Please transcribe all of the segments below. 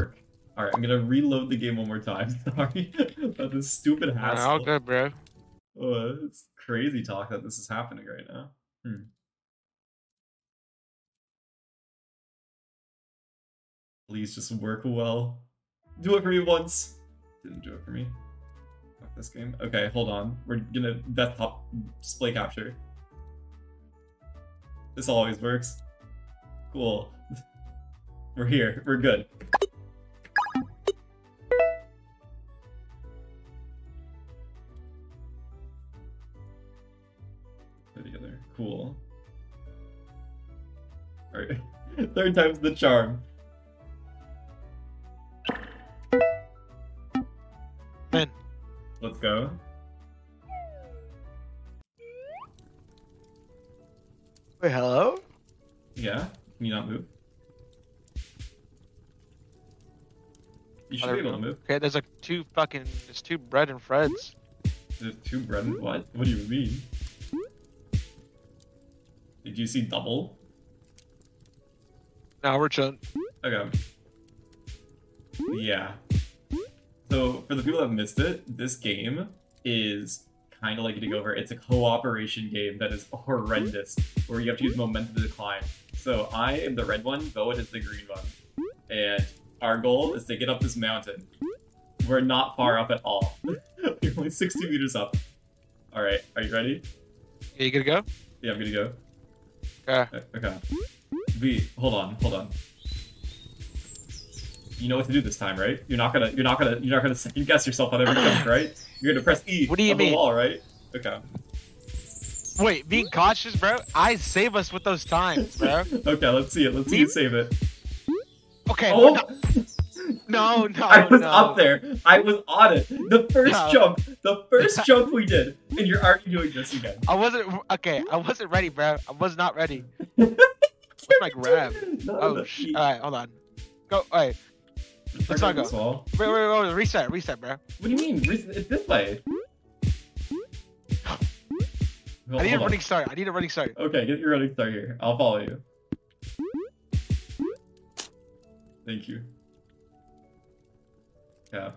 work. All right, I'm gonna reload the game one more time. Sorry about this stupid Nah, hassle. all good, bro. Oh, it's crazy talk that this is happening right now. Hmm. Please just work well. Do it for me once. Didn't do it for me. Fuck this game. Okay, hold on. We're gonna desktop display capture. This always works. Cool. We're here. We're good. Third time's the charm. Man, Let's go. wait, hello? Yeah. Can you not move? You should be there we able to move. Okay, there's like two fucking, there's two bread and Freds. There's two bread and what? What do you mean? Did you see double? Now we're chilling. Okay. Yeah. So for the people that missed it, this game is kind of like getting over. It's a cooperation game that is horrendous, where you have to use momentum to climb. So I am the red one, Voet is the green one, and our goal is to get up this mountain. We're not far up at all. We're only 60 meters up. All right, are you ready? Yeah, you gonna go? Yeah, I'm gonna go. Okay. Uh, Okay. V, hold on, hold on. You know what to do this time, right? You're not gonna, you're not gonna, you're not gonna second guess yourself on every jump, right? You're gonna press E What do you on the mean? wall, right? Okay. Wait, being cautious, bro? I save us with those times, bro. Okay, let's see it. Let's see you save it. Okay, oh. we're Oh, no, no, I was no. up there. I was on it. The first No. jump, the first jump we did, and you're already doing this again. I wasn't okay. I wasn't ready, bro. I was not ready. My grab? Not Oh, the sh- all right, hold on. Go. All right, let's not go. Wall. wait, wait, wait, wait. Reset, reset, bro. What do you mean? Re- It's this way. I need a Hold on. running start. I need a running start. Okay, get your running start here. I'll follow you. Thank you. Yeah.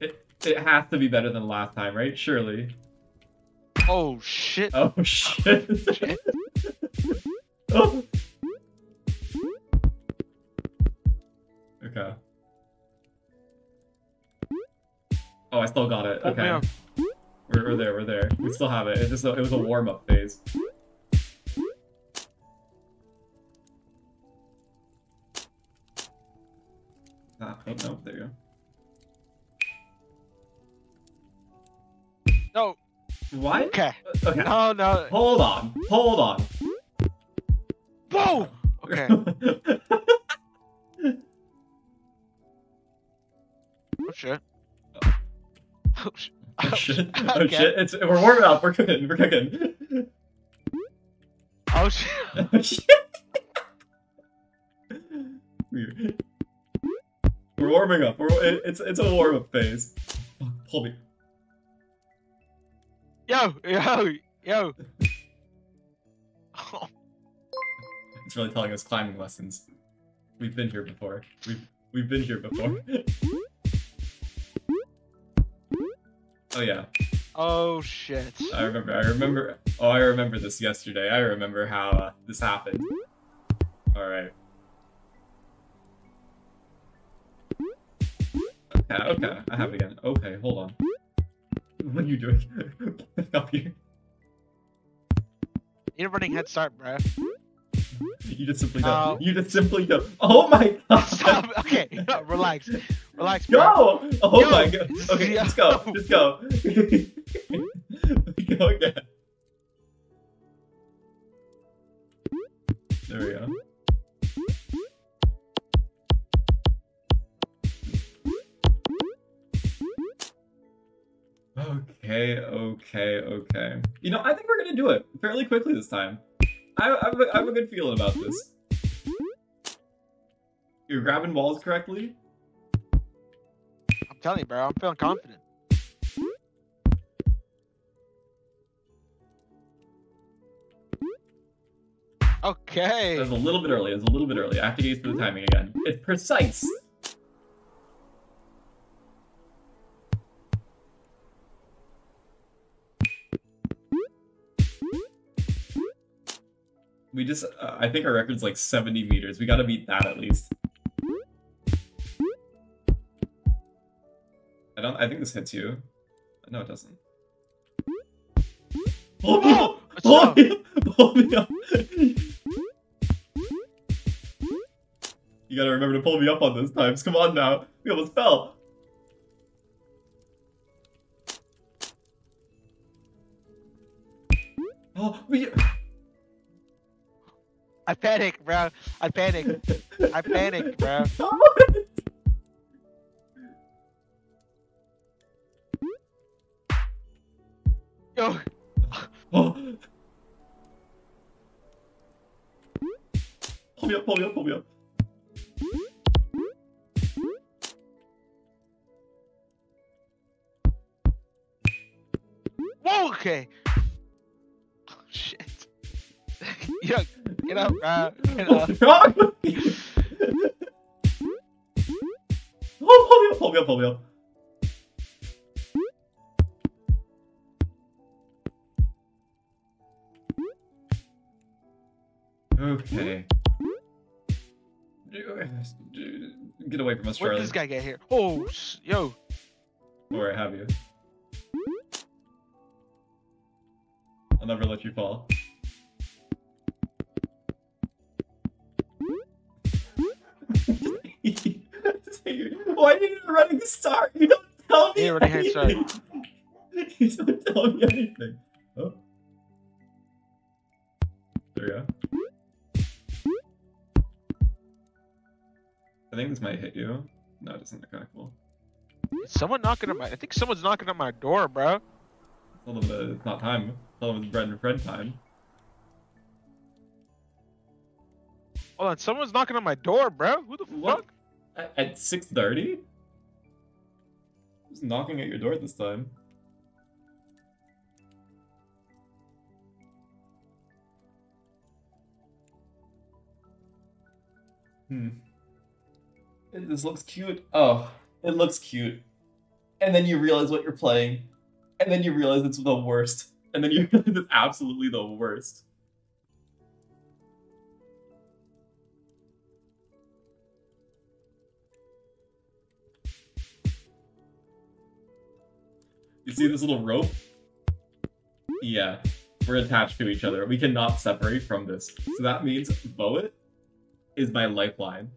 It it has to be better than last time, right? Surely. Oh shit. Oh shit. Shit. Oh. Okay. Oh, I still got it. Oh, Okay. man. We're, we're there, we're there. We still have it. It's just a, it was a warm up phase. Ah, oh, no, there you go. No. What? Okay. Okay. No, no. Hold on. Hold on. Whoa. Okay. Oh shit. Oh shit. Oh, oh shit. Oh Okay. shit. It's we're warming up. We're cooking. We're cooking. Oh shit. Oh shit. We're warming up. We're it, it's it's a warm up phase. Fuck, Pull me. Yo, yo, yo. It's really telling us climbing lessons. We've been here before. We've we've been here before. oh yeah. oh shit. I remember. I remember. Oh, I remember this yesterday. I remember how uh, this happened. All right. Okay. Okay. I have it again. Okay. Hold on. What are you doing? Here. Need a running head start, bro. You just simply don't. Oh. You just simply don't. Oh my god. Stop. Okay, relax, relax, bro. Go! Oh Yo! my god. Okay, just go. Let's go. go again. There we go. Okay, okay, okay. You know, I think we're gonna do it fairly quickly this time. I, I, have, a, I have a good feeling about this. You're grabbing walls correctly? I'm telling you, bro. I'm feeling confident. Okay. That was a little bit early. It was a little bit early. I have to get used to the timing again. It's precise. We just, uh, I think our record's like 70 meters. We gotta beat that at least. I don't, I think this hits you. No, it doesn't. Pull me up! Pull me up! Pull me up! You gotta remember to pull me up on those times. Come on now. We almost fell. Oh, we. I panicked, bro. I panicked. I panicked, bro. Yo, Oh. Pull me up, pull me up, pull me up. whoa, okay. Oh, shit. Yo, get up, bro. Oh, get up. What's wrong with me? Oh, pull me up, pull me up, pull me up. Okay. Get away from us, Where did Charlie. this guy get here? Oh, yo. Where have you. I'll never let you fall. Why did you running start? You don't tell me Yeah, running hand. You don't tell me anything. Oh. There we go. I think this might hit you. No, it doesn't look kind of cool. Is someone knocking on my. I think someone's knocking on my door, bro. Tell them it's not time. Tell them it's bread and Fred time. Hold on, someone's knocking on my door, bro. Who the What? fuck? At, at 6.30? Who's knocking at your door this time? Hmm. This looks cute. Oh, it looks cute. And then you realize what you're playing. And then you realize it's the worst. And then you realize it's absolutely the worst. You see this little rope? Yeah, we're attached to each other. We cannot separate from this. So that means Voet is my lifeline.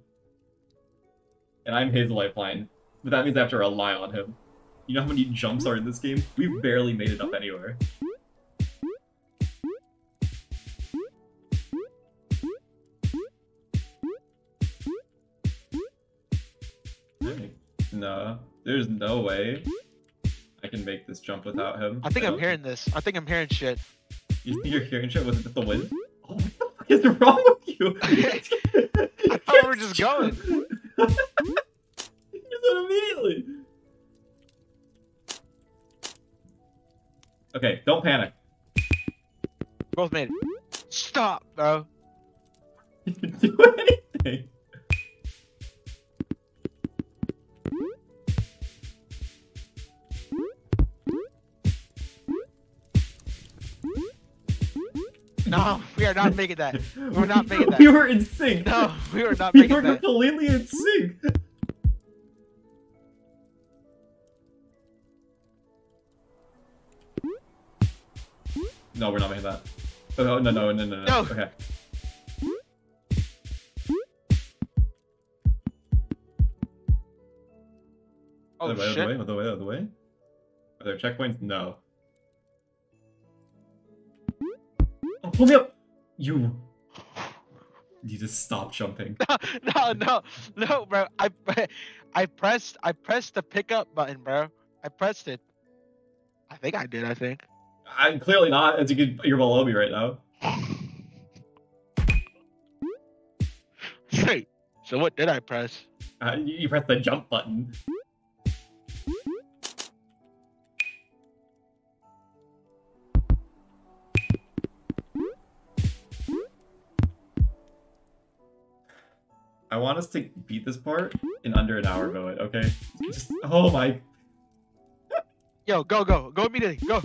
And I'm his lifeline. But that means I have to rely on him. You know how many jumps are in this game? We've barely made it up anywhere. No, there's no way can make this jump hmm? without him. I think I'm hearing this. I think I'm hearing shit. You think you're hearing shit? Was it the wind? Oh, what the fuck is wrong with you? I thought we were just going. you said immediately. Okay, don't panic. Both made it. Stop, bro. You can do anything. No, we are not making that. We're not making that. We were in sync. No, we were not making we were that. We were completely in sync. No, we're not making that. Oh, no, no, no, no, no, no. No. Okay. Oh other way, shit. other way, other way, other way. Are there checkpoints? No. Pull me up! You. You just stop jumping. no, no, no, bro. I, I pressed, I pressed the pickup button, bro. I pressed it. I think I did. I think. I'm clearly not, as you can, you're below me right now. Wait. So what did I press? Uh, you, you press the jump button. I want us to beat this part in under an hour, Voet, okay? Just, oh my... Yo, go, go, go immediately, go.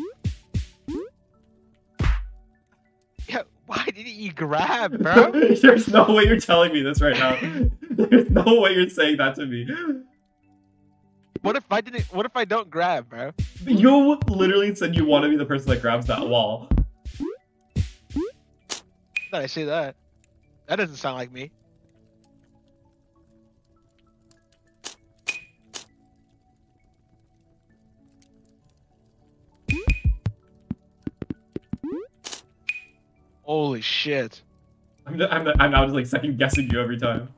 Yeah, why didn't you grab, bro? There's no way you're telling me this right now. There's no way you're saying that to me. What if I didn't? What if I don't grab, bro? You literally said you want to be the person that grabs that wall. Did I say that? That doesn't sound like me. Holy shit. I'm, I'm, I'm now just like second guessing you every time.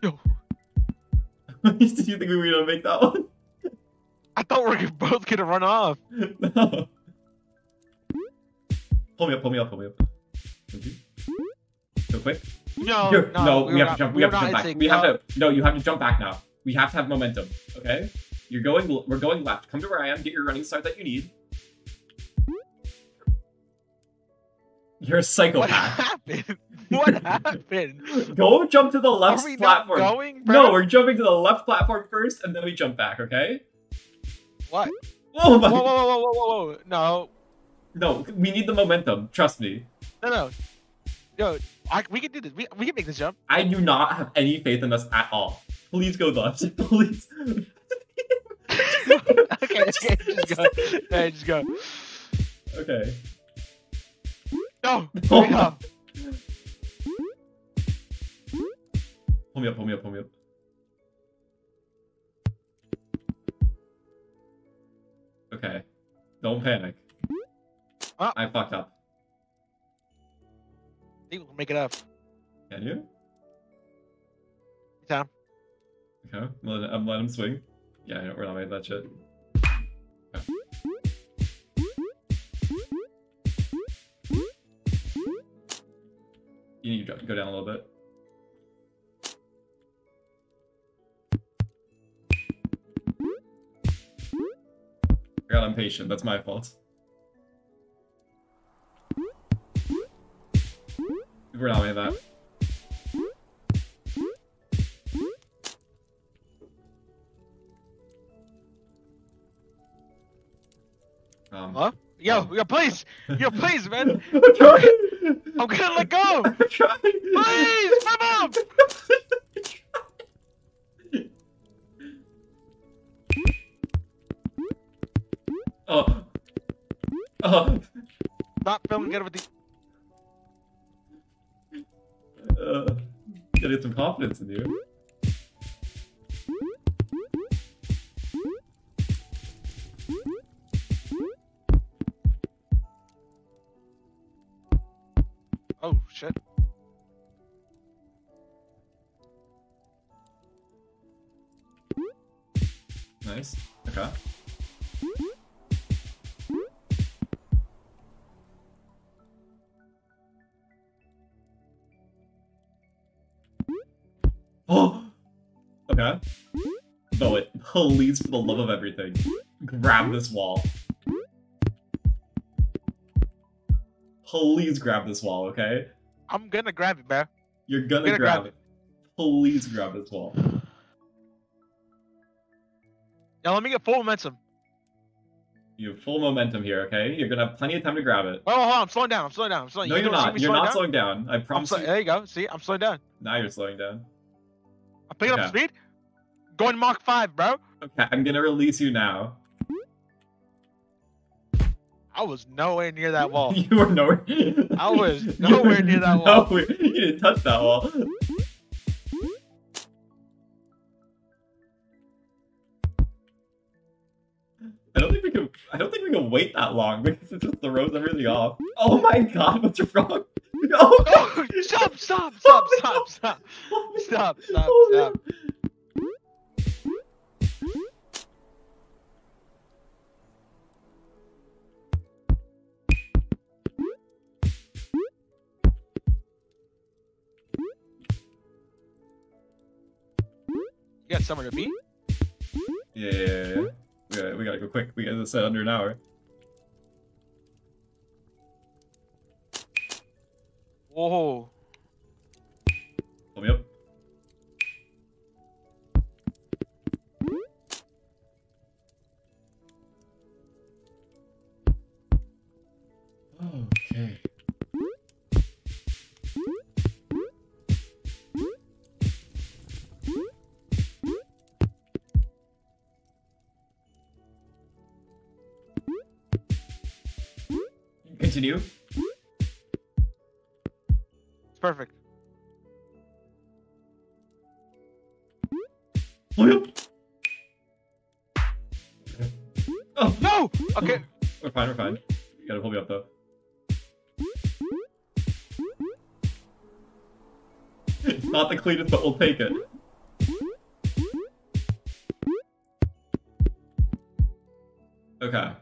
Yo, Did you think we were gonna make that one? I thought we were both gonna run off. no. Pull me up, pull me up, pull me up. So quick. No, no, no, we, we, have to jump. We, were have to jump back. sync, We have to. No, you have to jump back now. We have to have momentum. Okay. You're going. We're going left. Come to where I am. Get your running start that you need. You're a psychopath. What happened? What happened? Go jump to the left platform. going, no, we're jumping to the left platform first, and then we jump back. Okay. What? Oh my. Whoa, whoa, whoa, whoa, whoa, whoa! No, No, we need the momentum. Trust me. no, no. Yo, I, we can do this. We, we can make this jump. I do not have any faith in us at all. Please go left. Please. okay, okay, just go. Hey, just go. Okay. No, Oh hurry up. Pull me up, pull me up, pull me up. Okay. Don't panic. Ah. I fucked up. I think we'll make it up. Can you? Down. Okay. I'm letting him swing. Yeah, we're not making that shit. You need to go down a little bit. I got impatient. That's my fault. We're not making that. Um, Huh? Yo, Oh. yo, please, yo, please, man. I'm trying. I'm gonna let go. I'm trying. Please, come up. Oh. Oh. Not feeling good with the. Uh, gotta get some confidence in you. Please, for the love of everything, grab this wall. Please grab this wall, okay? I'm gonna grab it, bro. You're gonna, gonna grab, grab it. Please grab this wall. Now let me get full momentum. You have full momentum here, okay? You're gonna have plenty of time to grab it. Oh, hold on, I'm slowing down. I'm slowing down. I'm slowing. No, you you're don't see not. me You're not down? slowing down. I I'm promise slow- you. there you go. See, I'm slowing down. Now you're slowing down. I'm picking up speed. Going Mach five, bro. Okay, I'm gonna release you now. I was nowhere near that wall. you were nowhere. I was nowhere near that wall. nowhere- You didn't touch that wall. I don't think we can. I don't think we can wait that long because it just throws everything off. Oh my god, what's wrong? Oh, Oh, stop! Stop! Stop! Stop! Stop! Stop! Stop! Oh, Stop! You got somewhere to be? Yeah, yeah, yeah. We gotta, we gotta go quick. We gotta set under an hour. Whoa. Pull me up. Continue. It's perfect. Oh, up. Oh, No! Okay. Oh, we're fine, we're fine. You gotta pull me up though. It's not the cleanest, but we'll take it. Okay.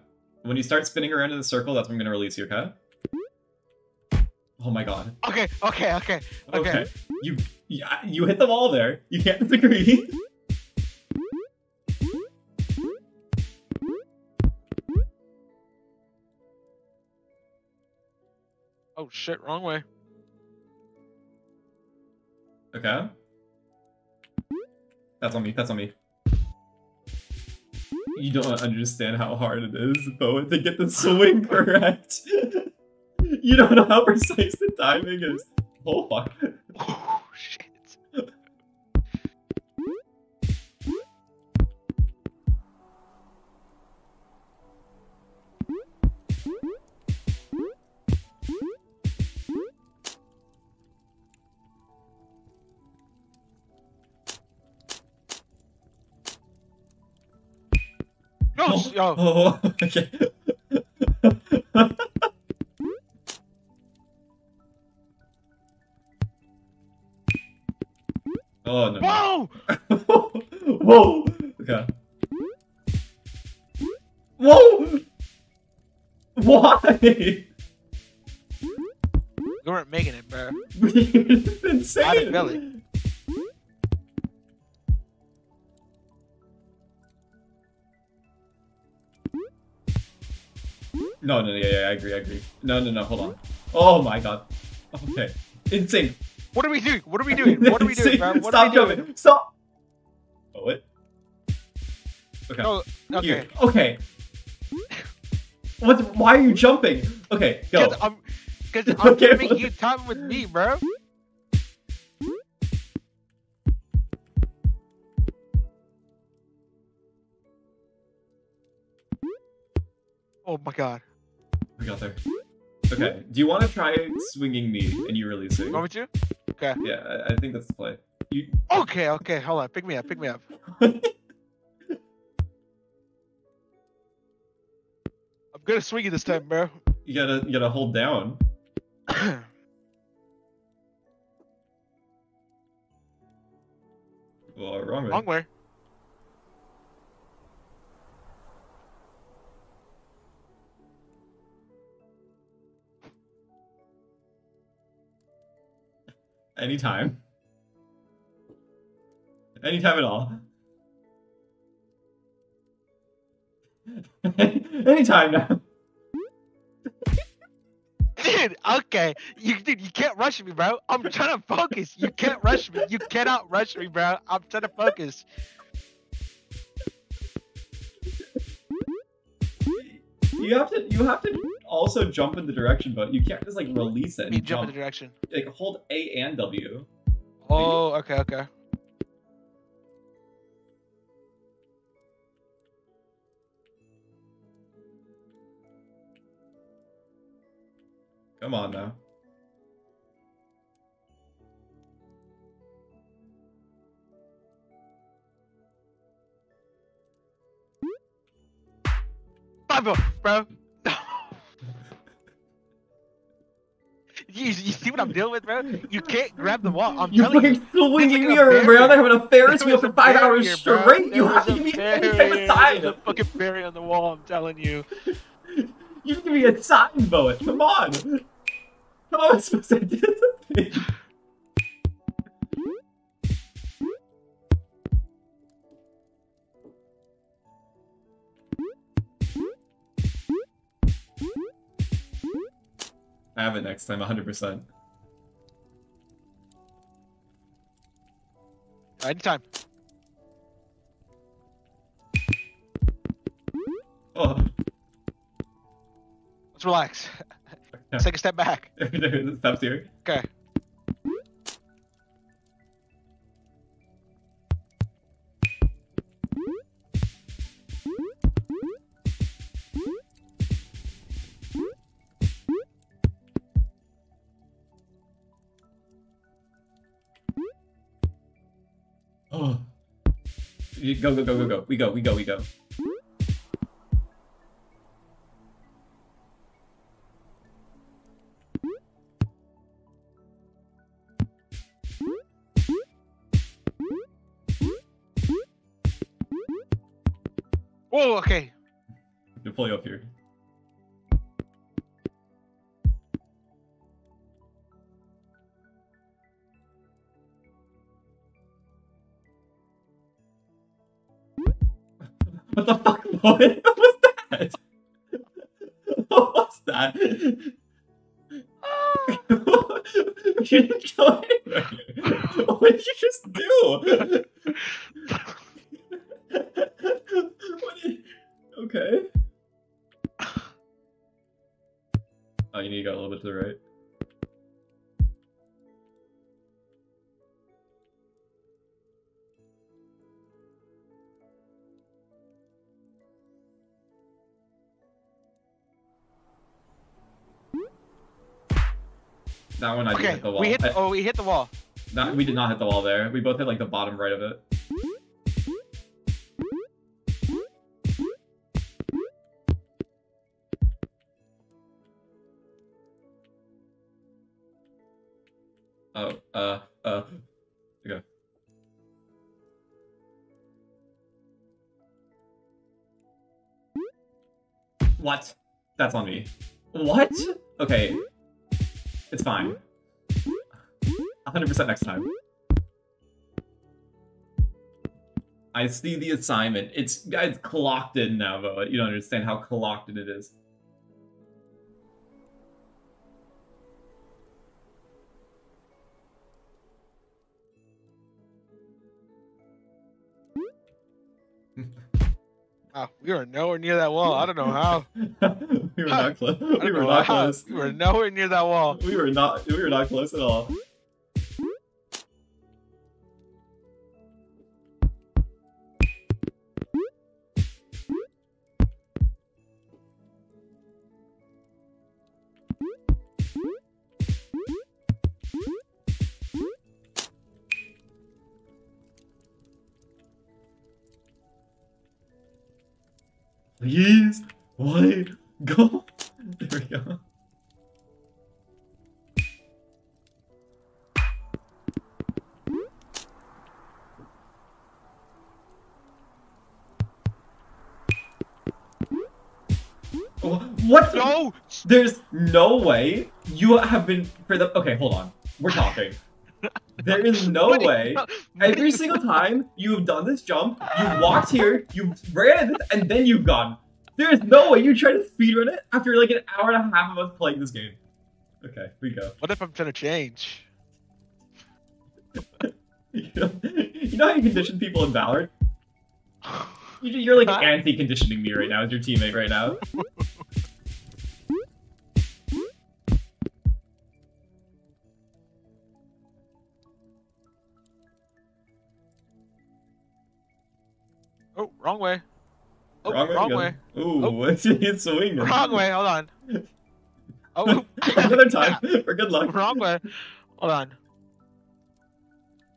When you start spinning around in the circle, that's when I'm gonna release you, okay? Oh my god. Okay, okay, okay. Okay. You, you you hit the wall there. You can't disagree. Oh shit, wrong way. Okay. That's on me. That's on me. You don't understand how hard it is, Voet, to get the swing correct. you don't know how precise the timing is. Oh fuck. Yo. Oh, okay. oh no. Whoa! Whoa! Okay. Whoa! Why? You weren't making it, bro. it's insane. Out of belly. No, no, yeah, yeah, I agree, I agree. No, no, no, hold on. Oh my god. Okay. Insane. What are we doing? What are we doing? What are we doing, bro? What Stop are we doing? jumping. Stop. Oh, what? Okay. No, okay. Here. Okay. What? Why are you jumping? Okay, go. Cause I'm, cause I'm Okay, what- you time with me, bro. Oh my god. Got there. Okay. Do you want to try swinging me and you releasing? Want me to? Okay. Yeah, I, I think that's the play. You. Okay, okay, hold on. Pick me up, pick me up. I'm gonna swing you this time, bro. you gotta you gotta hold down. Well, wrong way. Wrong way. Anytime. Anytime at all. Anytime now. Dude, okay. You dude, you can't rush me, bro. I'm trying to focus. You can't rush me. You cannot rush me, bro. I'm trying to focus. You have to you have to also jump in the direction, but you can't just like release it me and jump in jump. the direction. Like hold A and W. Oh, okay, okay. Come on now. Five bro. you, you see what I'm dealing with, bro? You can't grab the wall. I'm You telling fucking you. swinging like me around, barrier. having a Ferris wheel for five hours barrier, bro. straight. There You have to a give me any type of was sign. a fucking barrier on the wall. I'm telling you. You give me a sign, Voet. Come on. How am I supposed to do this? I have it next time, 100%. Anytime. Oh. Let's relax. Take a step back. Steps here. Okay. Oh. Go, go, go, go, go. We go, we go, we go. Whoa, okay. You up here. What the fuck, Lloyd? What was that? What was that? you didn't go anywhere. What did you just do? did... Okay. Oh, you need to go a little bit to the right. That one I did Okay, hit the wall. we hit. Oh, we hit the wall. that, we did not hit the wall there. We both hit like the bottom right of it. Oh, uh, uh, okay. What? That's on me. What? Okay. It's fine. 100% next time. I see the assignment. It's it's clocked in now, though. You don't understand how clocked in it is. Wow, we were nowhere near that wall. I don't know how. we were not close. We were not close. We were nowhere near that wall. We were not. We were not close at all. No way you have been for the. Okay, hold on. We're talking. There is no What do you- way. Every single time you've done this jump, you walked here, you ran, and then you've gone. There is no way you try to speedrun it after like an hour and a half of us playing this game. Okay, we go. What if I'm trying to change? You know, you know how you condition people in Valorant? You- You're like anti-conditioning me right now as your teammate right now. Oh, wrong way. Oh, wrong way. wrong again. way. Ooh, Oh. it's, swinging. Wrong way. Hold on. Oh, Another time for good luck. wrong way. Hold on.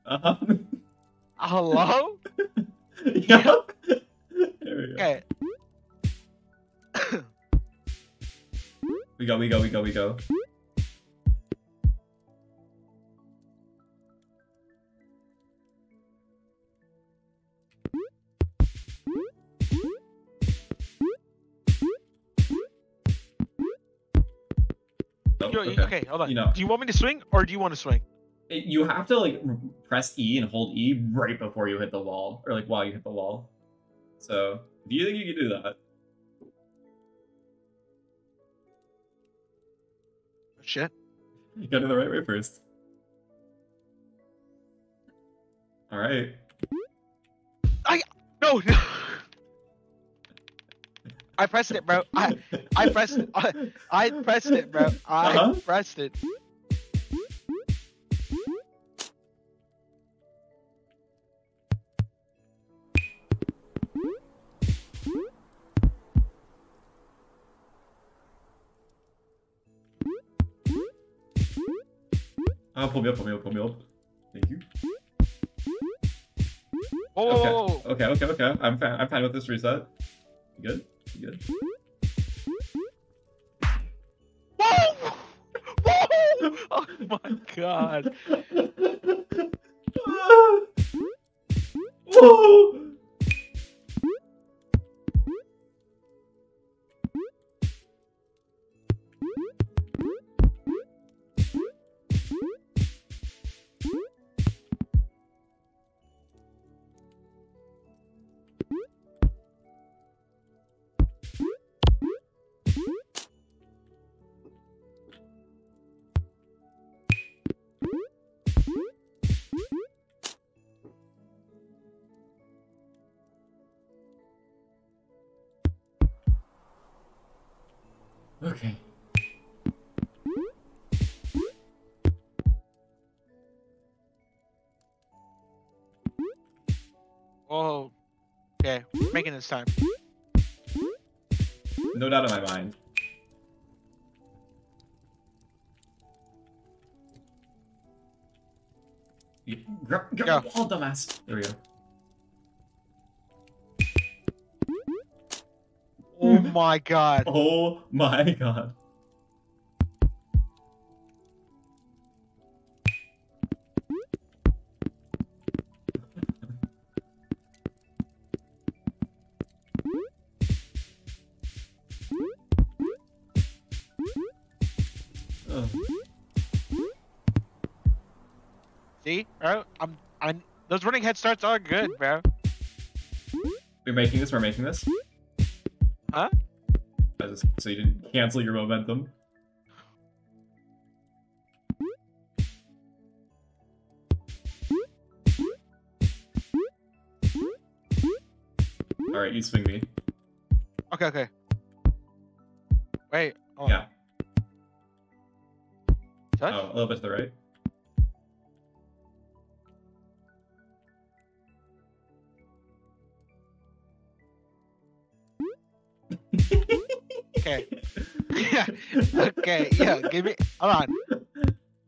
Uh-huh. Hello? yep. There we go. Okay. We go, we go, we go, we go. Oh, okay. okay. hold on. You know. Do you want me to swing or do you want to swing? It- you have to like press E and hold E right before you hit the wall, or like while you hit the wall. So, do you think you can do that? Oh, shit. You gotta do the right way first. All right. I no, no. I pressed it, bro. I I pressed it. I, I pressed it, bro. I Uh-huh. pressed it. Oh, pull me up, pull me up, pull me up. Thank you. Whoa, Okay. Okay, okay, okay. I'm fine. I'm fine with this reset. You good? You good? Whoa! Whoa! Oh my god. Whoa! Oh, this time. No doubt in my mind. You- Grab, grab Go. the wall, dumbass. There we go. Oh my god. Oh my god. Those running head starts are good, hmm? bro. We're making this, we're making this. Huh? So you didn't cancel your momentum. Alright, you swing me. Okay, okay. Wait. hold on. Yeah. Touch? Oh, a little bit to the right. okay. yeah. Okay. Yeah. Give me. Hold on.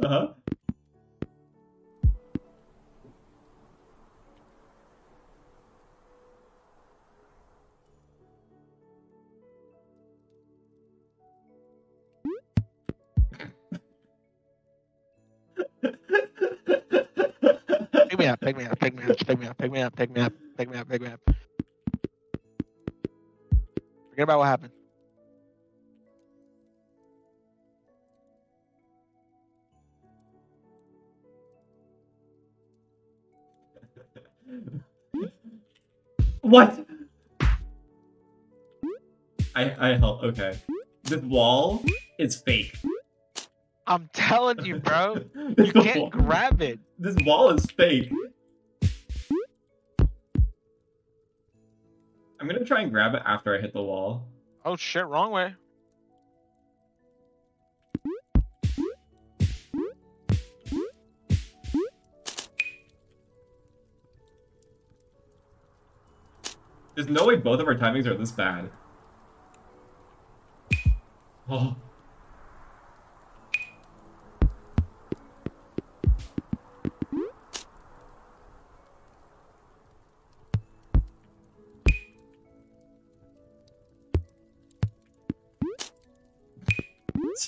Uh huh. Pick me up, pick me up, pick me up, pick me up, pick me up, pick me up, pick me up, pick me up. Forget about what happened. What? I I help. Okay. This wall is fake. I'm telling you, bro. You can't wall- grab it. This wall is fake. I'm gonna try and grab it after I hit the wall. Oh shit! Wrong way. There's no way both of our timings are this bad. Oh.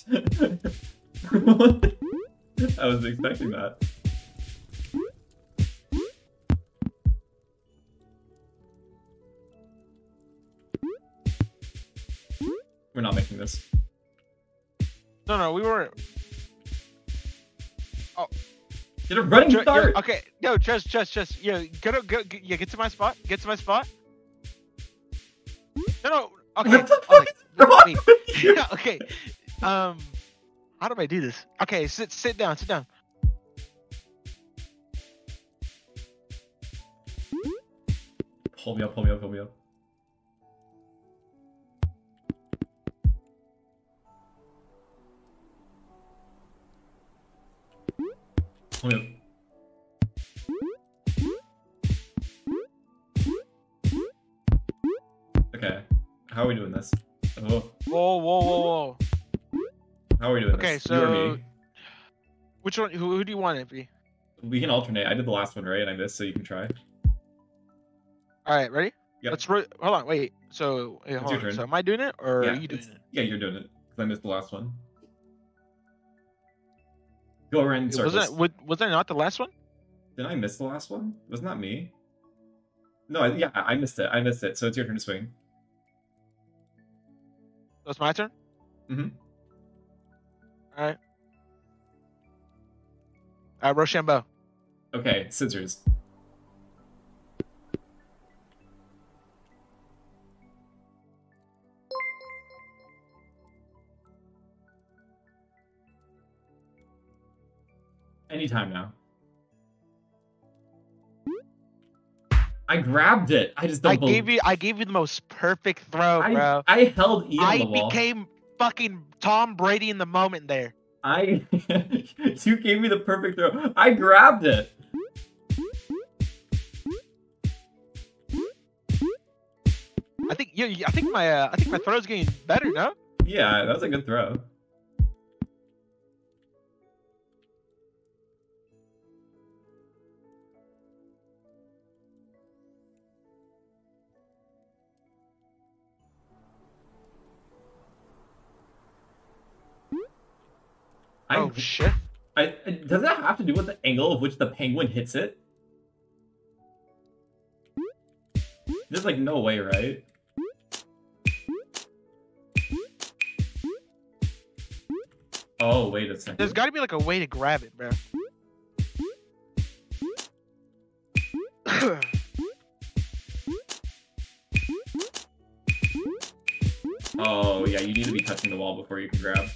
I wasn't expecting that. We're not making this. No, no, we weren't. Oh. Get a running Ju- start! okay, no, just, just, just, yeah, go to, go, g- yeah, get to my spot. Get to my spot. No, no, okay. What the fuck wrong wait. with you? Yeah, okay. Um, how do I do this? Okay, sit, sit down, sit down. Pull me up, pull me up, pull me up. Pull me up. Okay. How are we doing this? Oh, Whoa, whoa, whoa, whoa. How are we doing Okay, this? You so me? which one? Who, who do you want, it be? We can alternate. I did the last one right, and I missed, so you can try. All right, ready? Yep. Let's hold on. Wait. So, wait, hold on. So, am I doing it or yeah, are you doing it? Yeah, you're doing it because I missed the last one. Go around Wait. Wasn't was, was that not the last one? Did I miss the last one? Wasn't that me? No, I, yeah, I missed it. I missed it. So it's your turn to swing. So it's my turn. Mhm. All right. All right, Rochambeau. Okay, scissors. Anytime now. I grabbed it. I just don't I bel- gave you I gave you the most perfect throw, I, bro. I held E on I the wall. became fucking Tom Brady in the moment there. I you gave me the perfect throw. I grabbed it. I think you. I think my. Uh, I think my throw's getting better. No. Yeah, that was a good throw. I, oh shit. I, does that have to do with the angle of which the penguin hits it? There's like no way, right? Oh, wait a second. There's got to be like a way to grab it, bro. Oh, yeah, you need to be touching the wall before you can grab.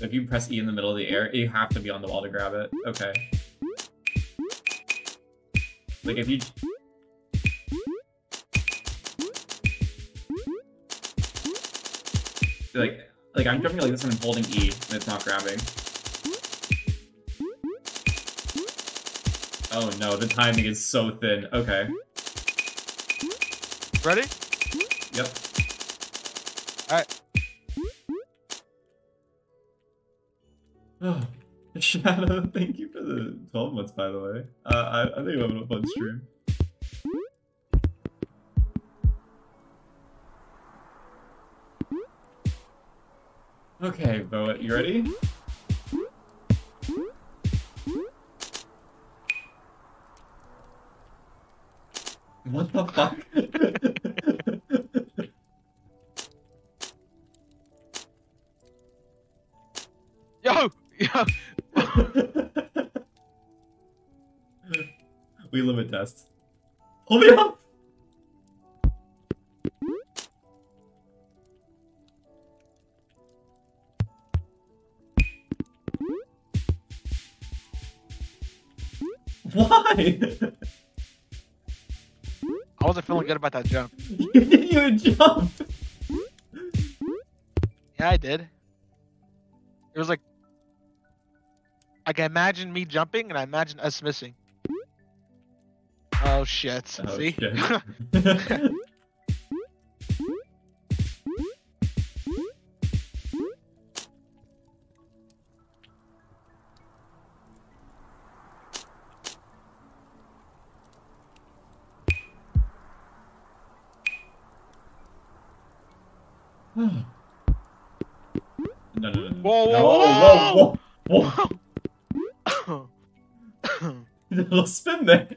If you press E in the middle of the air, you have to be on the wall to grab it. Okay. Like, if you... Like, like I'm jumping like this and I'm holding E, and it's not grabbing. Oh no, the timing is so thin. Okay. Ready? Yep. Shadow, thank you for the 12 months, by the way. Uh, I, I think I'm having a fun stream. Okay, Boa, you ready? What the fuck? Yo, yo. Limit test. Hold me up! Why? I wasn't feeling good about that jump. you didn't even jump! Yeah, I did. It was like, like I imagined me jumping and I imagine us missing. Oh shit! Oh, See? shit. no, no, no, no. Whoa, no, whoa, whoa, whoa, whoa. Little spin there.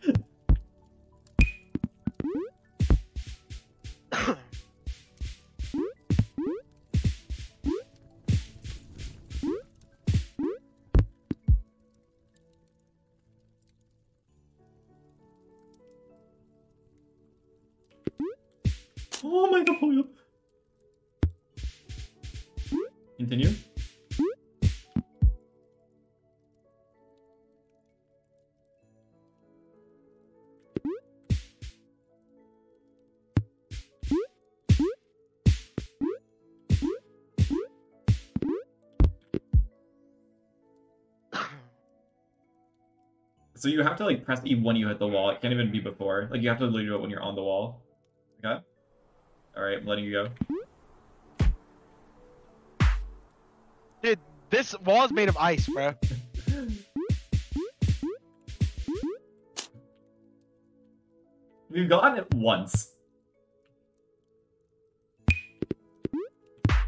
So you have to like press E when you hit the wall. It can't even be before. Like you have to literally do it when you're on the wall. Okay. All right, I'm letting you go. Dude, this wall is made of ice, bro. We've gotten it once.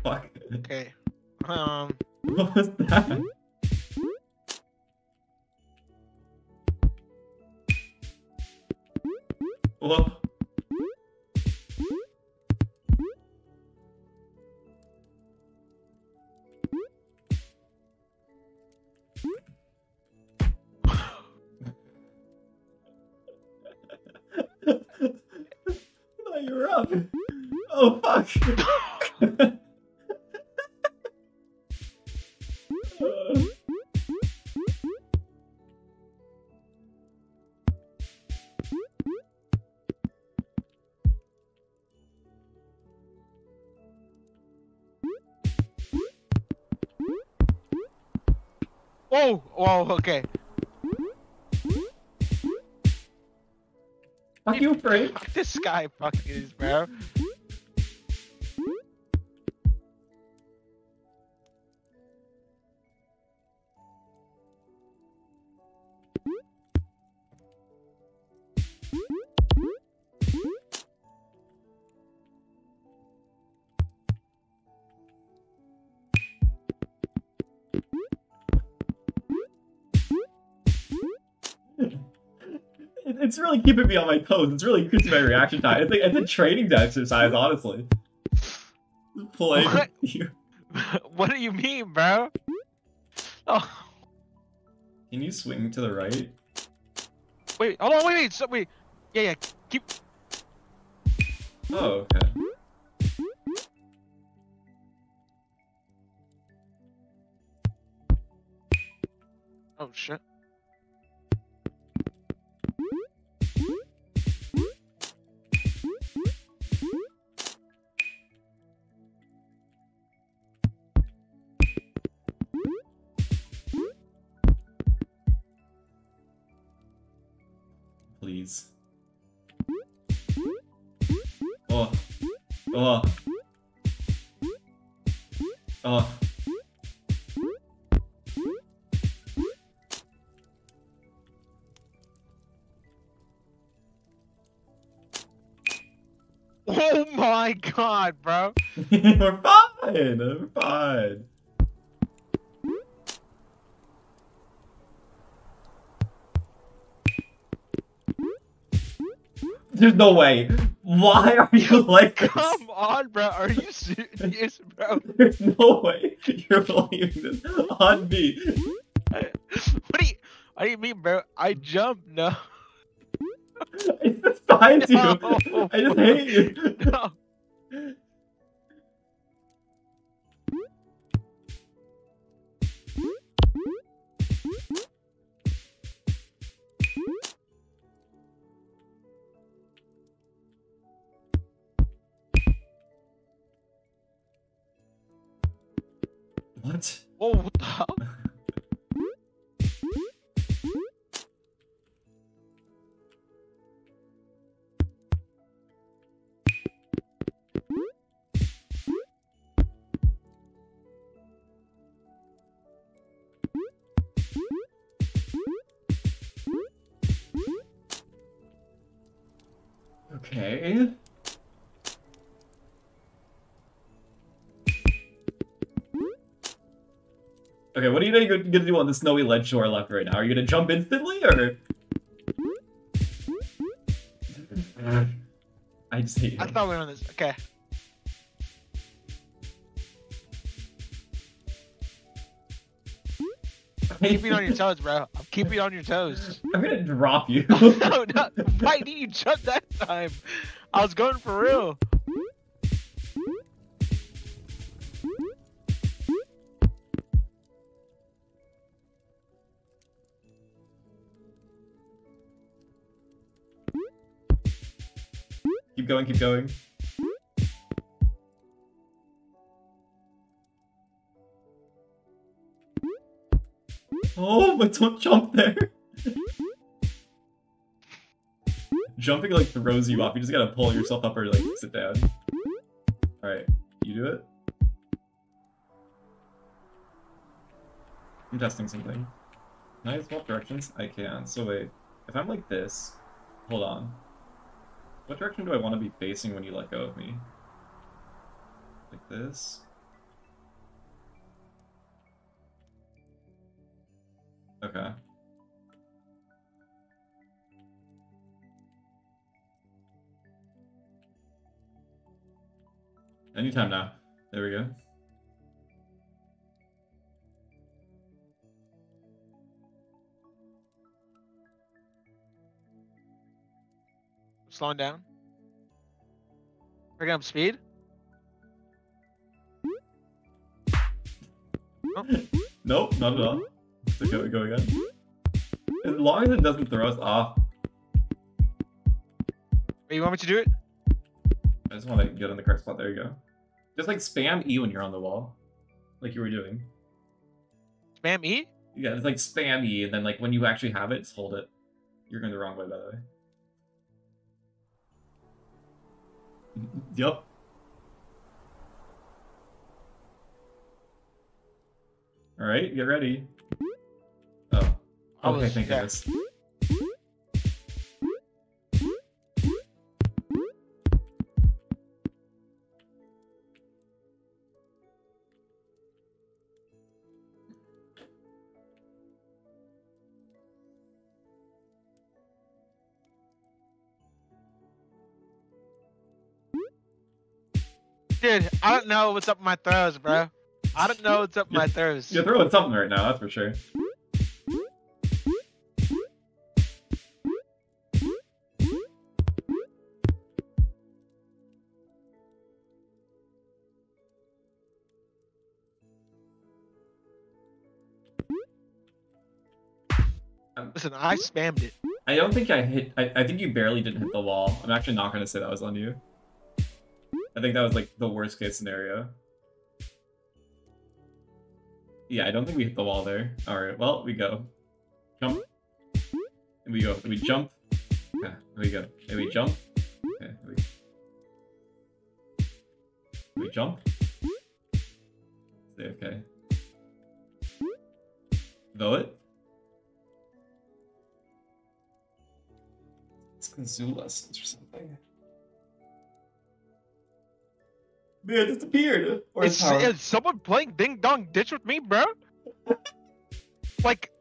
Fuck. Okay. Um. What was that? Whoa. I you were up. Oh fuck. Oh, whoa, okay. Fuck you, Frank. Fuck this guy fucking is, bro. It's really keeping me on my toes. It's really increasing my reaction time. It's like it's a training exercise, honestly. Playing What? you. what do you mean, bro? Oh, Can you swing to the right? wait, hold on, wait, wait, so, wait. Yeah, yeah, keep. Oh, okay. Oh shit. Please. Oh. Oh. Oh. Oh my god, bro. We're fine. We're fine. There's no way. Why are you like this? Come on, bro. Are you serious, bro? There's no way you're leaving this on me. What do you? What do you mean, bro? I jumped. No. I despise you. No. I just hate you. No. Whoa, what the hell? Okay. Okay, what are you gonna do on the snowy ledge shore left right now? Are you gonna jump instantly or? I just hate you. I thought we were on this. Okay. Keep it on your toes, bro. I'm keeping on your toes. I'm gonna drop you. no, no. Why did you jump that time? I was going for real. Going, keep going. Oh, but don't jump there. jumping like throws you off. You just gotta pull yourself up or like sit down. Alright, you do it? I'm testing something. Can I swap directions? I can. So wait, if I'm like this, hold on. What direction do I want to be facing when you let go of me? Like this? Okay. Anytime now. There we go. Slowing down. Bring up speed. Oh. Nope, not at all. So go, go again. As long as it doesn't throw us off, Wait, you want me to do it? I just want to get in the correct spot. There you go. Just like spam E when you're on the wall, like you were doing. Spam E? Yeah, it's like spam E, and then like when you actually have it, just hold it. You're going the wrong way, by the way. Yep. All right, get ready. Oh. I Okay, was- thank goodness. Don't know what's up with my throws, bro. I don't know what's up with my throws. You're throwing something right now, that's for sure. Listen, I spammed it. I don't think I hit. I, I think you barely didn't hit the wall. I'm actually not going to say that was on you. I think that was like the worst case scenario. Yeah, I don't think we hit the wall there. Alright, well, we go. Jump. And we go. And we jump. Yeah, we go. And we jump. Ah, okay, we, we jump. Okay. Though it. It's kazoo lessons or something. Man, it disappeared. Or Is, it's is someone playing Ding Dong Ditch with me, bro? like,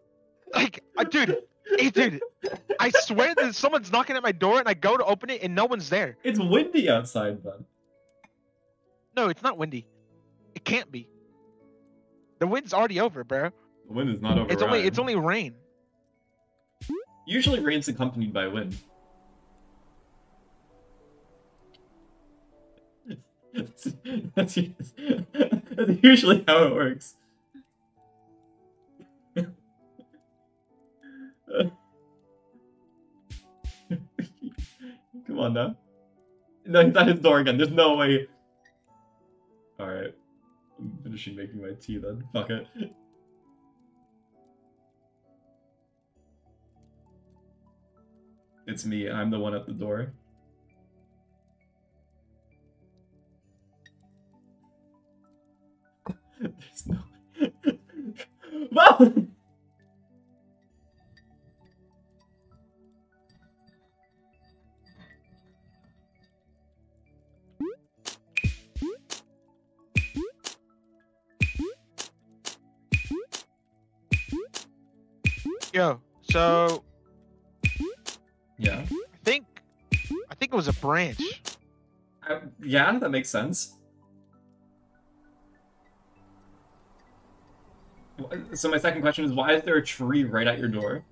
like, uh, dude, hey, dude, I swear that someone's knocking at my door and I go to open it and no one's there. It's windy outside, then. No, it's not windy. It can't be. The wind's already over, bro. The wind is not over. It's only it's only rain. Usually rain's accompanied by wind. That's, that's, that's usually how it works. Come on now. No, he's at his door again. There's no way. Alright. I'm finishing making my tea then. Fuck it. It's me. I'm the one at the door. There's no. well. Yo, so Yeah. I think I think it was a branch. Uh, yeah, that makes sense. So my second question is, why is there a tree right at your door?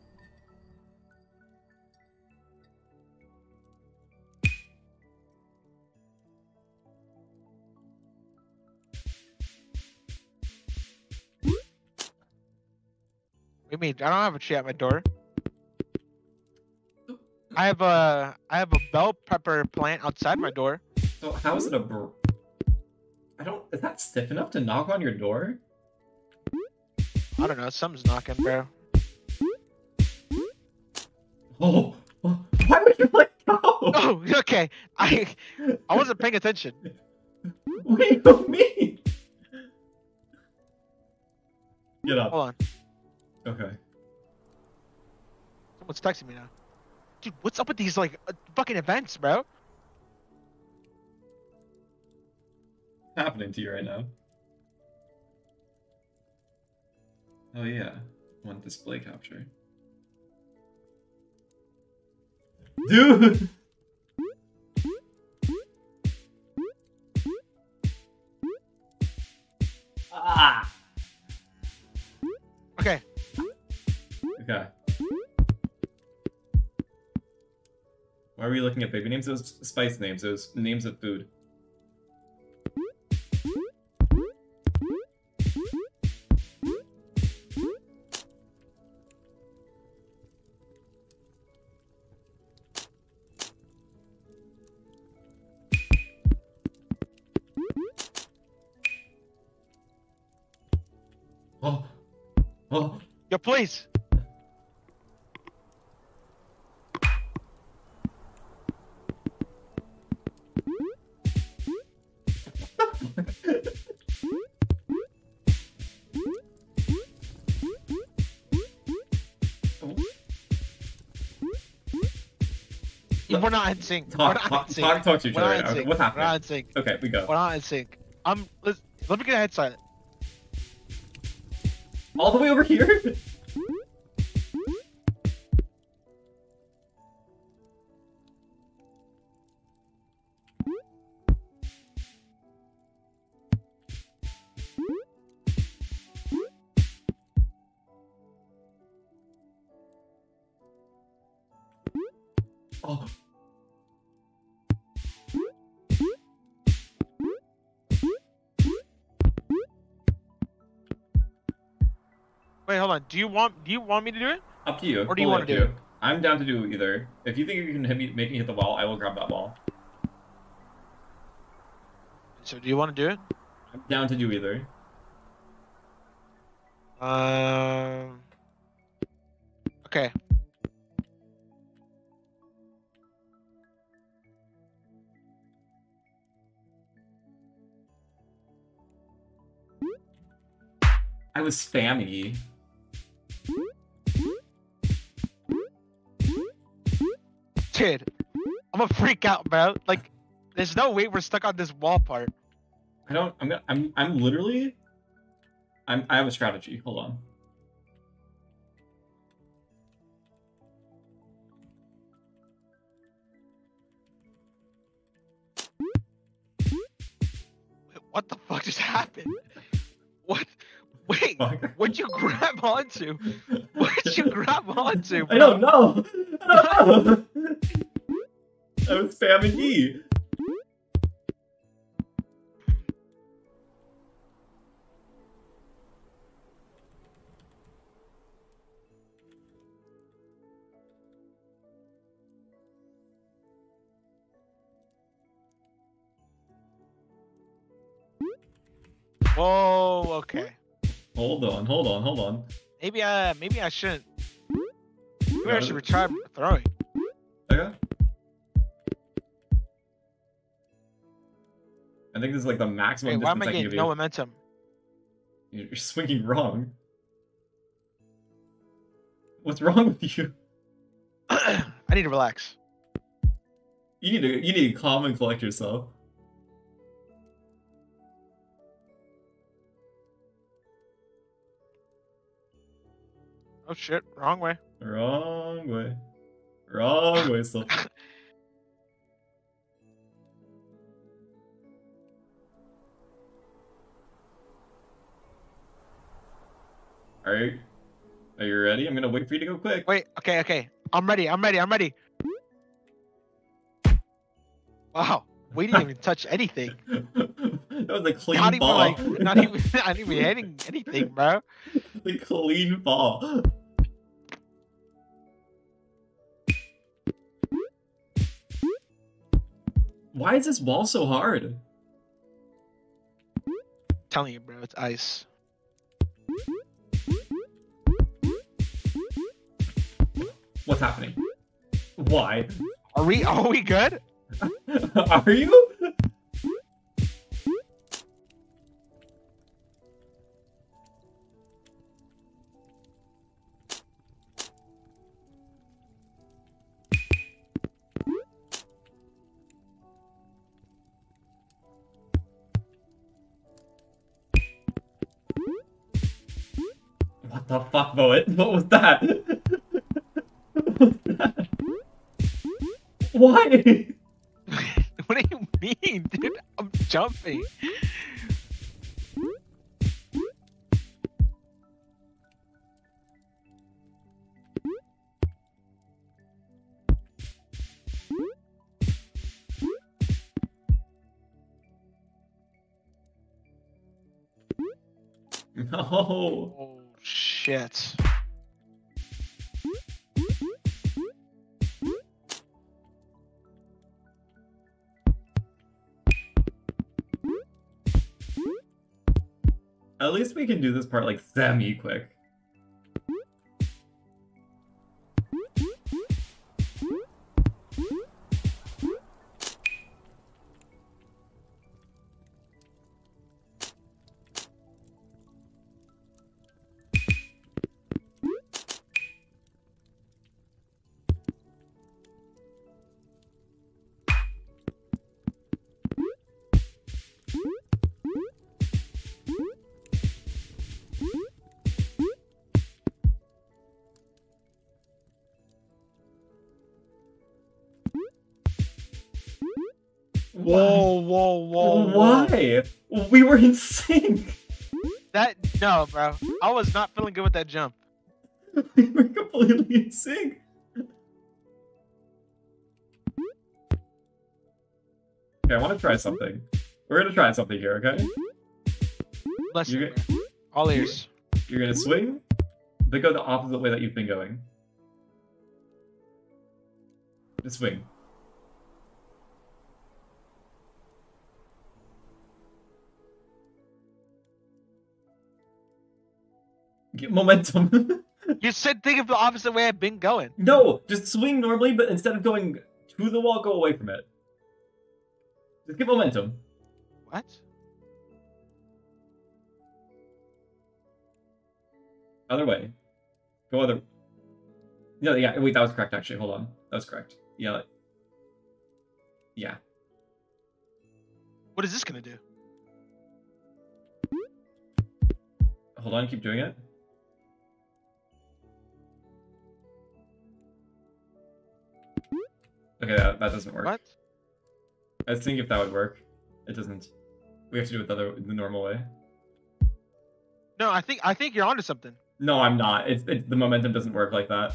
What do you mean? I don't have a tree at my door. I have a I have a bell pepper plant outside my door. So how is it a br- I don't. Is that stiff enough to knock on your door? I don't know. Something's knocking, bro. Oh, oh, why would you let go? Oh, okay. I I wasn't paying attention. What do you mean? Get up. Hold on. Okay. Someone's texting me now. Dude, what's up with these like uh, fucking events, bro? happening to you right now? Oh yeah, one display capture. Dude! Ah! Okay. Okay. Why are we looking at baby names? Those spice names, those names of food. Yo, please. We're not in sync. We're Talk, not talk, in sync. talk, talk to each We're other right now. sync. What's We're not in sync. Okay, we go. We're not in sync. I'm. Let's, let me get a head silent. All the way over here? Hold on. Do you want? Do you want me to do it? Up to you. Or do you wanna do it? I'm down to do either. If you think you can hit me, make me hit the wall, I will grab that wall. So, do you want to do it? I'm down to do either. Um. Okay. I was spammy. Dude, I'm gonna freak out, bro. Like, there's no way we're stuck on this wall part. I don't. I'm. gonna- I'm. I'm literally. I'm. I have a strategy. Hold on. Wait, what the fuck just happened? What? Wait, what'd you grab onto? What'd you grab onto, bro? I don't know. I don't know. Was spamming E. Whoa, oh, okay. Hold on. Hold on. Hold on. Maybe I, maybe I shouldn't. Maybe I should retry throwing. Okay. I think this is like the maximum Wait, why am I I getting no momentum? You're swinging wrong. What's wrong with you? I need to relax. You need to. You need to calm and collect yourself. Oh shit, wrong way. Wrong way. Wrong way still. Alright. Are you ready? I'm gonna wait for you to go quick. Wait, okay, okay. I'm ready. I'm ready. I'm ready. Wow, we didn't even touch anything. that was a clean Not even ball. like, not even, not even hitting anything, bro. the clean ball. Why is this wall so hard? telling you, bro, it's ice. What's happening? Why? Are we? Are we good? Are you? The fuck, Voet? What was that? What was that? Why? what do you mean, dude? I'm jumping. Shit. At least we can do this part like semi quick. Whoa, whoa, whoa, whoa. Why? We were in sync. That no, bro. I was not feeling good with that jump. We were completely in sync. Okay, I want to try something. We're gonna try something here, okay? Bless You you. get- bro. All ears. You're gonna swing, but go the opposite way that you've been going. Just swing. Get momentum. You said think of the opposite way I've been going. no, just swing normally, but instead of going to the wall, go away from it. Just get momentum. What? Other way. Go other. No, yeah. Wait, that was correct. Actually, hold on. That was correct. Yeah. Yeah. What is this gonna do? Hold on. Keep doing it. Okay, that, that doesn't work. What? I was thinking if that would work. It doesn't. We have to do it the other the normal way. No, I think I think you're onto something. No, I'm not. It's it, the momentum doesn't work like that.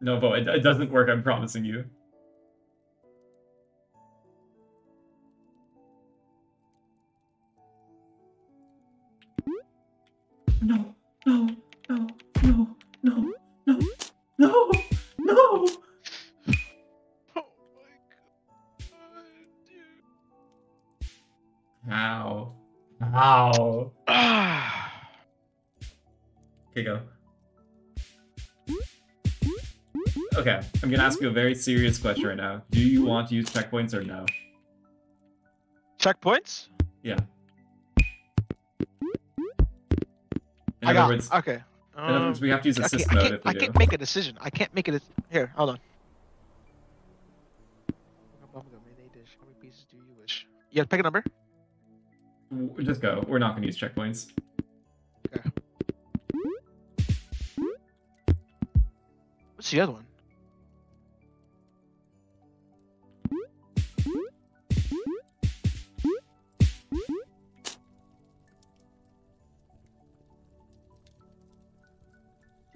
No, Bo, it, it doesn't work. I'm promising you. No, no, no, no, no, no, no, no. Oh How? How? my Okay, go. Okay, I'm gonna ask you a very serious question right now. Do you want to use checkpoints or no? Checkpoints? Yeah. In I got. words, okay. in other Um, words, we have to use I assist can't, I mode can't, if we I do. can't make a decision. I can't make it. Here, hold on. How many pieces do you wish? You have to pick a number. Just go. We're not gonna use checkpoints. What's the other one?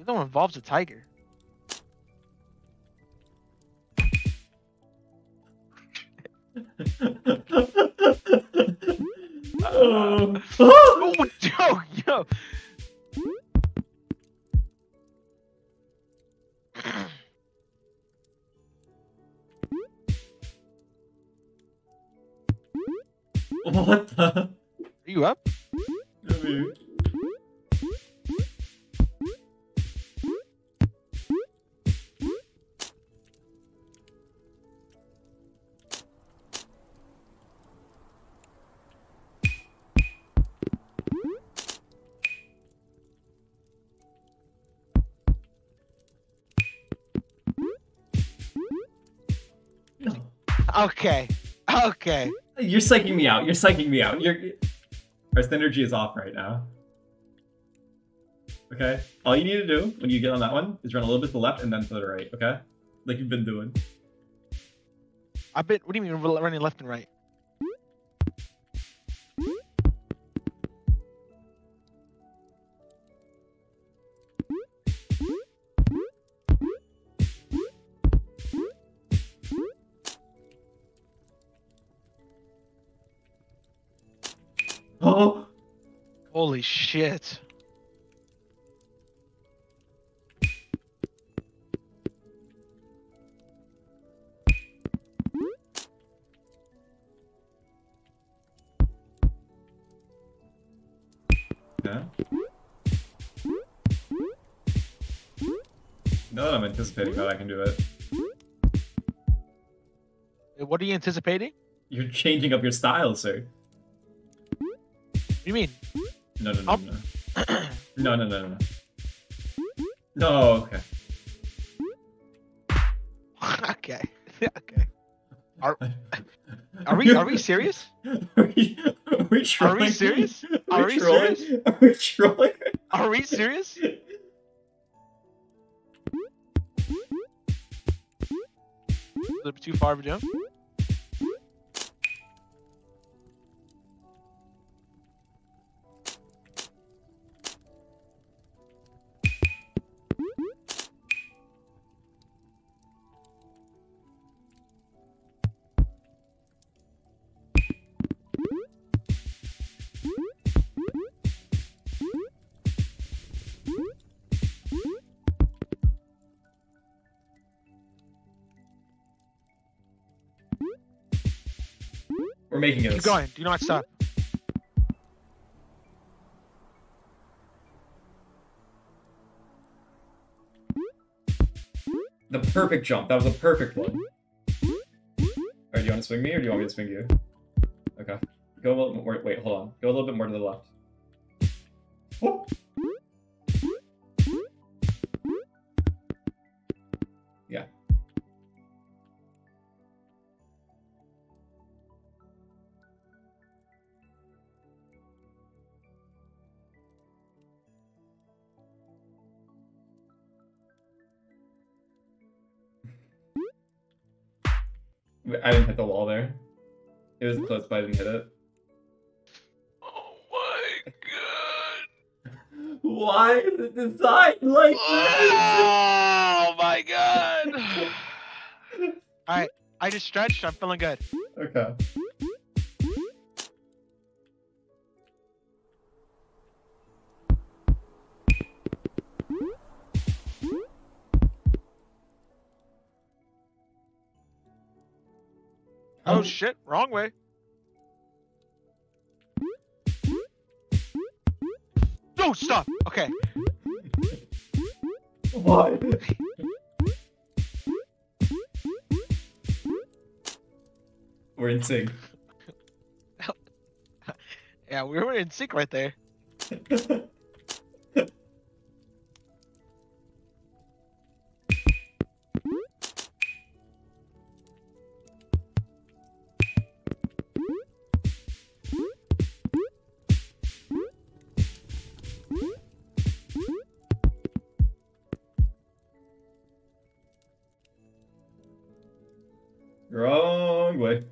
Another one involves a tiger. oh, yo, yo. What the? Are you up? I mean... Okay. Okay. You're psyching me out. You're psyching me out. You're our synergy is off right now. Okay. All you need to do when you get on that one is run a little bit to the left and then to the right. Okay. Like you've been doing. I've been. What do you mean running left and right? Oh. Holy shit. Yeah. Now that I'm anticipating that I can do it. What are you anticipating? You're changing up your style, sir. What do you mean? No, no, no, Up. no. No, no, no, no, no. No, okay. okay. okay. Are we are we serious? Are we, are we trolling? serious? Are, Are we we trolling? serious? Are we trolling? Are we serious? A little bit too far of a jump. We're making it. Keep going. Do not stop. The perfect jump. That was a perfect one. Alright, do you want to swing me or do you want me to swing you? Okay. Go a little bit more. Wait, hold on. Go a little bit more to the left. Whoop. I didn't hit the wall there. It was hmm? close, but I didn't hit it. Oh my god. Why is it designed like oh this? Oh my god. Alright, I just stretched. I'm feeling good. Okay. Oh um, shit, wrong way. No, stop. Okay. Why? We're in sync. Yeah, we were in sync right there. Wrong way.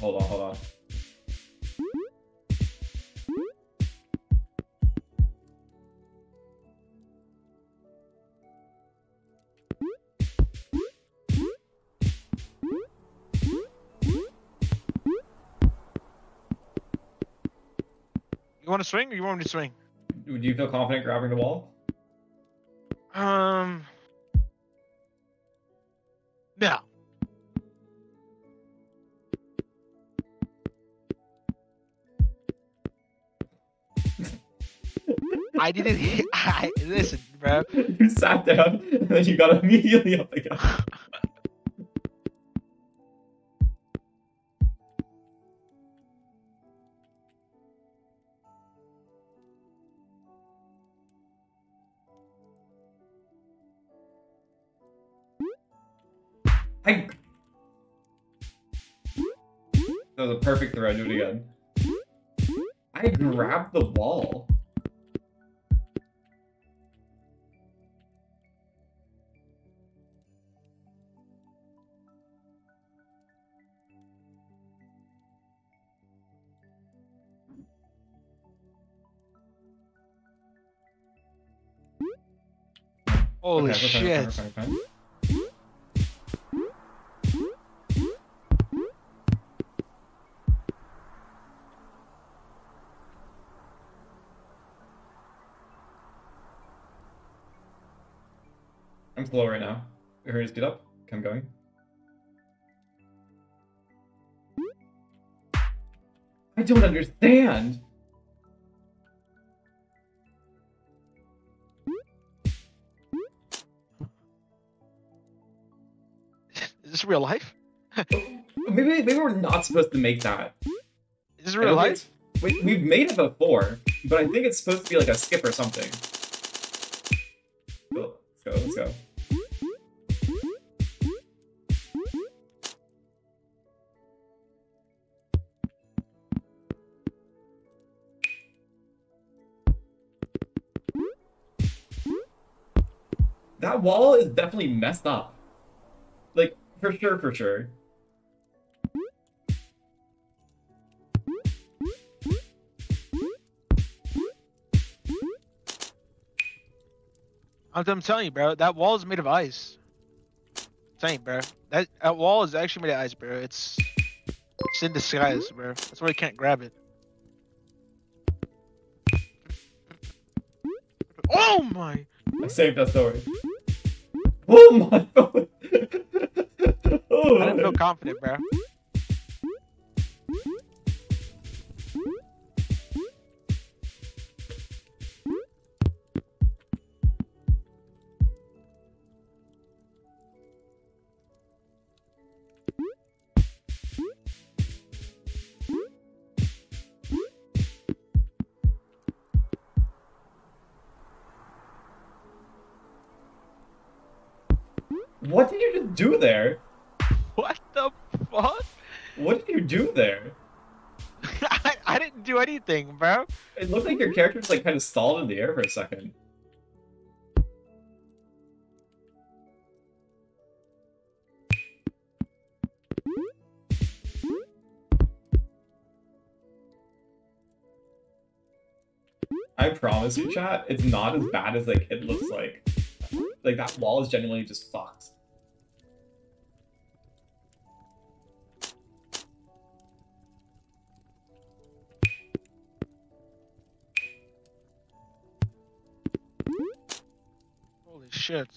Hold on, hold on. You want to swing or you want me to swing? Do you feel confident grabbing the wall? Um. No. I didn't. I listen, bro. You sat down and then you got immediately up again. That was a perfect throw. Do it hmm? again. I grabbed the wall. Holy Okay, okay, okay, shit. okay, Slow right now. Hurry, speed up. Come going. I don't understand. Is this real life? Maybe maybe we're not supposed to make that. Is this real life? we've made it before, but I think it's supposed to be like a skip or something. Oh, Let's go, let's go. That wall is definitely messed up. Like, for sure, for sure. I'm, telling you, bro. That wall is made of ice. You, bro. That that wall is actually made of ice, bro. It's it's in disguise, bro. That's why you can't grab it. Oh my! I saved that story. Oh my god! oh, I didn't feel confident, bro. What did you just do there? What the fuck? What did you do there? I, I didn't do anything, bro. It looked like your character was like kind of stalled in the air for a second. I promise you, chat, it's not as bad as like it looks like. Like that wall is genuinely just fucked. Shit.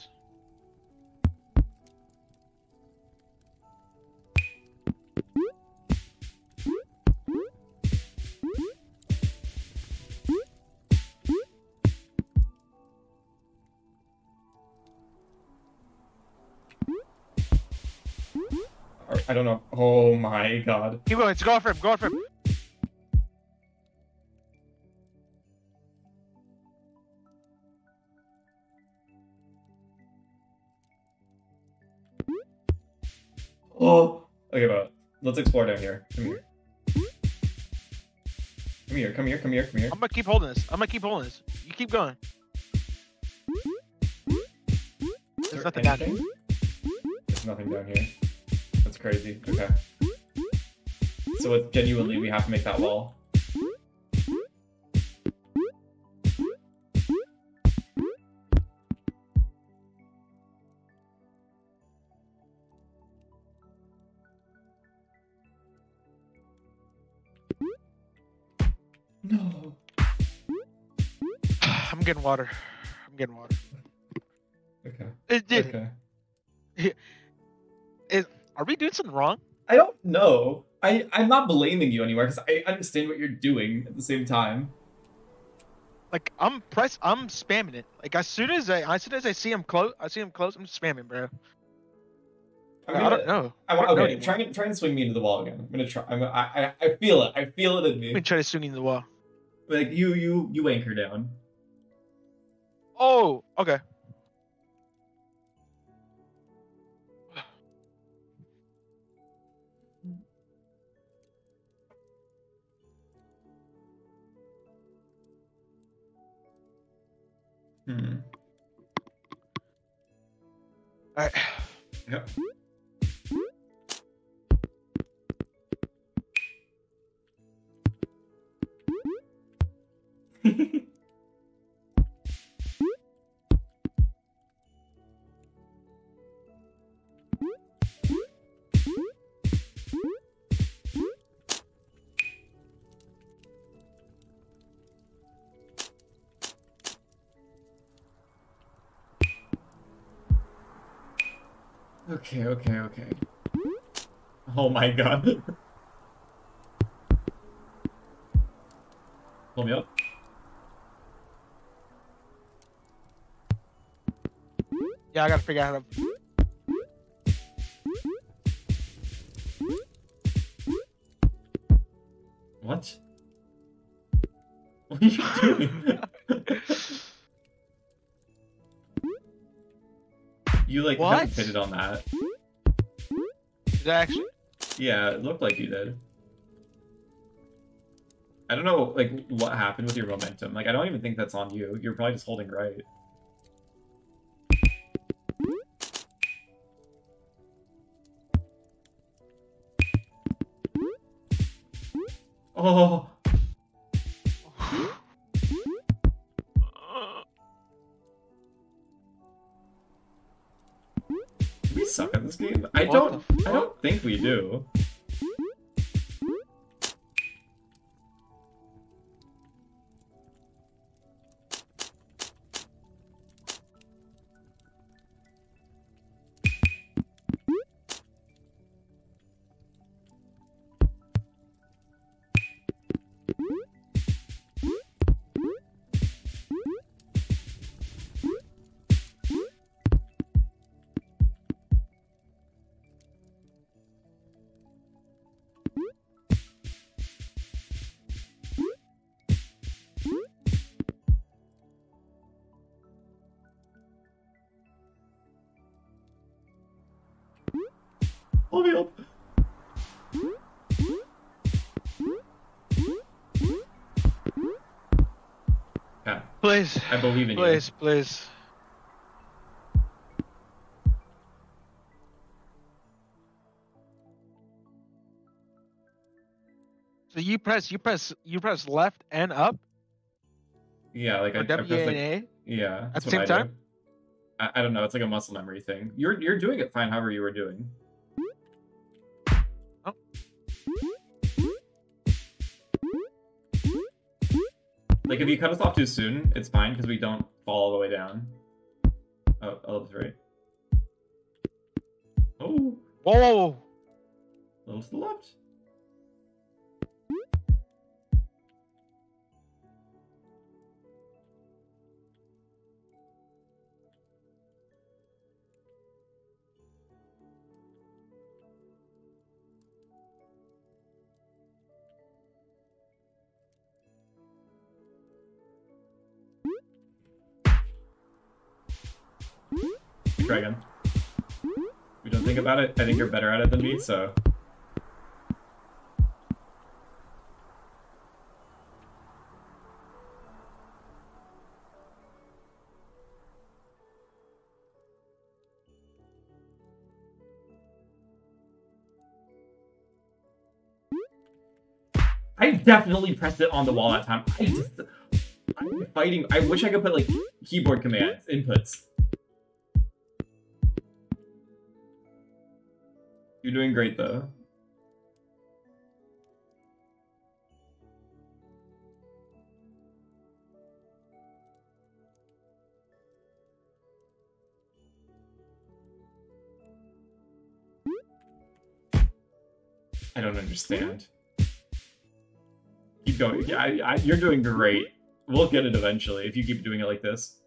I don't know. Oh my god. Keep going. Let's go for him. Go for him. Oh. Okay, but let's explore down here. Come here. Come here, come here, come here, come here. I'm gonna keep holding this. I'm gonna keep holding this. You keep going. There's there nothing down here. There's nothing down here. That's crazy. Okay. So it's genuinely we have to make that wall. Getting water. I'm getting water. Okay. It did. Okay. Are we doing something wrong? I don't know. I I'm not blaming you anywhere because I understand what you're doing at the same time. Like I'm press, I'm spamming it. Like as soon as I, as soon as I see him close, I see him close. I'm spamming, bro. I'm gonna- don't know. I, I don't okay, anymore. try and try and swing me into the wall again. I'm gonna try. I'm, I, I I feel it. I feel it in me. Let me try to swing into the wall. Like you you you anchor down. Oh, okay. Hmm. All right. Yep. Okay, okay, okay. Oh my god. Pull me up. Yeah, I gotta figure out how to. What? What are you doing? you like What? haven't fitted on that. Is that actually? Yeah, it looked like you did. I don't know, like, what happened with your momentum. Like, I don't even think that's on you. You're probably just holding right. Oh, suck at this mm-hmm. game. I don't. I don't think we do. Please, I believe in you. please, please. So you press, you press, you press left and up, Yeah, like I, or I press, like, yeah. that's the same I time? do. I, I don't know. It's like a muscle memory thing. You're you're doing it fine. However you were doing. Oh. Like if you cut us off too soon, it's fine because we don't fall all the way down. Oh, oh, that's right. Oh, whoa. a little to the left. Try again. We don't think about it. I think you're better at it than me, so. I definitely pressed it on the wall that time. I just, I'm fighting. I wish I could put like keyboard commands, inputs. You're doing great though. I don't understand. Keep going. I, I, you're doing great. we'll get it eventually if you keep doing it like this.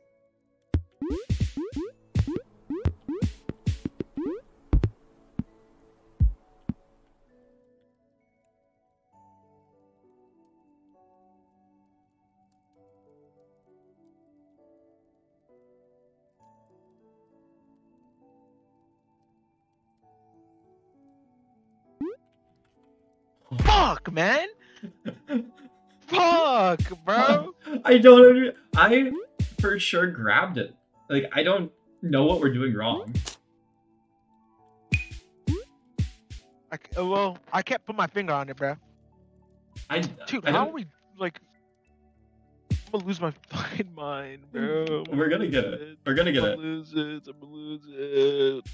Fuck, man. Fuck, bro. I don't. I for sure grabbed it. Like I don't know what we're doing wrong. I, uh, well, I can't put my finger on it, bro. I Dude, I how are we like? I'm gonna lose my fucking mind, bro. We're gonna get it. We're gonna get I'm it. gonna lose it. I'm gonna lose it.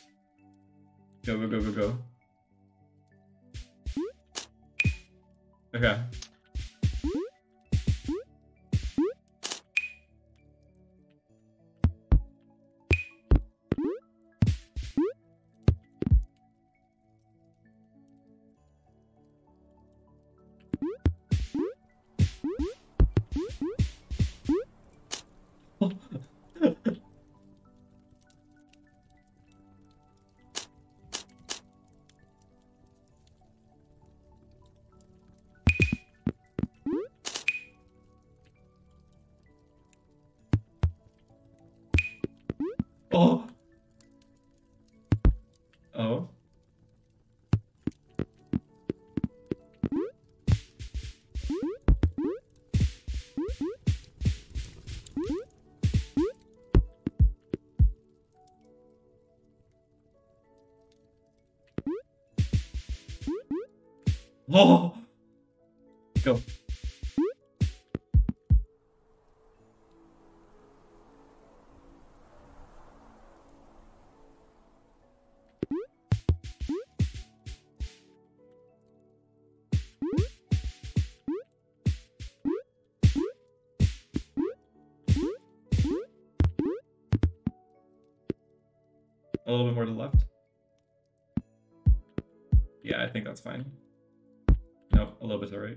Go go go go go. Okay. Oh. Go. A little bit more to the left. Yeah, I think that's fine. Nope, a little bit to right.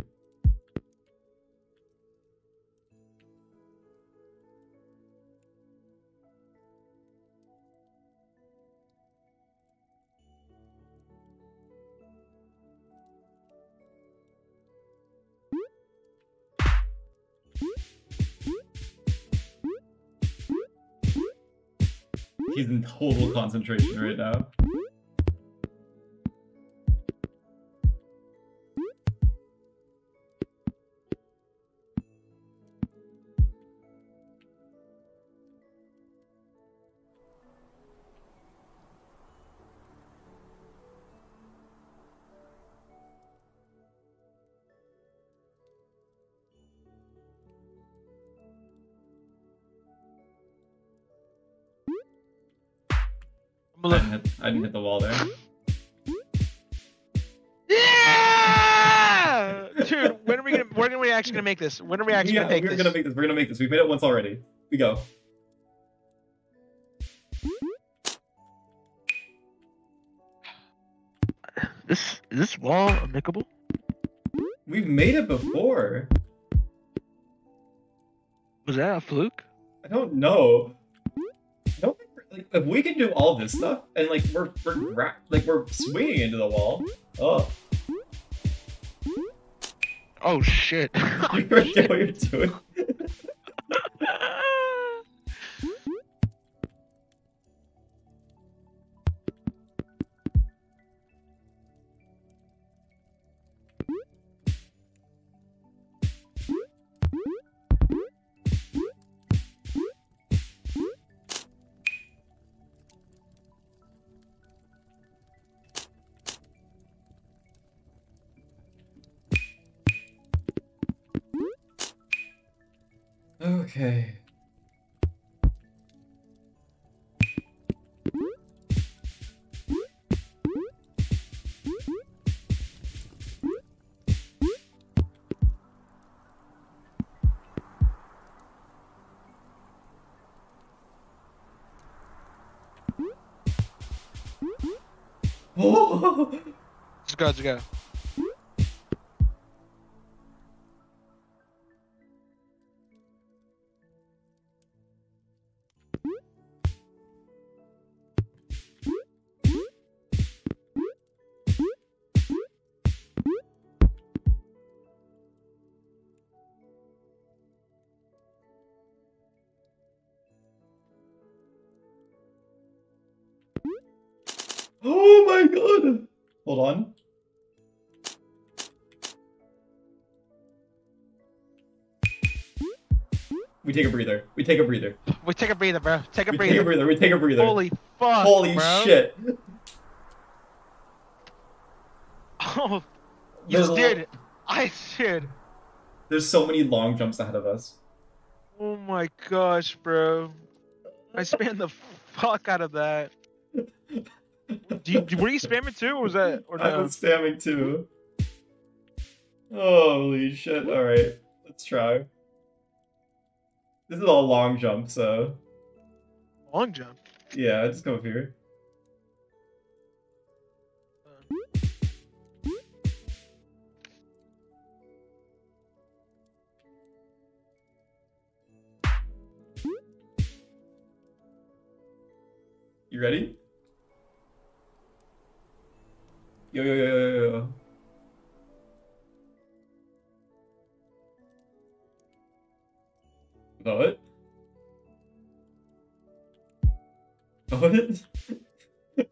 He's in total concentration right now. I'm I didn't, hit, I didn't hit the wall there. Yeah, dude. When are we gonna? When are we actually gonna make this? When are we actually yeah, gonna make we're this? gonna make this. We're gonna make this. We've made it once already. We go. This is this wall amicable? We've made it before. Was that a fluke? I don't know. Like if we can do all this stuff and like we're we're like we're swinging into the wall. Oh, Oh shit! you forget what you're doing. Okay. Oh! Let's go. Let's go. god. Take a breather. We take a breather. We take a breather, bro. Take a We breather. take a breather. We take a breather. Holy fuck, Holy bro. shit. Oh, you There's did. I did. There's so many long jumps ahead of us. Oh my gosh, bro. I spammed the fuck out of that. Do you, were you spamming too, or was that or no? I was spamming too. Holy shit. Alright. Let's try. This is a long jump, so long jump? yeah, just go up here. You ready? Yo yo yo yo yo What? What?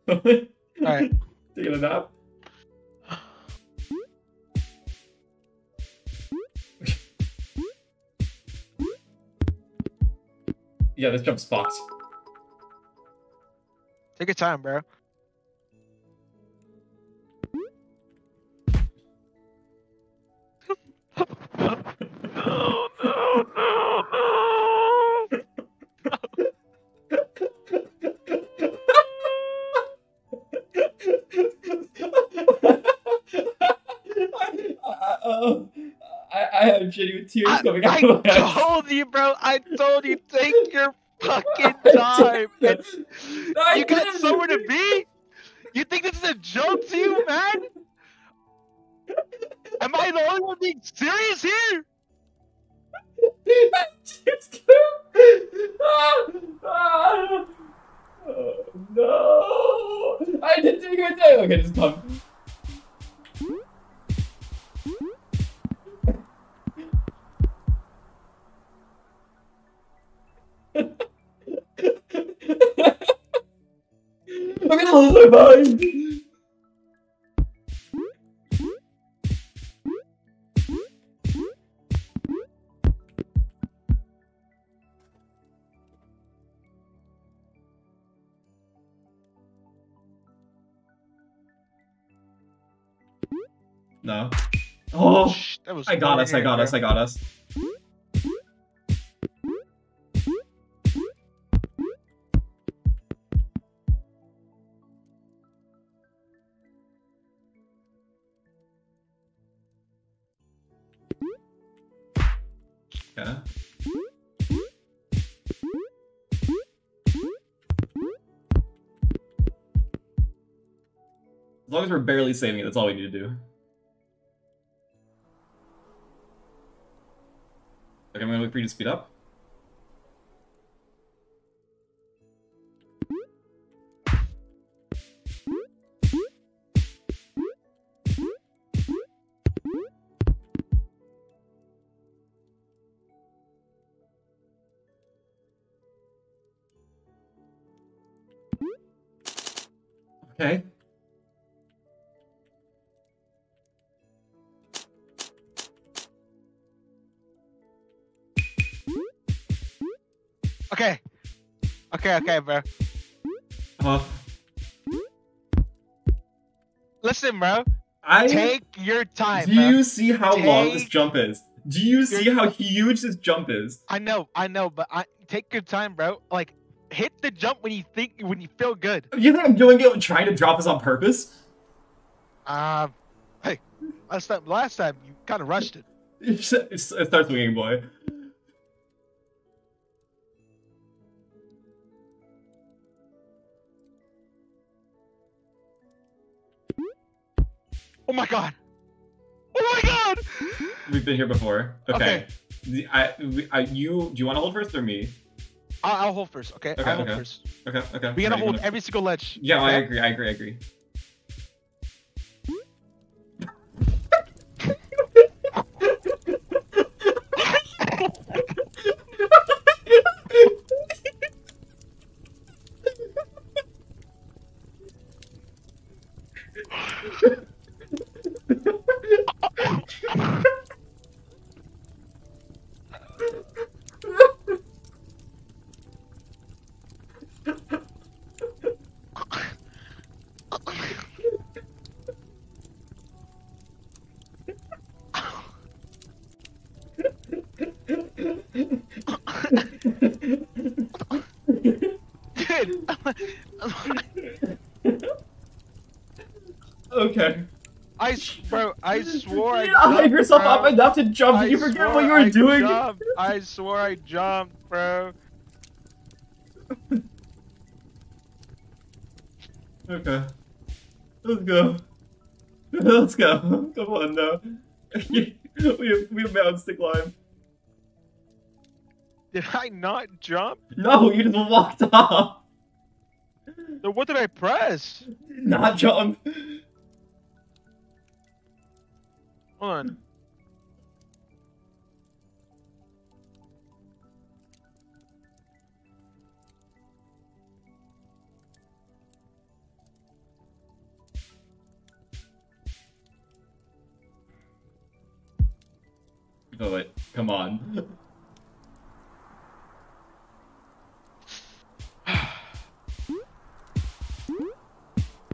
What? Alright. Taking a nap? yeah, this jump's fucked. Take your time, bro. I, I have genuine tears I, coming out of my I eyes. told you, bro. I told you, take your fucking time. I you got somewhere to be? You think this is a joke to you, man? Am I the only one being serious here? Ah. Oh, no! I didn't take my time. Okay, just pump. I'm gonna lose my mind. No. Oh, that was I got us. I got us. I got us. As long as we're barely saving it, that's all we need to do. Okay, I'm gonna wait for you to speed up. Okay. Okay. Okay, okay, bro. Uh, Listen, bro. I Take your time, do bro. you see how long this jump is? Do you see how huge this jump is? I know, I know, but I take your time, bro. Like, hit the jump when you think when you feel good. You think I'm doing it trying to drop us on purpose? Uh, hey, last time, last time you kind of rushed it. It starts swinging, boy. Oh my god! Oh my god! We've been here before. Okay. Okay. I, I, you, do you want to hold first or me? I'll, I'll hold first, okay? Okay, I'll hold okay. first. Okay, okay. We gotta hold wanna- every single ledge. Yeah, I agree. I agree. I agree. I You didn't hype jumped, yourself bro. up enough to jump. Did you forget what you were I doing? Jumped. I swore I jumped, bro. Okay. Let's go. Let's go. Come on now. we have we have mountains to climb. Did I not jump? No, you just walked off. Then what did I press? Not jump. Hold on. Oh wait, come on.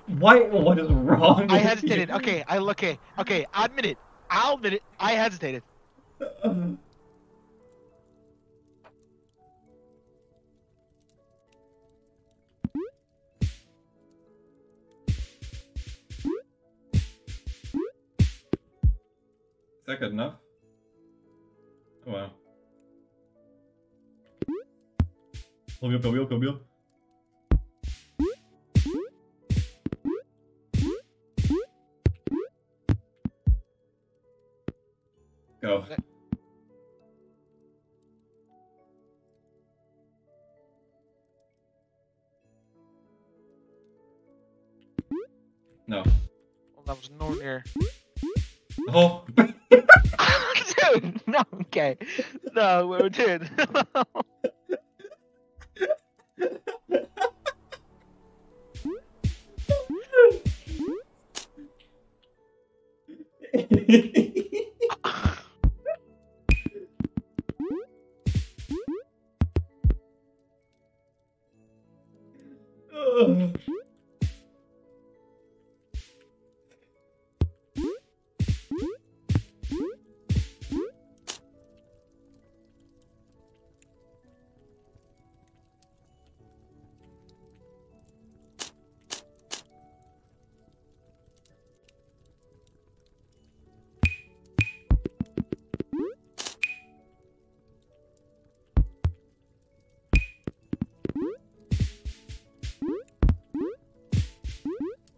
Why? What is wrong? I with hesitated. you? Okay, I look. okay, okay. I admit it. I'll admit it. I hesitated. Is that good enough? Oh wow. Here, come Go. No. Well, that was no near. Oh. dude, no, okay. No, we're dude. Ugh. Ugh.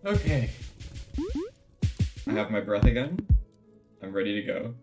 Okay. I have my breath again. I'm ready to go.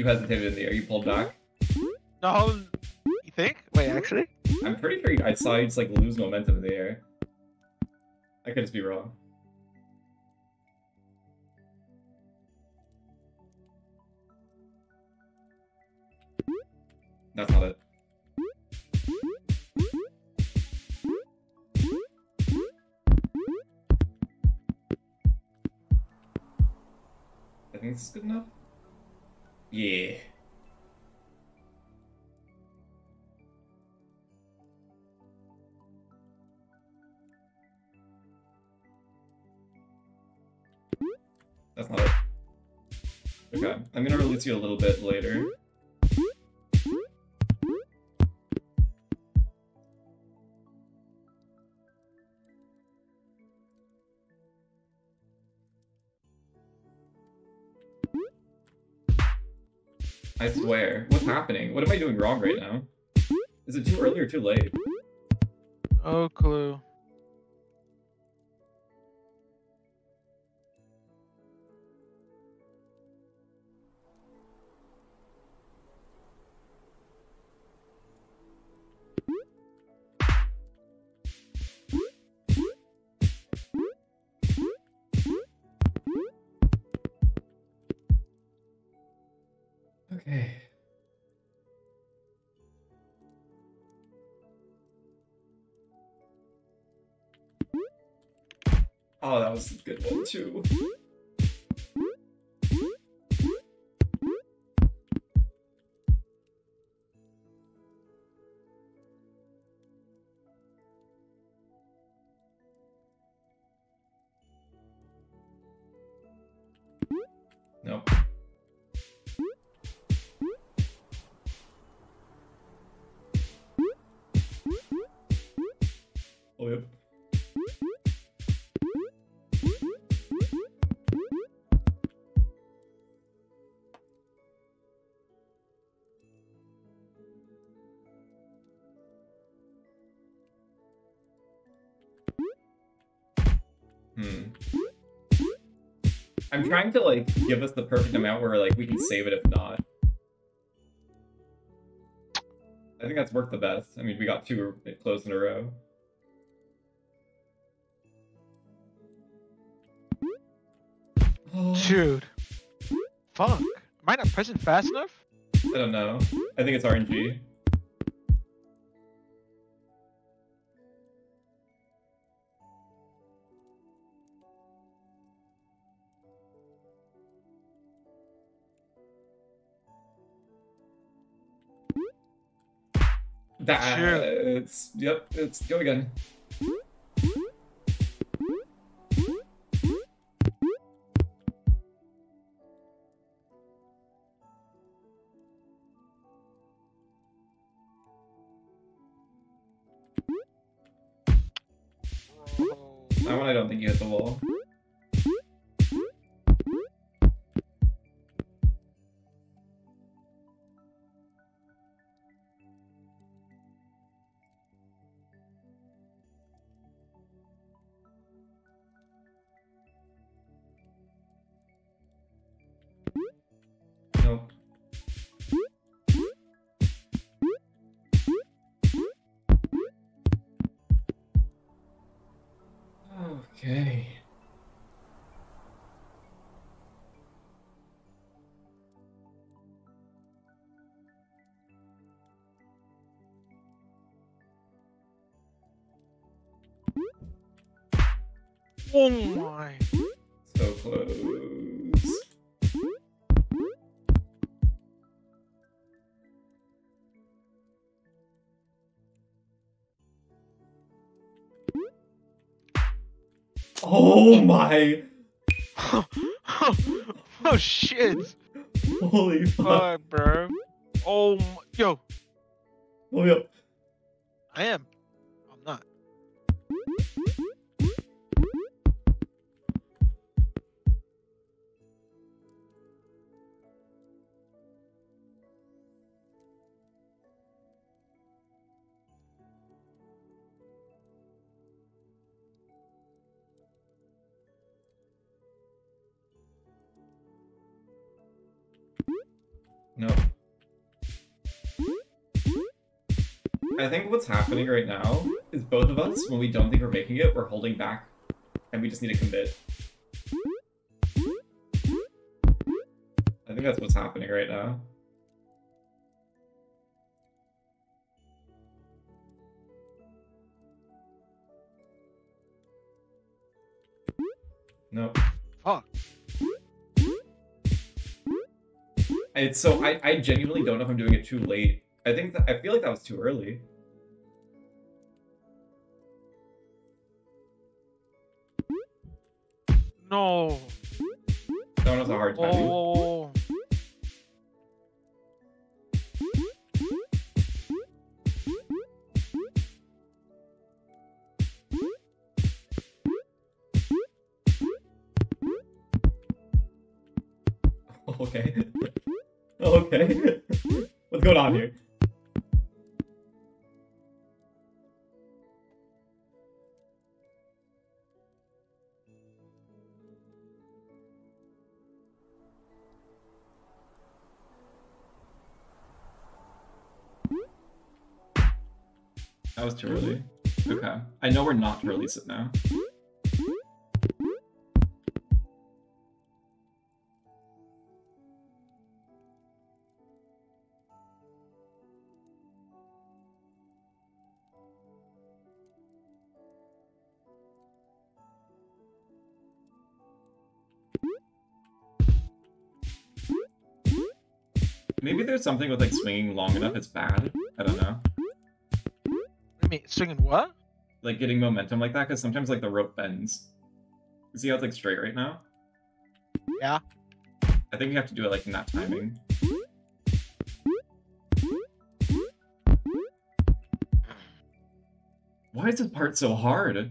You hesitated in the air. You pulled back. no, you think? Wait, actually? I'm pretty sure I saw you just like lose momentum in the air. I could just be wrong. That's not it. I think this is good enough. Yeah. That's not it. Okay, I'm gonna release you a little bit later. I swear. What's happening? What am I doing wrong right now? Is it too early or too late? Oh, clue. Oh, that was a good one too. Oh, yep. Hmm. I'm trying to like give us the perfect amount where like we can save it if not. I think that's worked the best. I mean, we got two close in a row. Dude. Fuck. Am I not pressing fast hmm? enough? I don't know. I think it's RNG. Hmm? That's yep. Let's go again. That one I don't think you hit the wall. Okay. Oh my. So close. Oh my! oh shit. Holy fuck! Bro. Oh, my- yo, Oh, yeah. I am. I think what's happening right now is both of us, when we don't think we're making it, we're holding back, and we just need to commit. I think that's what's happening right now. No. Fuck. It's so I, I genuinely don't know if I'm doing it too late. I think that I feel like that was too early. No. That was a hard time. Oh. Okay. okay. What's going on here? too early. Hmm? Okay. I know we're not to release it now. Maybe there's something with like swinging long enough it's bad. I don't know. Mean, swinging what? Like getting momentum like that because sometimes like the rope bends. See how it's like straight right now? Yeah. I think you have to do it like in that timing. Why is this part so hard?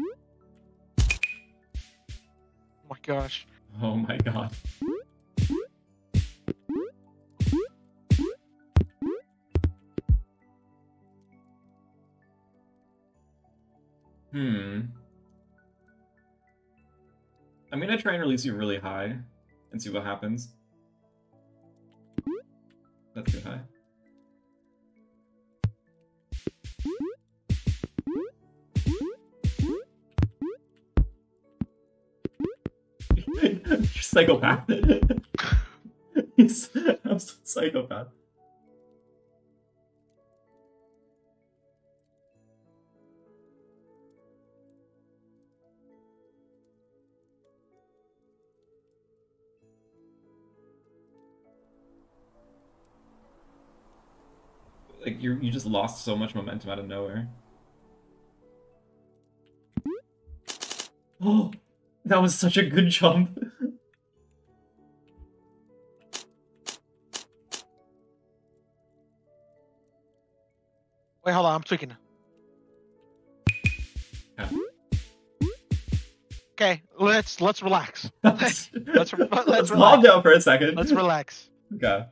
Oh my gosh. Oh my god. Hmm. I'm gonna try and release you really high and see what happens. That's too high. psychopath. I'm psychopath. Like you you just lost so much momentum out of nowhere. Oh, that was such a good jump. Wait, hold on. I'm tweaking. Yeah. Okay, let's let's relax. Let's, Let's re- let's let's relax. down for a second. Let's relax. Okay.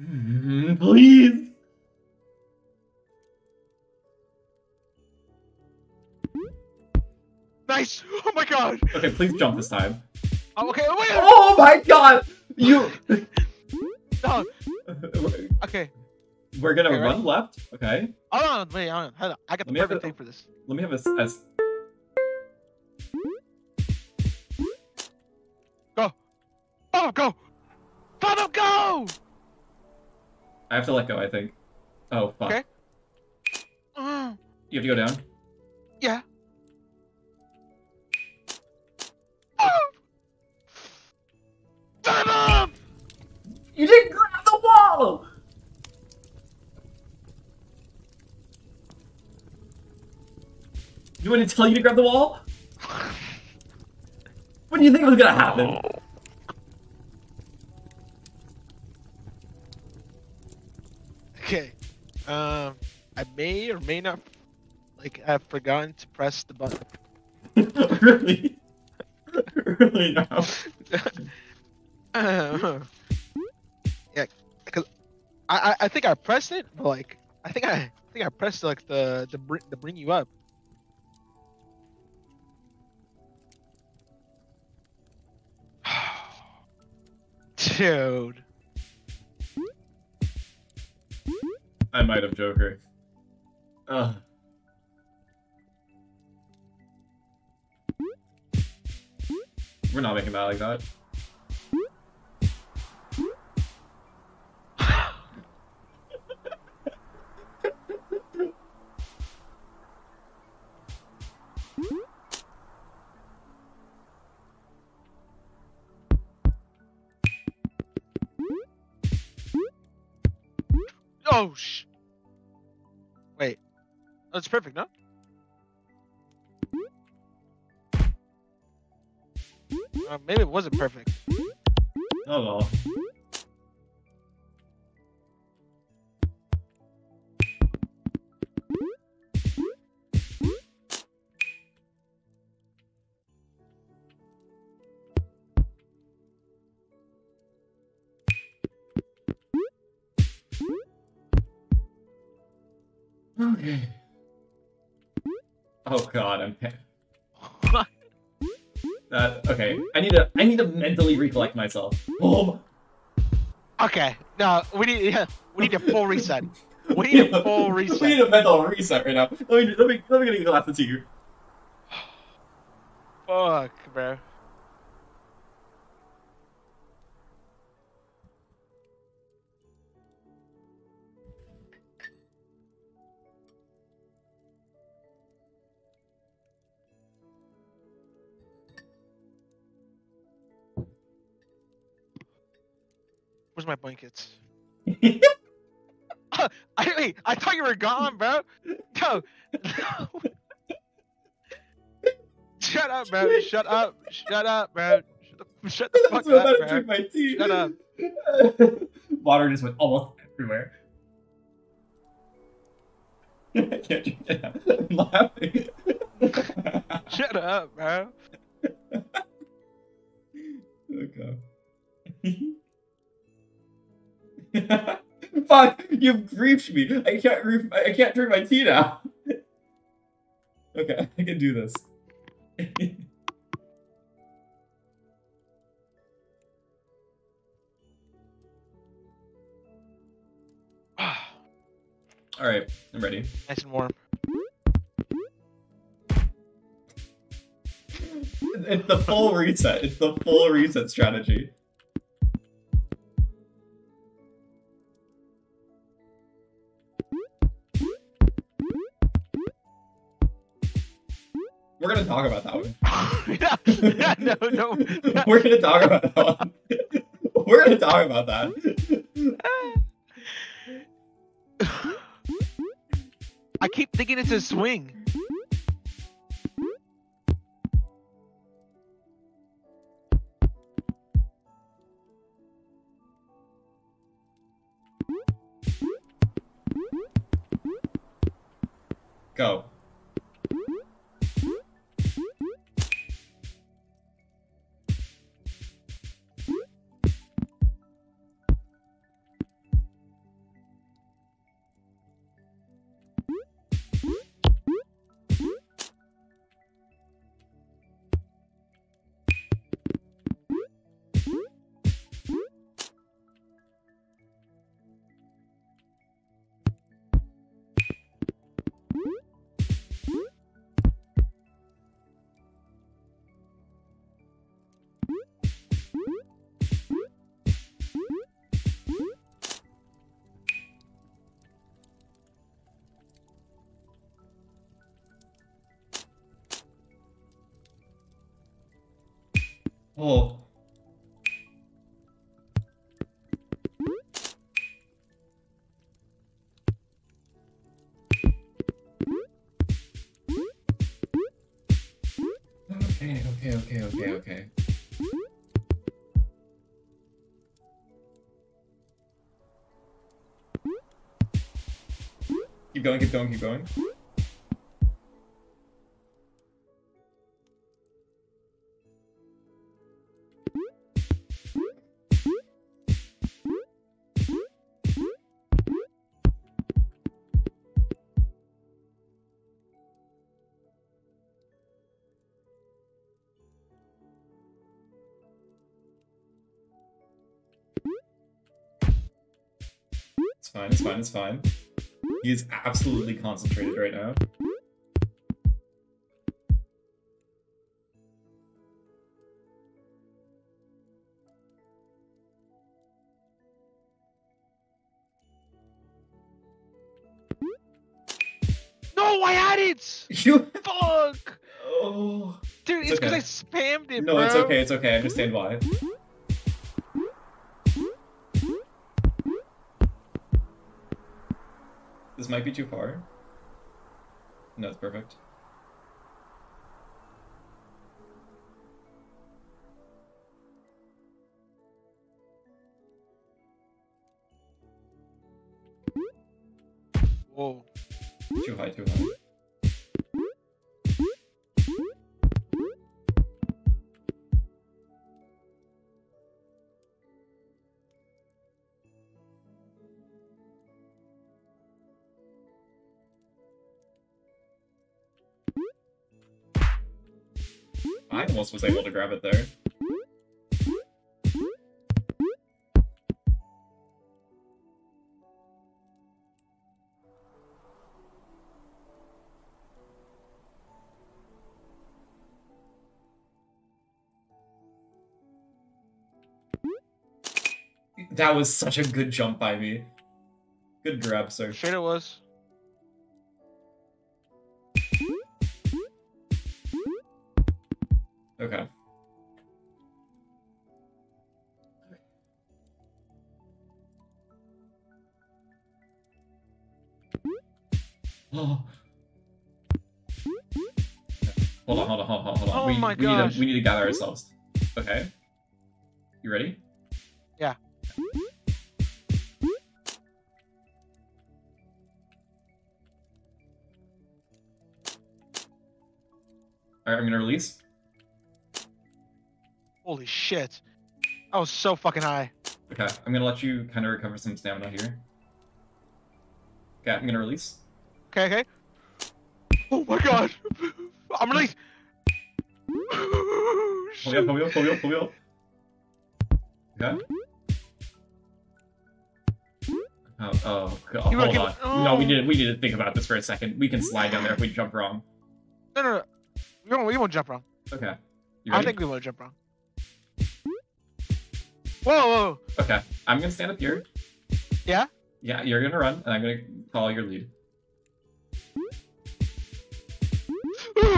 Mm, please. Nice. Oh my god. Okay, please jump this time. Oh, okay. Wait. Oh my god! You. No. Okay. We're gonna Okay, run ready? left. Okay. Hold on. Wait. Hold on. Hold on. I got the Let me have perfect it- thing for this. Let me have a. s- a s- Bob, go. Bob, go. I have to let go. I think. Oh fuck. Okay. You have to go down. yeah. Bob! You didn't grab the wall. You want to tell you to grab the wall? What do you think was gonna happen? Okay. Um, I may or may not, like, have forgotten to press the button. really? really now? Yeah, because I, I think I pressed it, but like I think I, I think I pressed like the the bring the bring you up. Dude. I might have Joker. Ugh. We're not making that like that. Oh sh. Wait. That's perfect, no? Uh, maybe it wasn't perfect. Not at Okay. Oh god, I'm pa- that uh, okay. I need to I need to mentally recollect myself. Oh okay. No, we need yeah, we need a full reset. We need a full reset. We need a mental reset right now. Let me let me let me get a glass of tea. Fuck, bro. My blankets? I wait, I thought you were gone, bro. No. no. Shut up, bro. Shut up. Shut up, bro. Shut the, shut the fuck up, bro. drink my tea. Shut up. Water just went almost everywhere. I can't drink it. I'm laughing. Shut up, bro. Oh, okay. Fuck! You've griefed me. I can't. Grief, I can't drink my tea now. okay, I can do this. All right, I'm ready. nice and warm. It's the full reset. It's the full reset strategy. We're gonna talk about that one. yeah, yeah, no, no. We're gonna talk about that one. We're gonna talk about that. I keep thinking it's a swing. Go. Oh. Okay, okay, okay, okay, okay. Keep going, keep going, keep going. Fine, it's fine. He is absolutely concentrated right now. No, I had it. You. Fuck, Oh. dude. It's because okay. I spammed it, No, bro. it's okay, it's okay. I understand why. This might be too far. No, it's perfect. Whoa. Too high, too high. Almost was able to grab it there. That was such a good jump by me. Good grab, sir. Shit, it was. Okay. Oh. Hold on, hold on, hold on, hold on. Oh we, my we. Need to, we need to gather ourselves. Okay. You ready? Yeah. Alright, I'm gonna release. Holy shit. I was so fucking high. Okay, I'm gonna let you kind of recover some stamina here. Okay, I'm gonna release. Okay, okay. Oh my god. I'm released. Pull me up, pull me up, pull me up, pull me up. Okay. Oh, oh, God, You hold on. Oh. No, we oh. need we need to think about this for a second. We can slide down there if we jump wrong. No, no, no. We won't, we won't jump wrong. Okay. I think we won't jump wrong. Whoa, whoa. Okay, I'm gonna stand up here. Yeah? Yeah, you're gonna run, and I'm gonna follow your lead.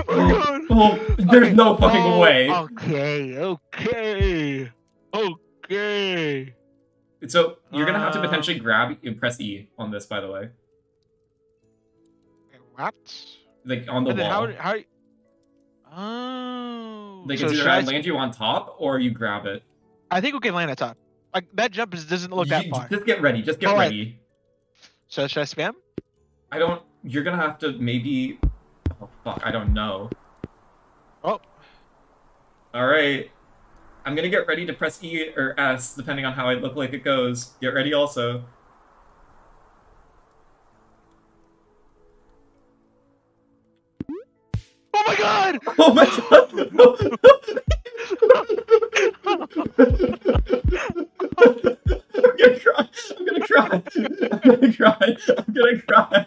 Oh. Oh, there's Okay. no fucking Oh, way. Okay, okay. Okay. So you're gonna have to Um, potentially grab and press E on this, by the way, What? like on the wall. how, how, oh. like so it's either I, land you on top or you grab it. I think we can land at top. Like, that jump is, doesn't look that You- far. Just get ready. Just get Alright. ready. So should I spam? I don't. You're gonna have to maybe. Oh fuck! I don't know. Oh. All right. I'm gonna get ready to press E or S depending on how I look like it goes. Get ready also. Oh my god! Oh my god! I'm gonna cry. I'm gonna cry. I'm gonna cry. I'm gonna cry.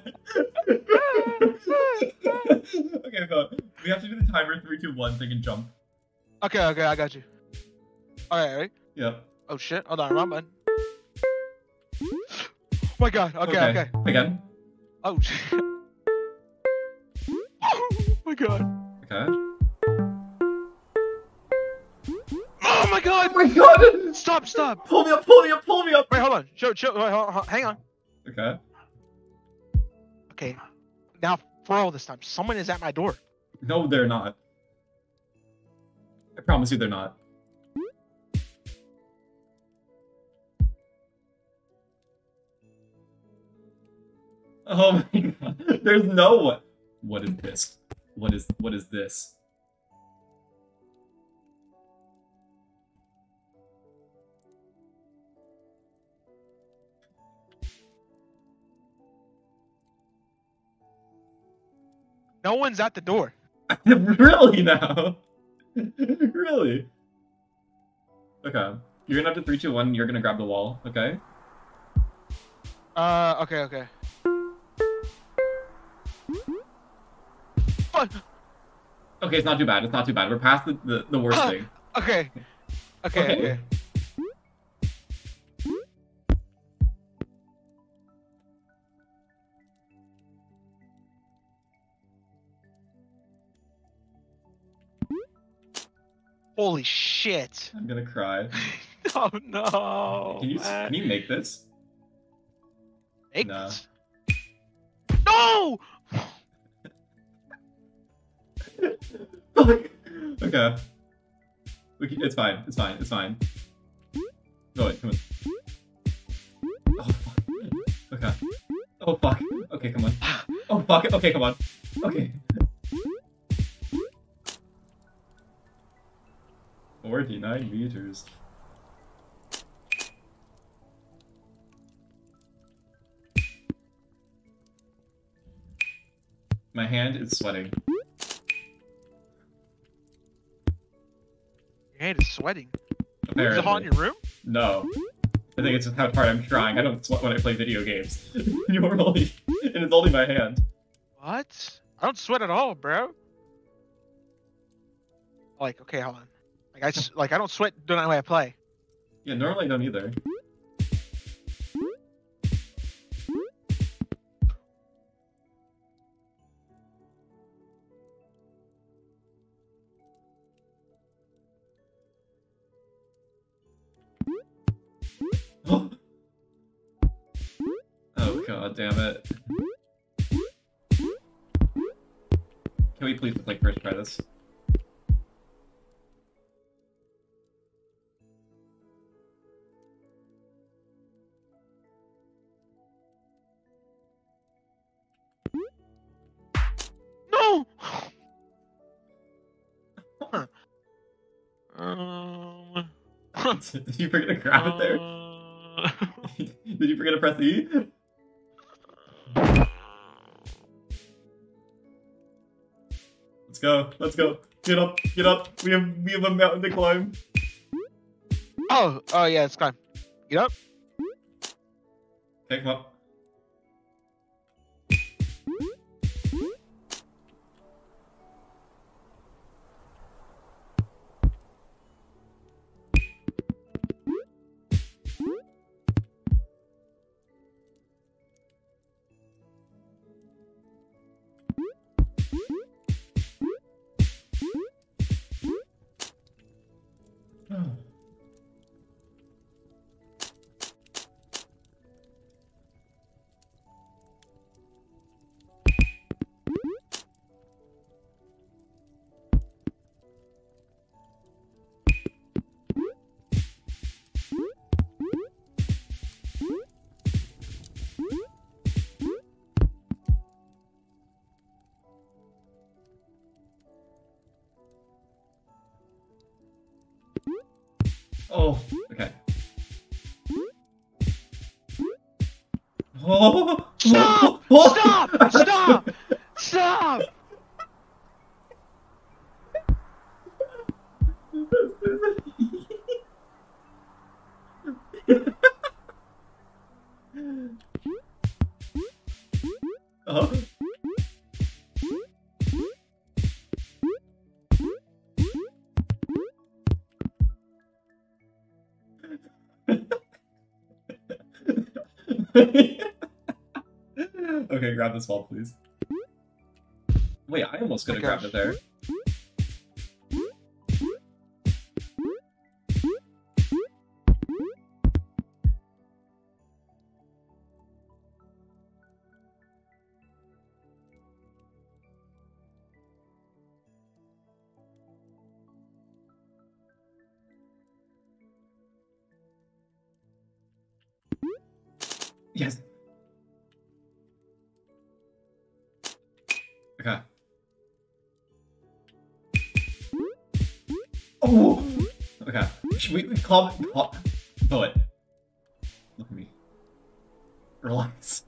okay, go. We have to do the timer three, two, one thing can jump. okay, okay, I got you. Alright, ready? Yep. Oh shit, hold on, wrong button. Oh my god, okay, okay. Again. Oh shit. Oh my god. Okay. Oh my god! Oh my god! Stop, stop! Pull me up! Pull me up! Pull me up! Wait, hold on. Show, show, wait, hold, hold, hang on. Okay. Okay. Now, for all this time, someone is at my door. No, they're not. I promise you, they're not. Oh my god. There's no one. What is this? What is what is this? No one's at the door. really now? really? Okay. You're gonna have to three, two, one. You're gonna grab the wall. Okay. Uh, okay, okay. Fuck. Okay, it's not too bad. It's not too bad. We're past the the, the worst thing. Okay. Okay, Okay. okay. Holy shit. I'm gonna cry. Oh no. Can you man. can you make this? Make No. this? No! okay. We can, it's fine. It's fine. It's fine. Go ahead. Come on. Oh, fuck. Okay. Oh fuck. Okay, come on. Oh fuck. Okay, come on. Okay. Forty-nine meters. My hand is sweating. Your hand is sweating. Is Apparently. it hot in your room? No. I think it's just how hard I'm trying. I don't sweat when I play video games. Normally. And it's only my hand. What? I don't sweat at all, bro. Like, okay, hold on. I like I don't sweat the way I play. Yeah, normally I don't either. oh god damn it. Can we please like first try this? Did you forget to grab it there? uh, Did you forget to press E? Let's go. Let's go. Get up. Get up. We have we have a mountain to climb. oh, oh yeah, it's gone. Get up. Okay, come up. Oh, Stop! oh, Stop! Stop! Grab this ball, please. Wait, I almost could have grabbed it there. Okay. Oh. Okay. Should we calm? calm no it. Look at me. Relax.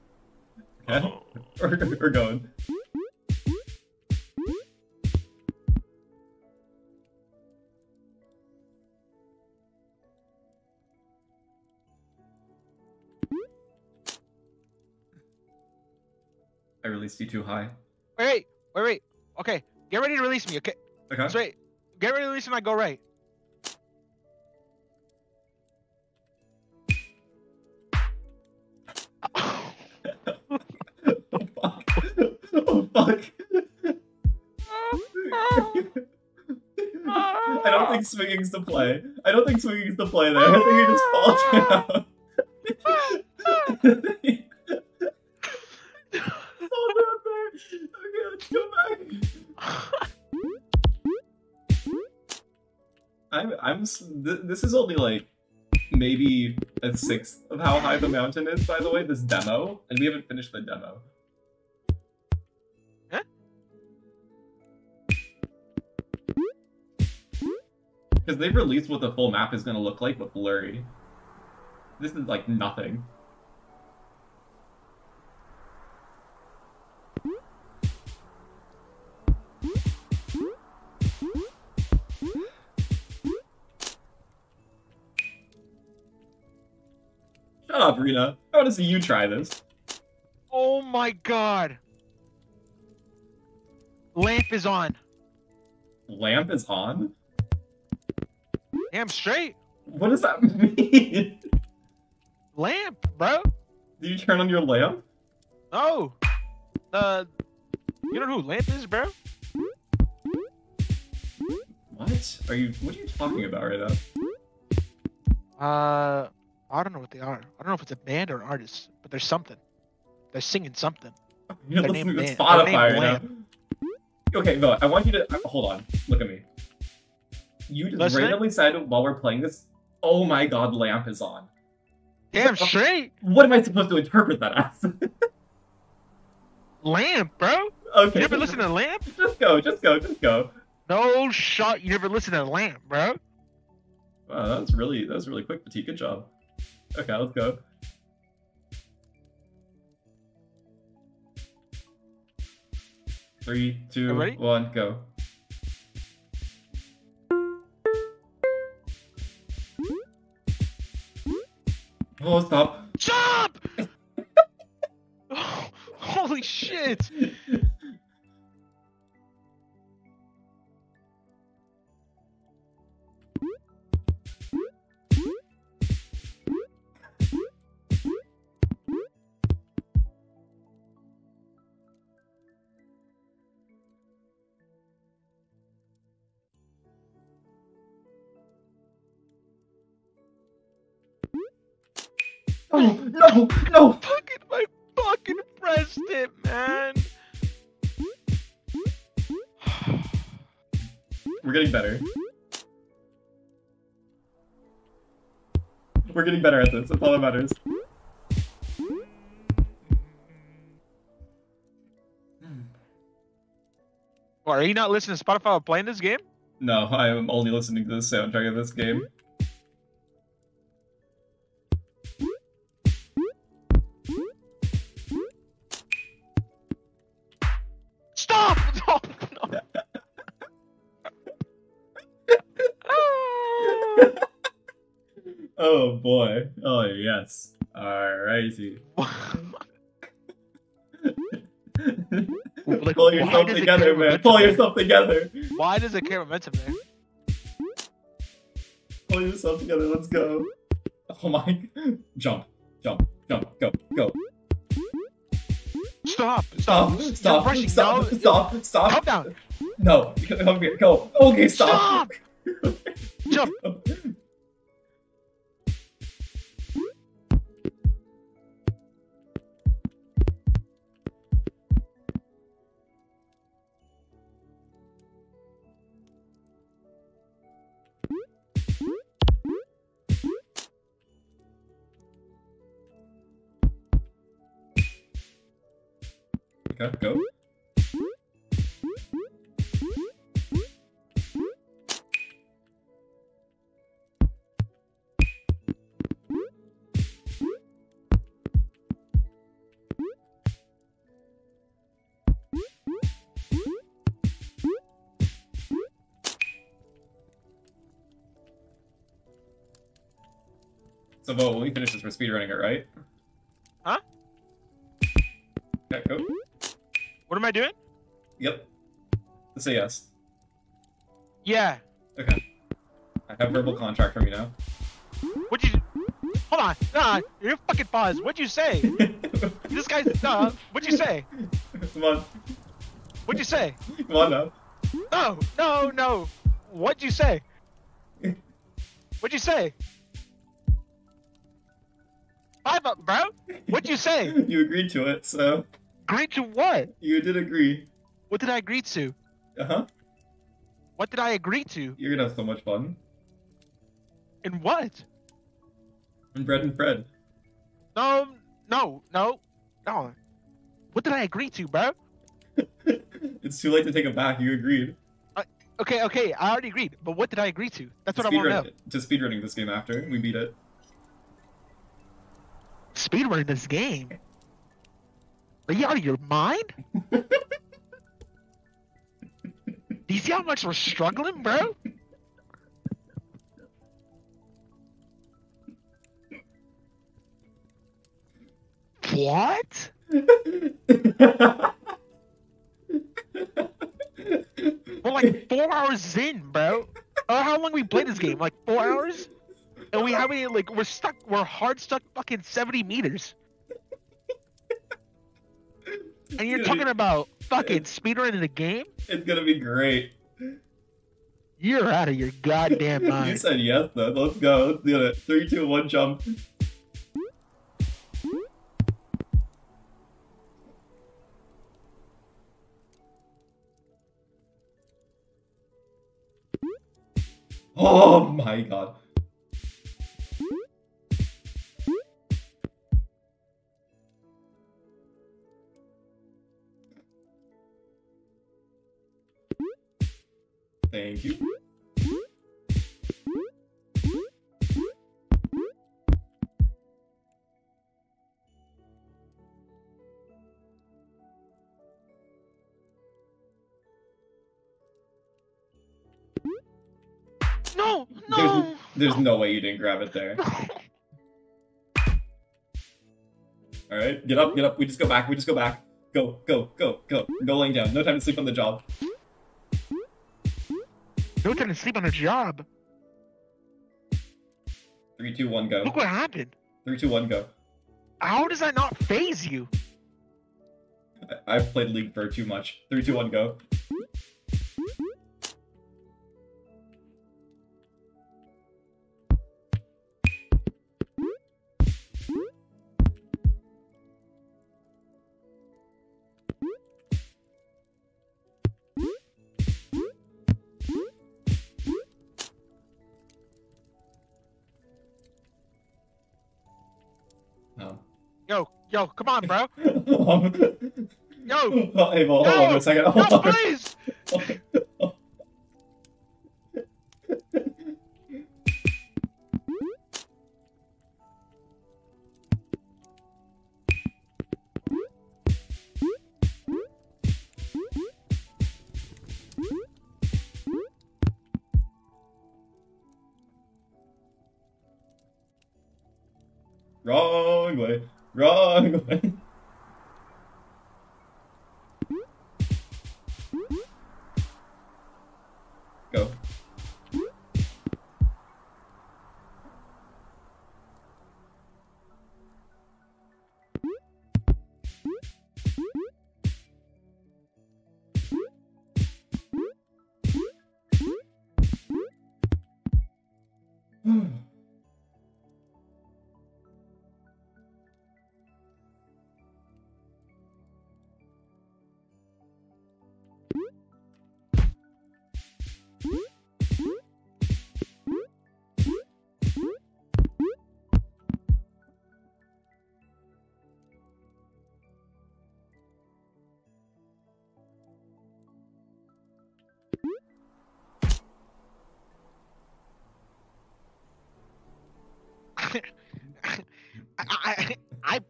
Okay. Uh-huh. We're, we're going. I released you too high. Wait, wait, wait. Okay, get ready to release me. Okay, Okay. straight. Get ready to release me. I go right. oh fuck. Oh fuck. I don't think swinging's the play. I don't think swinging's the play there. I think you just fall down. I'm, I'm, s- th- this is only like maybe a sixth of how high the mountain is, by the way, this demo, and we haven't finished the demo. Huh? Because they've released what the full map is going to look like, but blurry. This is like nothing. Up. I want to see you try this. oh my god. Lamp is on. Lamp is on? Damn straight. What does that mean? Lamp, bro. Did you turn on your lamp? No. Uh, you know who Lamp is, bro? What? Are you what are you talking about right now? Uh, I don't know what they are. I don't know if it's a band or an artist, but there's something. They're singing something. You're Their listening name to Spotify right now. Okay, no, I want you to hold on. Look at me. You just Listening? randomly said while we're playing this, "Oh my god, lamp is on." Damn straight. What am I supposed to interpret that as? Lamp, bro. okay, You never listen to Lamp? Just go, just go, just go. No shot. You never listen to Lamp, bro. Wow, that was really that was really quick, Petite. Good job. Okay, let's go. Three, two, one, go. Oh, stop. Stop! oh, holy shit! Oh, no, no! Fucking, I fucking pressed it, man. We're getting better. We're getting better at this. That's all that matters. Well, are you not listening to Spotify while playing this game? No, I am only listening to the soundtrack of this game. Oh boy. Oh yes. Alrighty. Like, Pull yourself together, man. Pull yourself together. Why does it carry momentum there? Pull yourself together. Let's go. Oh my. Jump. Jump. Jump. Go. Go. Stop! Stop. Stop. rushing. Stop. No, Stop. Stop. Calm down. No. Come here. Go. Okay. Stop. Jump. Okay. Go. So, Bo, when we finish this, we're speedrunning it, right? Huh? Okay, go. What am I doing? Yep. Say yes. Yeah. Okay. I have verbal contract from you now. What'd you? Hold on. Nah, you fucking pause. What'd you say? this guy's. Nah. What'd you say? Come on. What'd you say? Come on now. No, no, no. What'd you say? What'd you say? Five up, bro. What'd you say? You agreed to it, so Agree to what? you did agree. What did I agree to? Uh huh. What did I agree to? You're gonna have so much fun. And what? And bread and Fred. No, no, no, no. What did I agree to, bro? it's too late to take it back. You agreed. Okay, okay, I already agreed. But what did I agree to? That's what I want to know. To speedrunning this game after we beat it. Speedrunning this game. Are you out of your mind? Do you see how much we're struggling, bro? What? We're like four hours in, bro. Oh, how long we played this game? Like four hours? And we haven't like we're stuck. We're hard stuck fucking seventy meters and you're talking about fucking speedrunning the game? It's gonna be great. You're out of your goddamn mind. you said yes, though. Let's go. Let's do it. Three, two, one, jump. Oh my god. Thank you. No, no. There's no way you didn't grab it there. Alright, get up, get up. We just go back, we just go back. Go, go, go, go. Go laying down. No time to sleep on the job. No time to sleep on the job. Three, two, one, go. Look what happened. Three, two, one, go. How does that not phase you? I- I've played League for too much. Three, two, one, go. Yo, come on, bro. Yo, hey, well, hold on a second. Hold yo, on. please.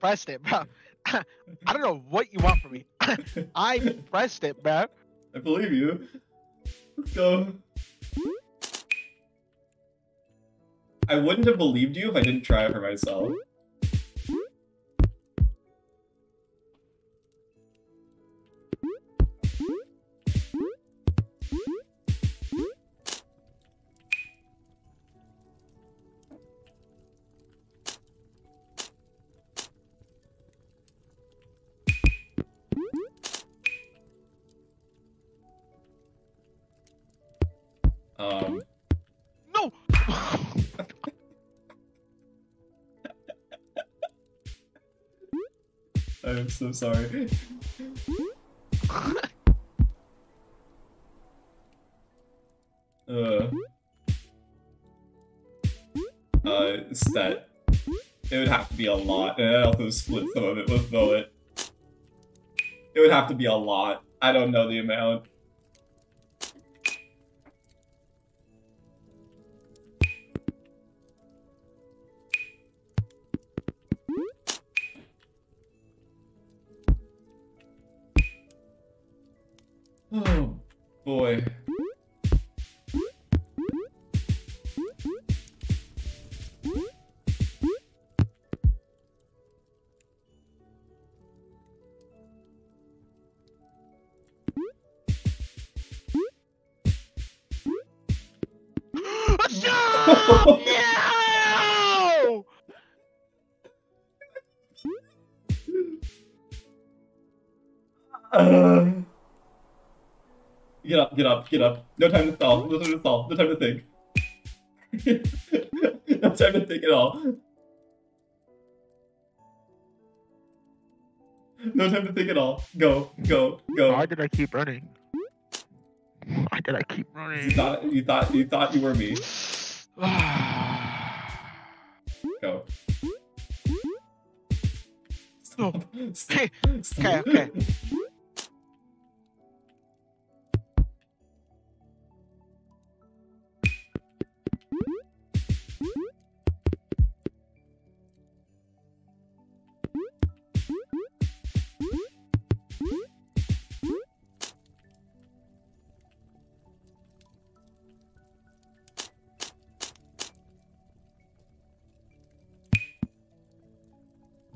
Pressed it, bro. I don't know what you want from me. I pressed it, bro. I believe you. Let's go. I wouldn't have believed you if I didn't try it for myself. I'm so sorry. Uh. Uh, stat. It would have to be a lot, and I'd also split some of it with Voet. It would have to be a lot. I don't know the amount. Get up, get up. No time to stall. No time to stall. No time to think. no time to think at all. No time to think at all. Go, go, go. Why did I keep running? Why did I keep running? You thought you thought you thought you were me. Go. No. Stop. Okay, Stop. okay.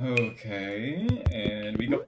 Okay, and we go.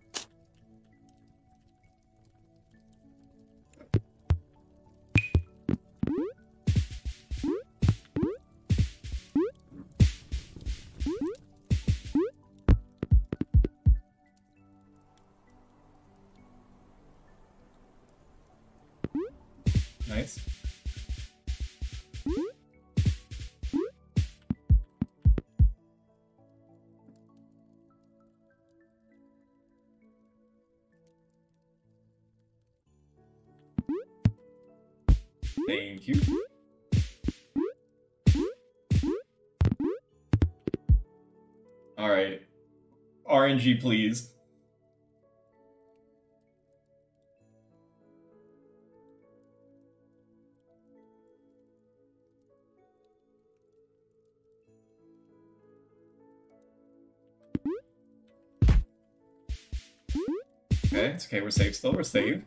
You. All right. RNG, please. Okay, it's okay. We're safe still. We're safe.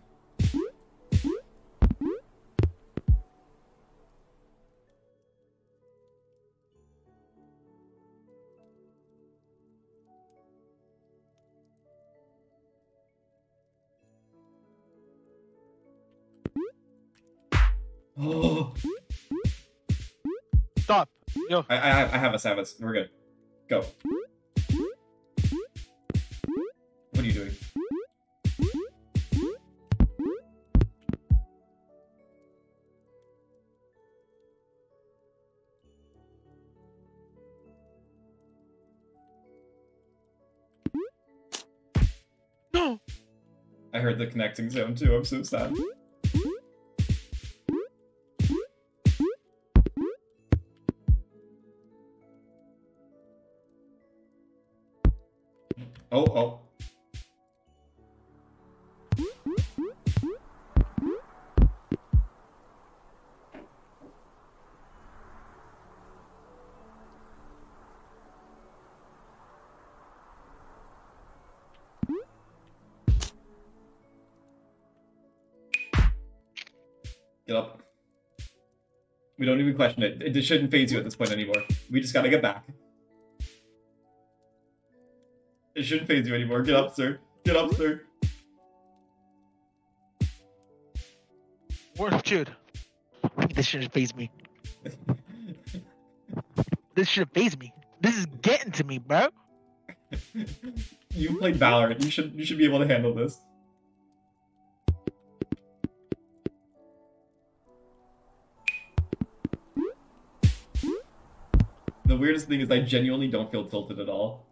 I, I, have- I have have us. We're good. Go. What are you doing? no. I heard the connecting sound too. I'm so sad. Oh, oh. Get up. We don't even question it. It shouldn't faze you at this point anymore. We just gotta get back. Shouldn't faze you anymore. Get up, sir. Get up, sir. What, dude? This shouldn't faze me. This shouldn't faze me. This is getting to me, bro. you played Valorant. You should you should be able to handle this. The weirdest thing is I genuinely don't feel tilted at all.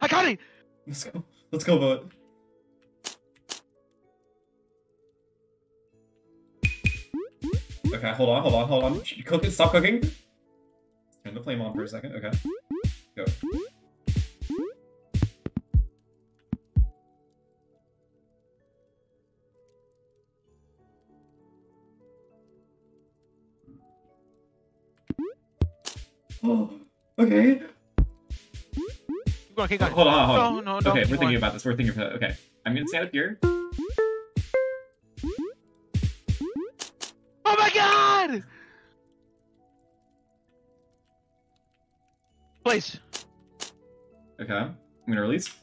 I got, it. Let's go. Let's go, Voet. Okay, hold on, hold on, hold on. Cook it, stop cooking. Turn the flame on for a second, okay. Go. Oh, okay. Keep going, keep going. Hold on, hold on. No, no, okay, we're thinking about this. We're thinking about it. Okay, I'm gonna stand up here. Oh my god! Please. Okay, I'm gonna release.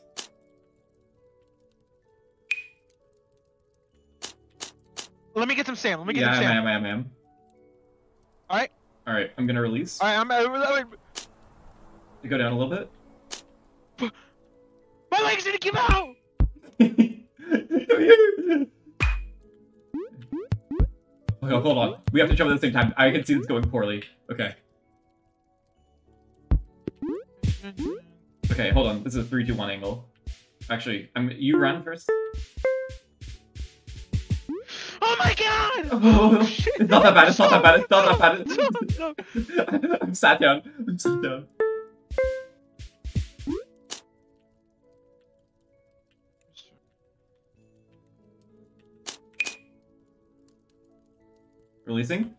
Let me get some sand. Let me get yeah, some I sand. am, I am, I am. Alright. All right, I'm gonna release. Alright, I'm over that way. Go down a little bit. My legs didn't give out! Okay, hold on. We have to jump at the same time. I can see this going poorly. Okay. Okay, hold on. This is a three, two, one angle. Actually, I'm. You run first. Oh my god! Oh, it's not that bad. It's not that bad. It's not that bad. I'm sat down. I'm sat down. Releasing.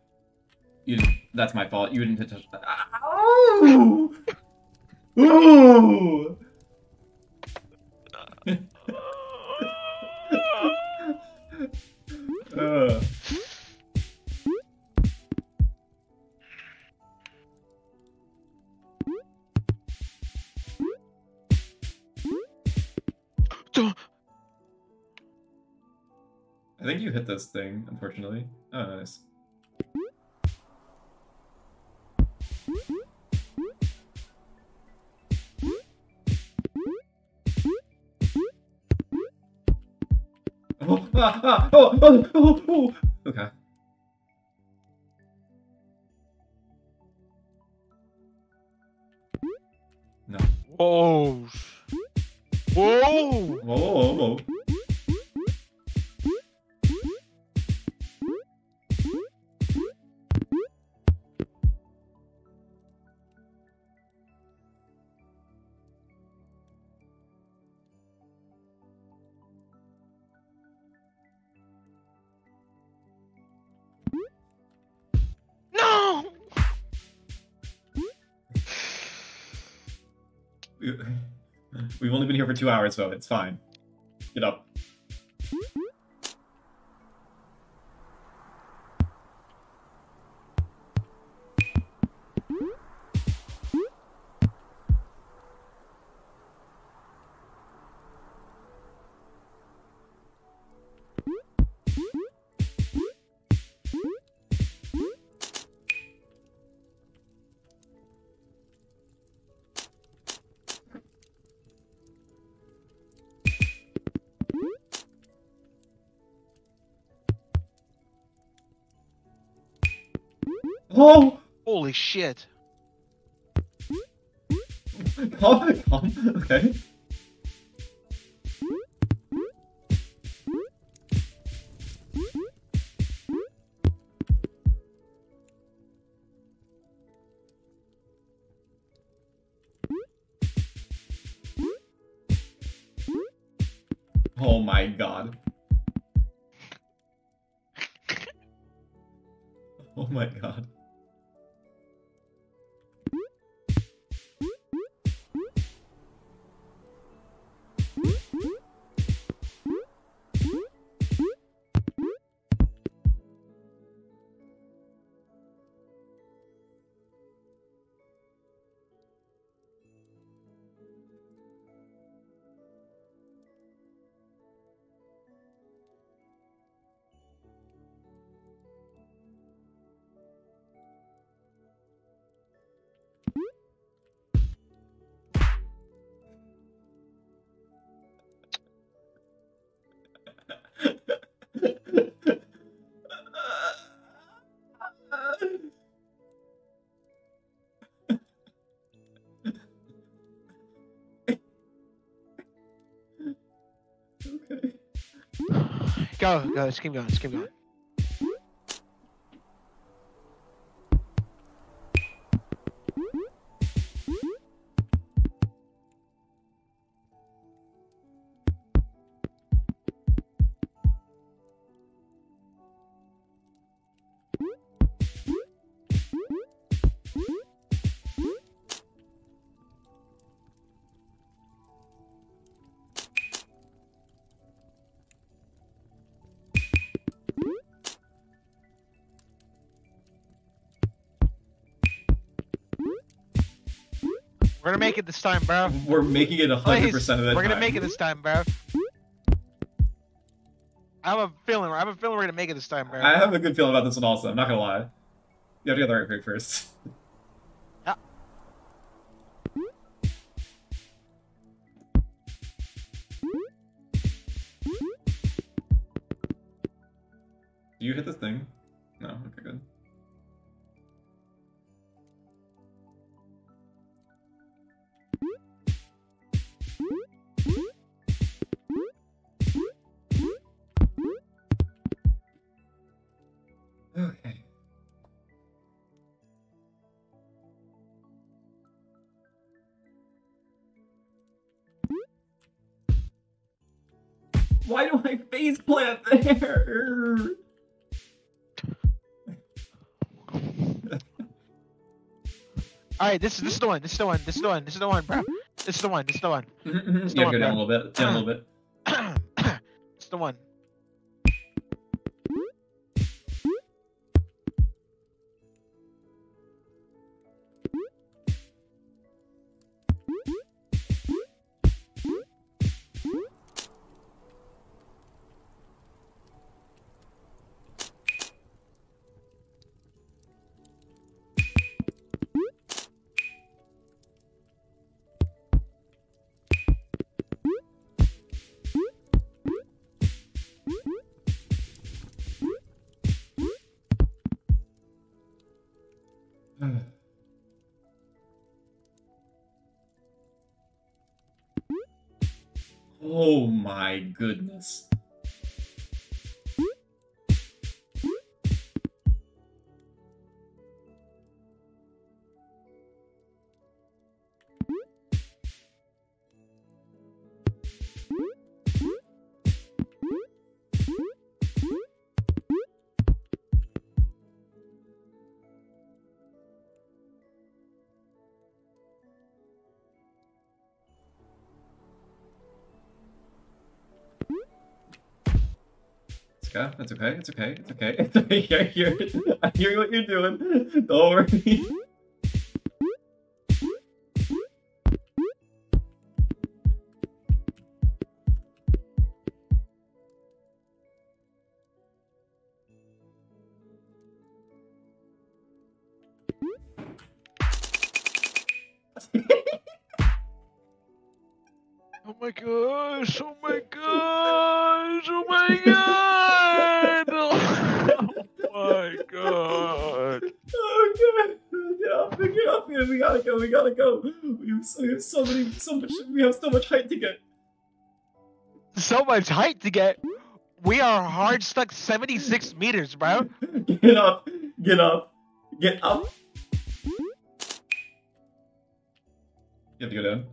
You. Didn't, that's my fault. You didn't touch that. Ow! Ooh! I think you hit this thing, unfortunately. Oh, nice. Oh, ah, ah, oh, oh, oh, oh. Okay. No. Whoa. Whoa! Whoa, whoa, whoa. We've only been here for two hours, though. It's fine. Get up. Shit. Calm, calm. Okay. Go, go, let's keep going, let's keep going. It this time, bro. We're making it 100% Please, of the we're gonna time. make it this time, bro. I have a feeling. I have a feeling we're gonna make it this time, bro. I have a good feeling about this one also. I'm not gonna lie. You have to get the right pick first. face plant there? All right, this is this is the one. This is the one. This is the one. This is the one, bro. This is the one. This is the one. you have to Stop, go down a little bit. Down a little bit. it's the one. Oh my goodness. Okay. It's okay. It's okay. It's okay. It's okay. I hear what you're doing. Don't worry. We gotta go. We gotta go. We have so, we have so many. So much. We have so much height to get. So much height to get. We are hard stuck 76 meters, bro. Get up. Get up. Get up. You have to go down.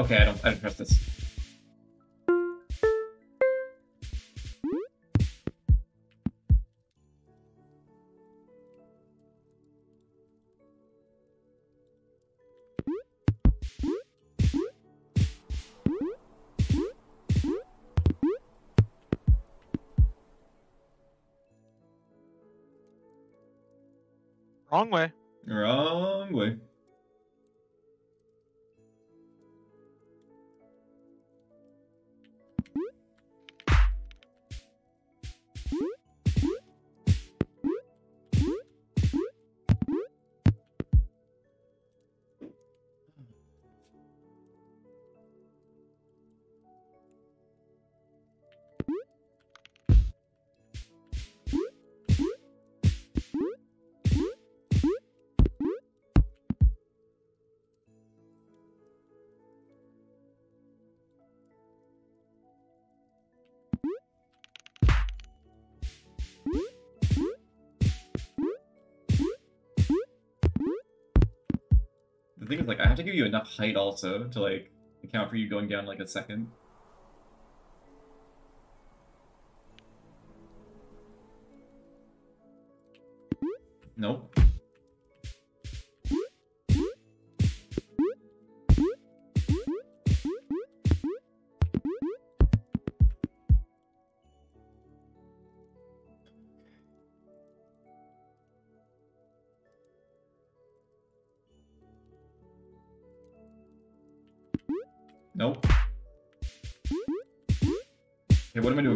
Okay, I don't. I don't trust this. Wrong way. Wrong way. Thing is, like, I have to give you enough height also to, like, account for you going down, like, a second. Nope.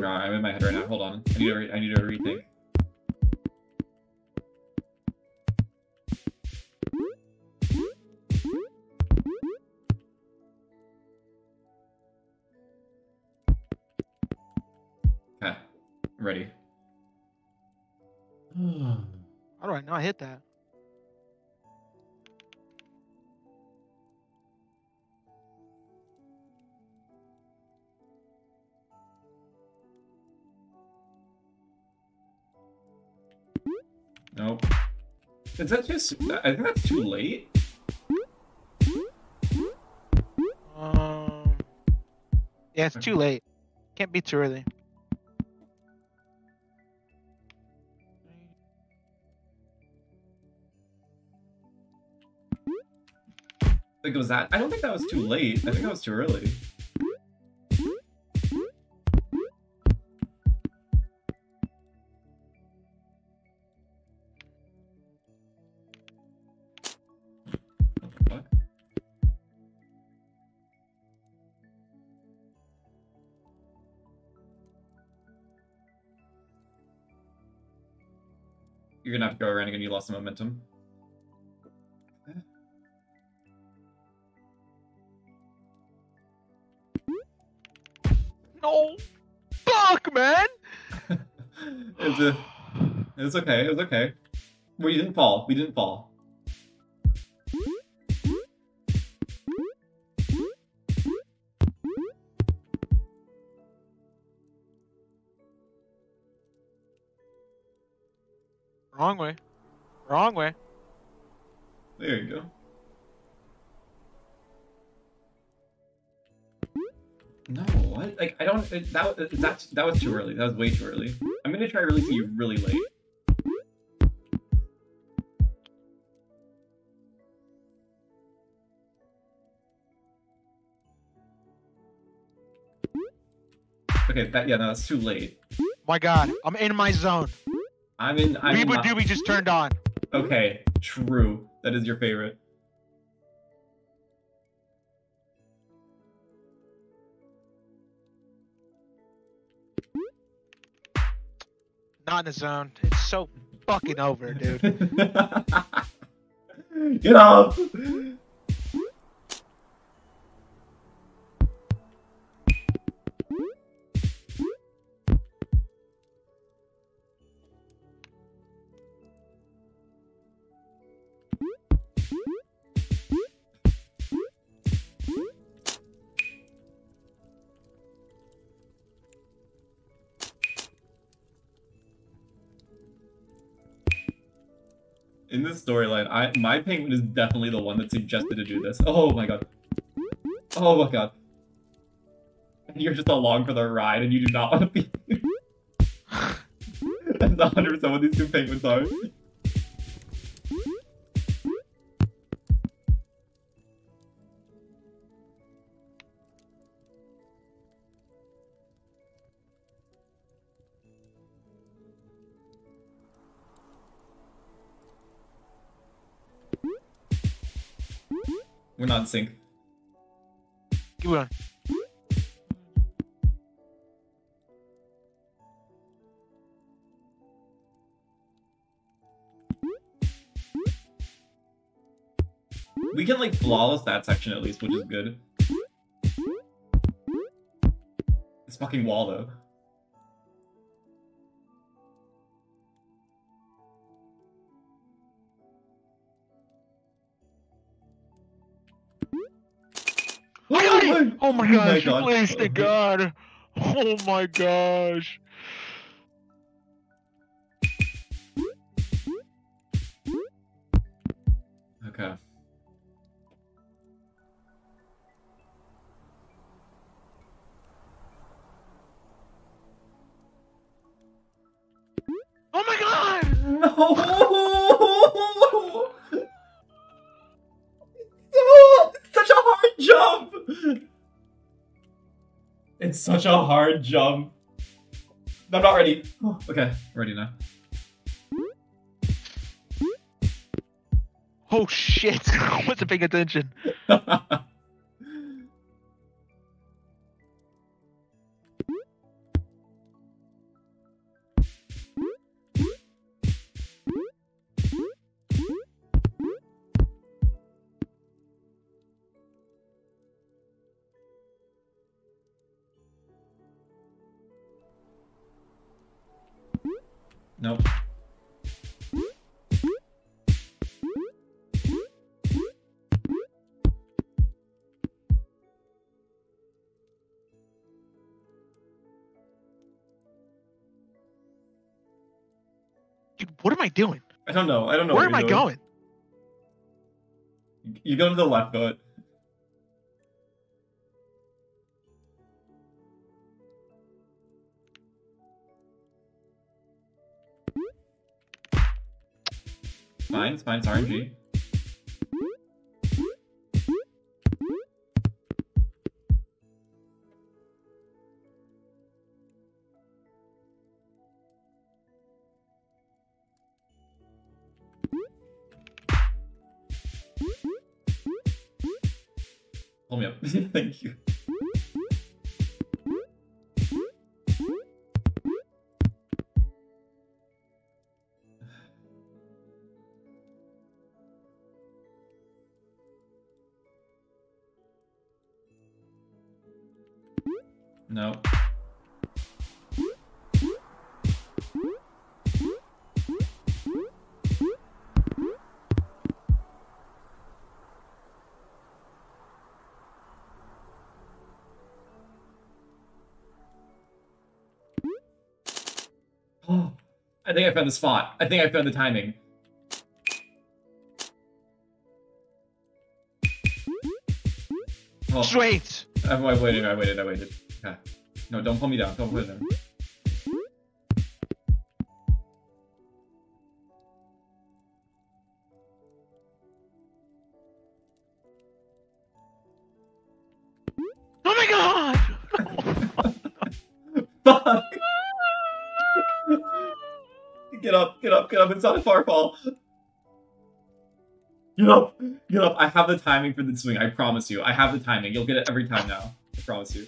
I'm in my head right now. Hold on. I need to, I need to rethink. Okay, I'm ready. How do I not hit that? Is that just? I think that's too late. Um. Yeah, it's too late. Can't be too early. Like, was that? I don't think that was too late. I think that was too early. Gonna have to go around again. You lost the momentum. No. Fuck, man. it's a, it's okay. It's okay. We didn't fall. We didn't fall. Wrong way. Wrong way. There you go. No, what? Like I don't. It, that was- that's that was too early. That was way too early. I'm gonna try releasing you really late. Okay, that yeah, no, that's too late. My God, I'm in my zone. I'm in. I'm Reba Doobie just turned on. Okay, true. That is your favorite. Not in the zone. It's so fucking over, dude. Get up! This storyline, I my penguin is definitely the one that suggested to do this. Oh my god. Oh my god. And you're just along for the ride and you do not want to be That's 100% what these two penguins are. We're not in sync. Keep going. We can like flawless that section at least, which is good. This fucking wall though. Oh my gosh, you placed a god. Oh my gosh. Okay. Oh my god! No! It's such a hard jump. I'm not ready. Oh, okay, ready now. Oh shit! I wasn't paying attention. nope. Dude, what am I doing? I don't know. I don't know. Where what am I you're going? doing. You go to the left foot. Fine, it's fine, it's RNG. Pull me up. Thank you. Think I found the spot. I think I found the timing. Oh, Straight. I, I waited, I waited, I waited. Okay. No, don't pull me down. Don't pull me down. It's not a far fall. Get up, get up. I have the timing for the swing. I promise you. I have the timing. You'll get it every time now. I promise you.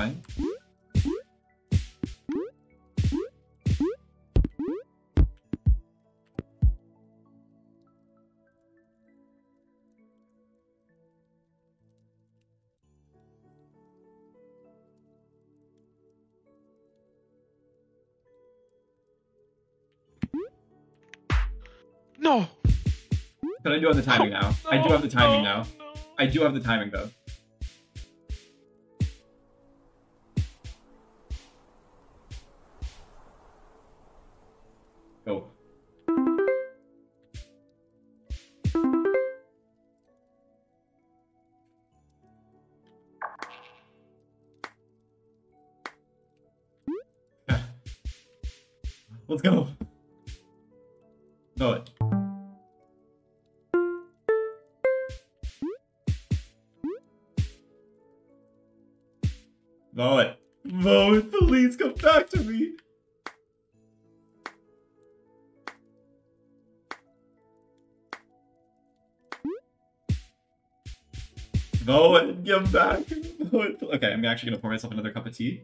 Fine. No. But I do have the timing now. I do have the timing no, now. no. I do have the timing though. I'm actually gonna pour myself another cup of tea.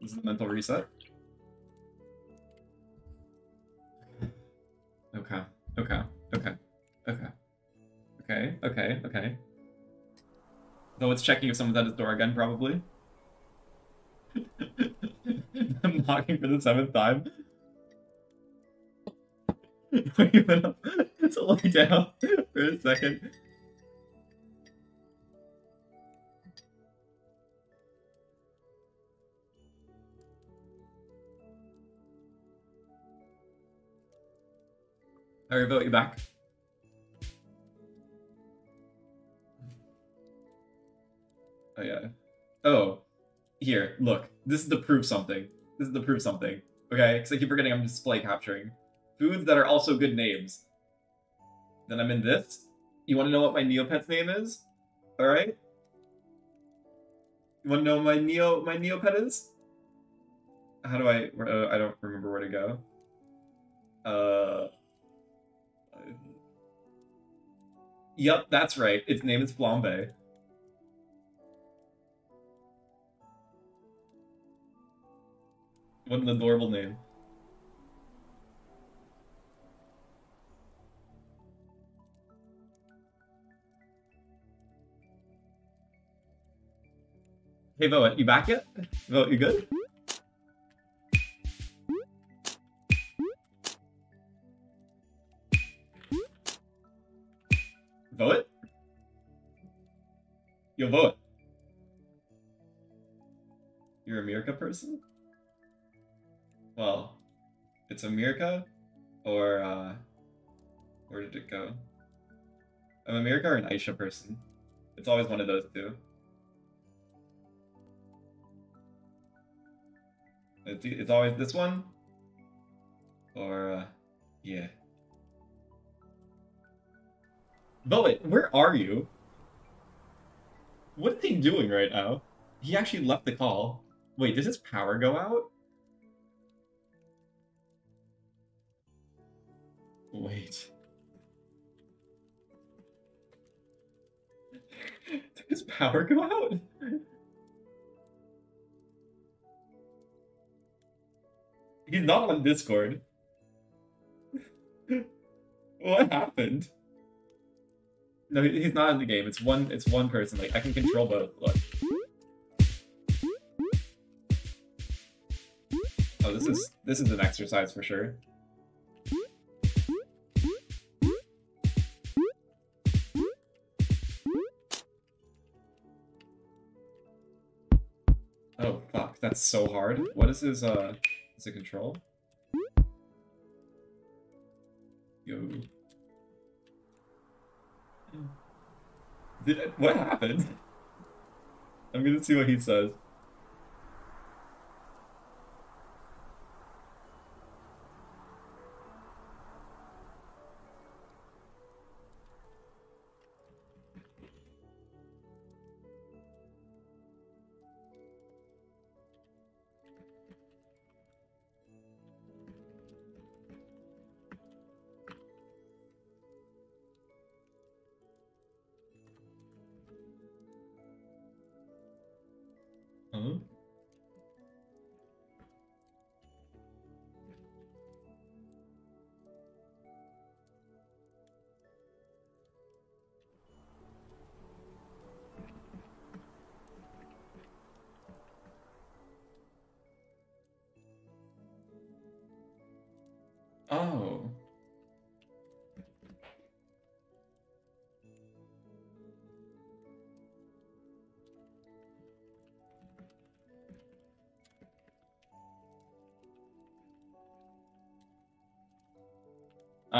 This is the mental reset. Okay, okay, okay, okay, okay, Okay, okay. Though it's checking if someone's at his door again, probably. I'm knocking for the seventh time. Wait. To lie down for a second. Alright, Voet you back. Oh yeah. Oh, here, look. This is to prove something. This is to prove something. Okay, because I keep forgetting I'm display capturing. Foods that are also good names. Then I'm in this. You want to know what my Neopet's name is? Alright? You want to know my Neo my Neopet is? How do I... Uh, I don't remember where to go. Uh... Yep, that's right. Its name is Flambe. What an adorable name. Hey, Voet, you back yet? Voet, you good? Voet? Yo, Voet. You're a Meerca person? Well, it's a Meerca, or, uh, where did it go? I'm a Meerca or an Aisha person. It's always one of those two. It's always this one, or, uh, yeah. Voet, where are you? What is he doing right now? He actually left the call. Wait, does his power go out? Wait. Did his power go out? He's not on Discord. what happened? No, he's not in the game. It's one. It's one person. Like I can control both. Look. Oh, this is this is an exercise for sure. Oh fuck, that's so hard. What is his uh? Is it control? Yo. Did what happened? I'm gonna see what he says.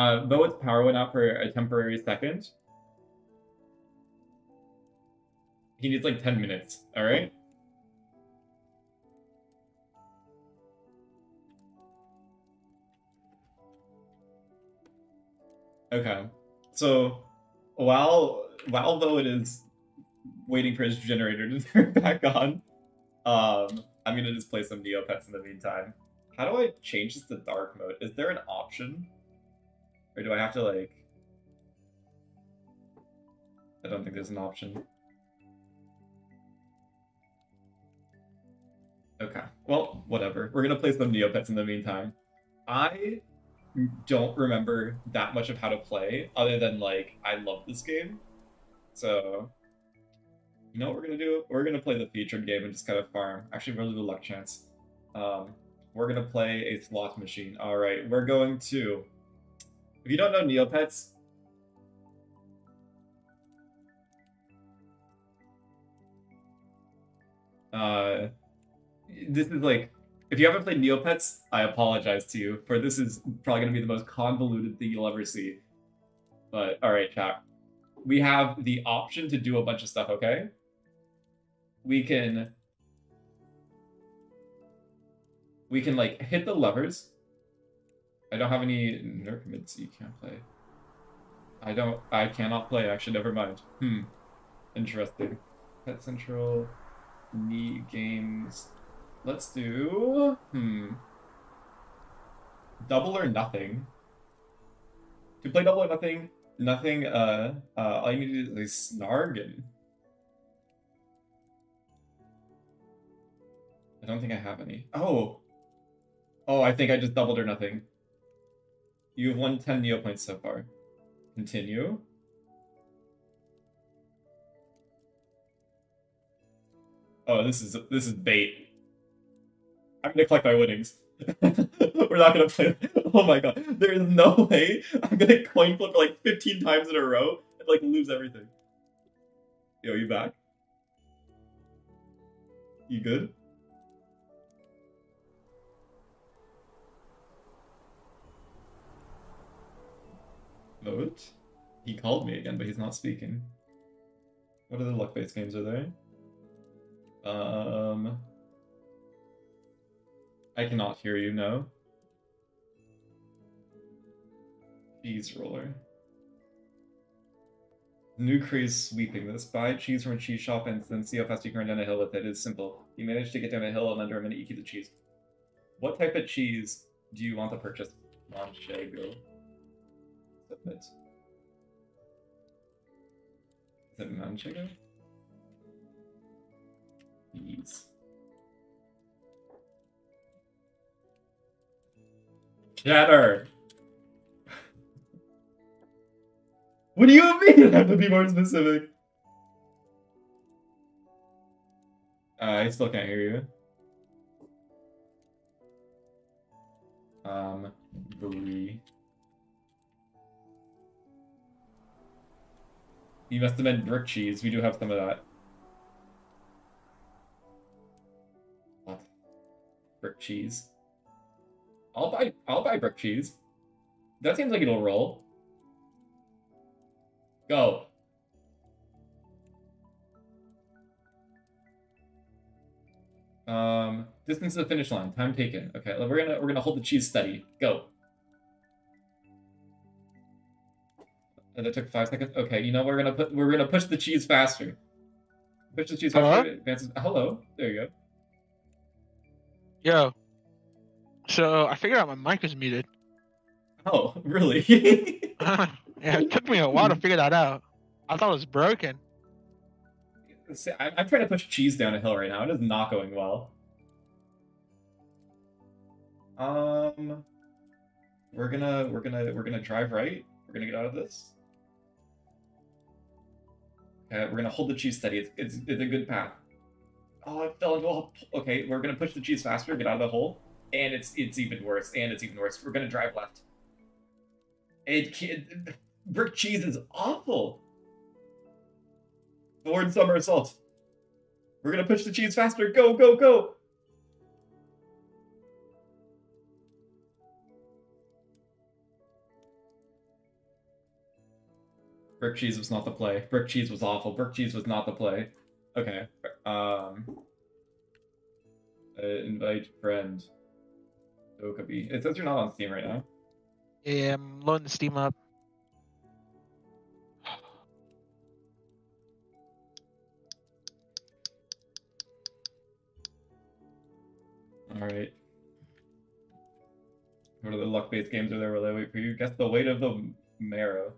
Uh, its power went out for a temporary second. He needs like 10 minutes, alright? Okay. So while while though it is waiting for his generator to turn back on, um, I'm gonna just play some Neopets in the meantime. How do I change this to dark mode? Is there an option? Or do I have to like... I don't think there's an option. Okay, well, whatever. We're gonna play some Neopets in the meantime. I don't remember that much of how to play, other than like I love this game. So, you know what we're gonna do? We're gonna play the featured game and just kind of farm. Actually, we're luck chance. Um, we're gonna play a slot machine. All right, we're going to. If you don't know Neopets, uh, this is like if you haven't played Neopets, I apologize to you, for this is probably going to be the most convoluted thing you'll ever see. But, alright, chat. We have the option to do a bunch of stuff, okay? We can... We can, like, hit the levers. I don't have any nerf mids you can't play. I don't... I cannot play, actually, never mind. Hmm. Interesting. Pet Central... Knee games Let's do... Hmm. Double or nothing. To play double or nothing, nothing, uh, uh, all you need is Snargen. I don't think I have any. Oh! Oh, I think I just doubled or nothing. You have won 10 Neo points so far. Continue. Oh, this is this is bait. I'm gonna collect my winnings. We're not gonna play. Oh my god, there is no way I'm gonna coin flip like 15 times in a row and like lose everything. Yo, you back? You good? Voet? He called me again, but he's not speaking. What other luck-based games are there? Um. I cannot hear you, no. Cheese roller. New craze sweeping this. Buy cheese from a cheese shop and then see how fast you can run down a hill with it. It's simple. You manage to get down a hill and under a minute you keep the cheese. What type of cheese do you want to purchase? Manchego. Submit. Is it Manchego? Cheese. Cheddar. What do you mean? I have to be more specific. Uh, I still can't hear you. Um, brie. You must have been brick cheese. We do have some of that. Brick cheese. I'll buy I'll buy brick cheese. That seems like it'll roll. Go. Um, distance to the finish line. Time taken. Okay, we're gonna we're gonna hold the cheese steady. Go. And that took five seconds. Okay, you know we're gonna put we're gonna push the cheese faster. Push the cheese faster. Hello? it Advances. Hello. There you go. Yo. So I figured out my mic is muted. Oh, really? yeah, it took me a while to figure that out. I thought it was broken. See, I- I'm trying to push cheese down a hill right now. It is not going well. Um, we're gonna we're gonna we're gonna drive right. We're gonna get out of this. Okay, we're gonna hold the cheese steady. It's it's, it's a good path. Oh, I fell into a hole. Oh, okay, we're gonna push the cheese faster. Get out of the hole. And it's it's even worse. And it's even worse. We're gonna drive left. It. Brick cheese is awful. Forward somersault. We're gonna push the cheese faster. Go, go, go. Brick cheese was not the play. Brick cheese was awful. Brick cheese was not the play. Okay. Um. Uh, invite friend. Okabe. It says you're not on Steam right now. Yeah, I'm loading the Steam up. Alright. What are the luck-based games are there where they wait for you? Guess the weight of the marrow.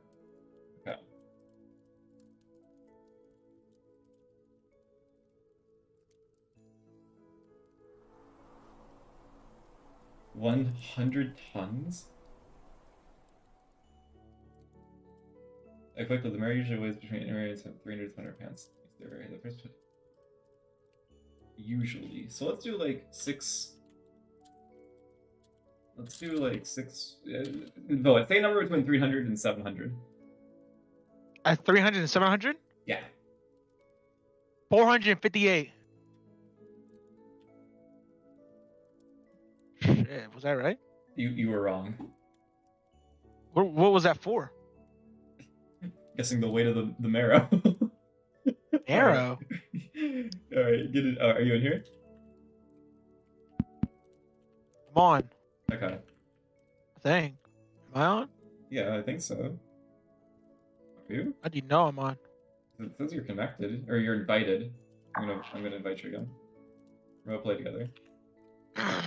100 tons? I quickly, the mare usually weighs between anywhere and 300 200 pounds. The first usually. So let's do like six. Let's do like six. Uh, no, let's say number between 300 and 700. At 300 and 700? Yeah. 458. Shit, was that right? You you were wrong. What, what was that for? Guessing the weight of the, the marrow. Arrow. All right, get it. Uh, are you in here? I'm on. Okay. Thing. Am I on? Yeah, I think so. Are you? How do you know I'm on? It says you're connected or you're invited. I'm gonna I'm gonna invite you again. We're gonna play together.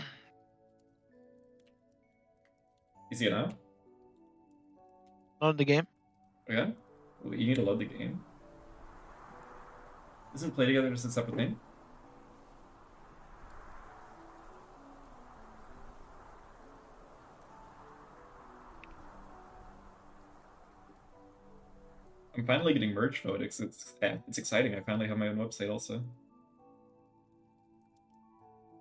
It now? On the game? Okay. Well, you need to load the game. Isn't play together just a separate thing? I'm finally getting merch photos. It's yeah, it's exciting. I finally have my own website also.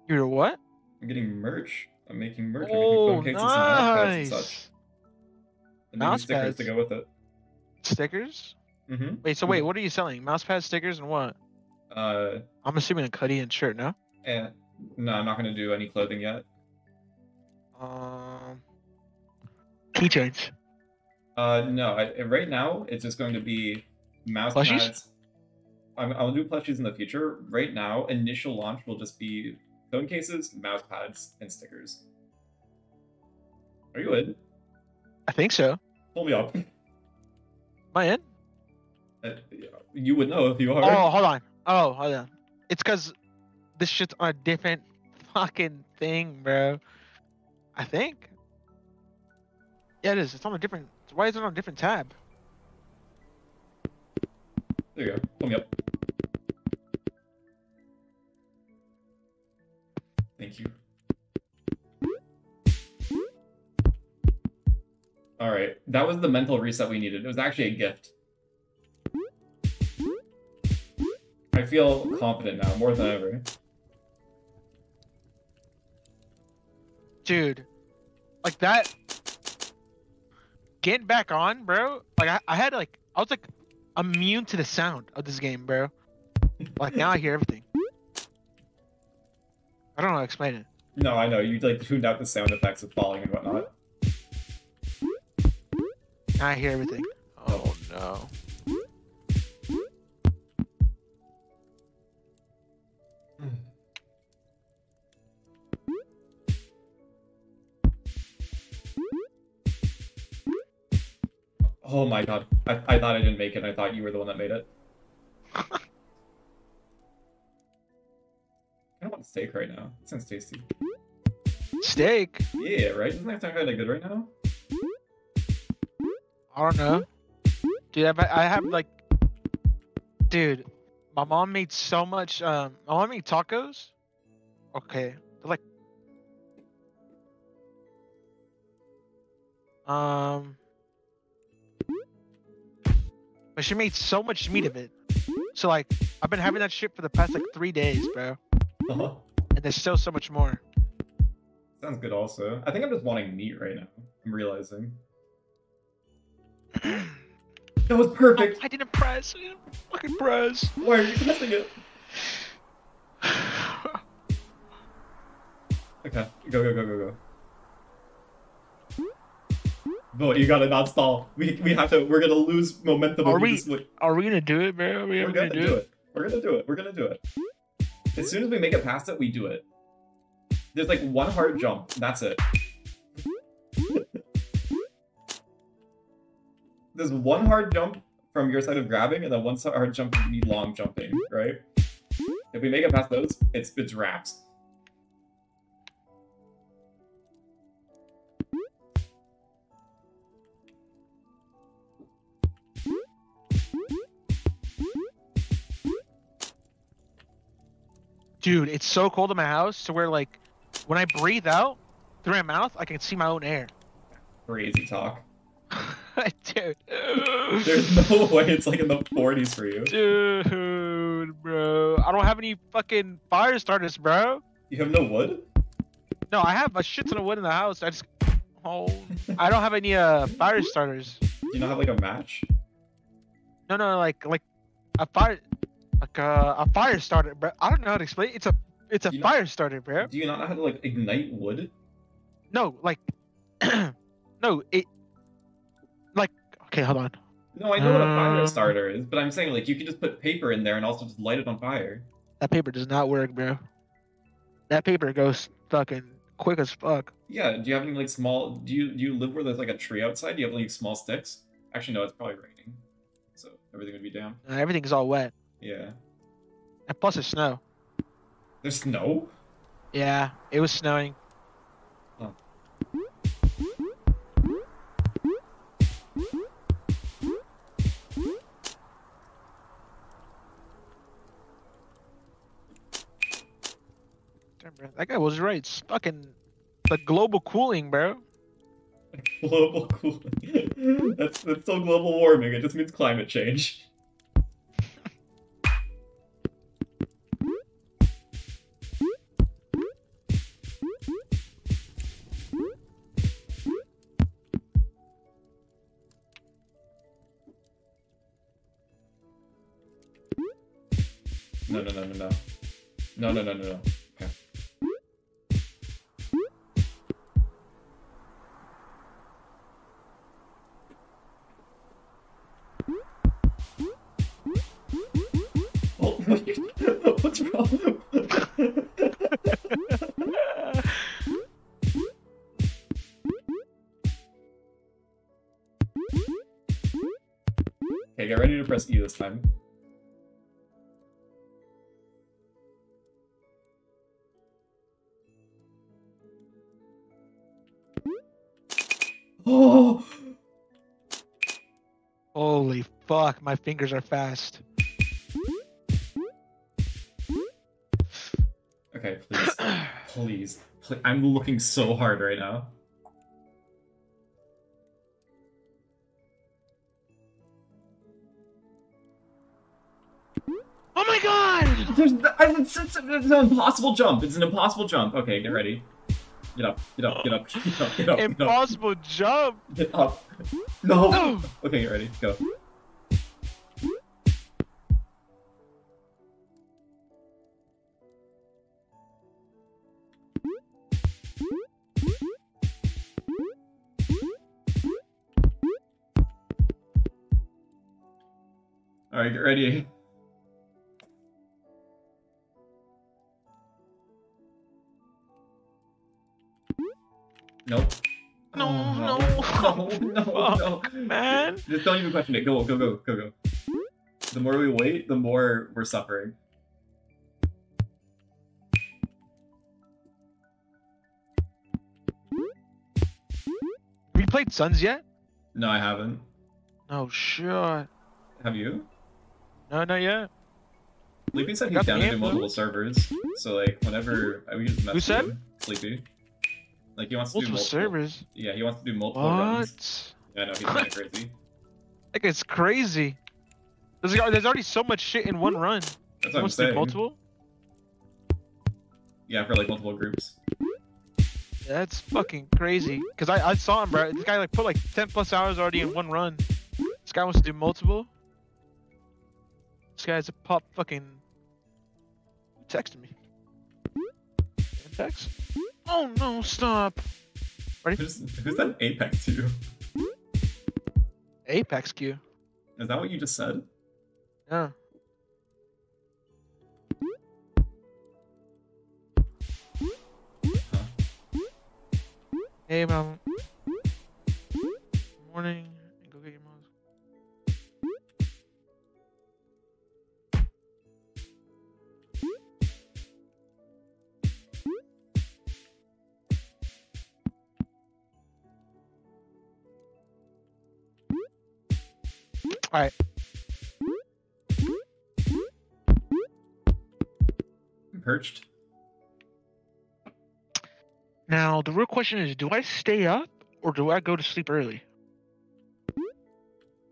You're what? I'm getting merch. I'm making merch. Oh, I'm making phone cases and mouse pads and such. And Mouse stickers pads? to go with it. Stickers? Mm-hmm. Wait, so wait, what are you selling? Mouse Mousepad stickers and what? Uh, I'm assuming a hoodie and shirt, no? and no, I'm not gonna do any clothing yet. Um, keychains. Uh, no. I, right now, it's just going to be mouse Plushies? pads. I'm, I'll do plushies in the future. Right now, initial launch will just be phone cases, mouse pads, and stickers. Are you in? I think so. Pull me up. Am I in? Uh, You would know if you are. Oh, hold on. Oh, hold on. It's because this shit's on a different fucking thing, bro. I think. Yeah, it is. It's on a different. Why is it on a different tab? There you go. Pull me up. Alright, that was the mental reset we needed. It was actually a gift. I feel confident now, more than ever. Dude, like that. Getting back on, bro. Like I, I had like I was like immune to the sound of this game, bro. Like now I hear everything. I don't know how to explain it. No, I know, you like tuned out the sound effects of falling and whatnot. Now I hear everything. Oh no. Oh my god. I, I thought I didn't make it, I thought you were the one that made it. I don't want steak right now. It sounds tasty. Steak. Yeah, right? Doesn't that sound kind of good right now? I don't know. Dude, I, I have like, dude, my mom made so much. Um, my mom made tacos. Okay, they're like, um, but she made so much meat of it. So like, I've been having that shit for the past like three days, bro, Uh-huh. and there's still so much more. Sounds good also. I think I'm just wanting meat right now. I'm realizing. That was perfect! I didn't press. I didn't fucking press. Why are you missing it? Okay, go, go, go, go, go. Voet, you gotta not stall. We, we have to, we're gonna lose momentum. Are we-. Are we gonna do it, man? Are we We're gonna gonna do it. We're gonna do it. We're gonna do it. As soon as we make it past it, we do it. There's like one hard jump. That's it. There's one hard jump from your side of grabbing, and then one hard jump from me long jumping, right? If we make it past those, it's it's wraps. Dude, it's so cold in my house to where like when I breathe out through my mouth, I can see my own air. Crazy talk. Dude. There's no way it's like in the 40s for you. Dude, bro. I don't have any fucking fire starters, bro. You have no wood? No, I have a shit ton of wood in the house. I just. Oh. I don't have any uh fire starters. Do you not have like a match? No, no, like like a fire, like a, a fire starter, bro. I don't know how to explain. it. It's a it's a You fire starter, bro. Do you not know how to like ignite wood? No, like, no, it, okay, hold on. No, I know what a fire Um, starter is, but I'm saying like you can just put paper in there and also just light it on fire. That paper does not work, bro. That paper goes fucking quick as fuck. Yeah, do you have any like small do you do you live where there's like a tree outside? Do you have like small sticks? Actually no, it's probably raining. So everything would be down. Uh, everything's all wet, Yeah. and plus it's snow. There's snow? Yeah, it was snowing. That guy was right. It's fucking the global cooling, bro. Global cooling. that's that's still global warming, it just means climate change. No no no no no. No no no no no. okay, get ready to press E this time. Oh! Holy fuck, my fingers are fast. Okay, please, please, please. I'm looking so hard right now. oh my god! There's, it's, it's, it's an impossible jump. It's an impossible jump. Okay, get ready. Get up, get up, get up, get up, get up, get up, Impossible jump! get up. No. No! Okay, get ready. Go. All right, get ready. Nope. No, Oh, no. no, no, Fuck, no. man. Just don't even question it. Go, go, go, go, go. The more we wait, the more we're suffering. Have you played Suns yet? No, I haven't. Oh shit. Have you? No, not yet. Sleepy said he's down to do multiple servers. So like whenever I we just mess Who said? him. Sleepy. Like he wants to Multiple do multiple servers. Yeah, he wants to do multiple runs. What? Yeah, I know he's kind of crazy. Like it's crazy. There's, there's already so much shit in one run. That's He what I'm wants to do saying. multiple? Yeah, for like multiple groups. That's fucking crazy. Cause I, I saw him, bro. This guy like put like 10 plus hours already in one run. This guy wants to do multiple. This guy's a pop fucking. Who texted me? Text? Oh no! Stop. Who's, who's that Apex to? Apex Q. Is that what you just said? Yeah. Hey, mom. Morning. Alright. I'm perched. Now, the real question is do I stay up or do I go to sleep early?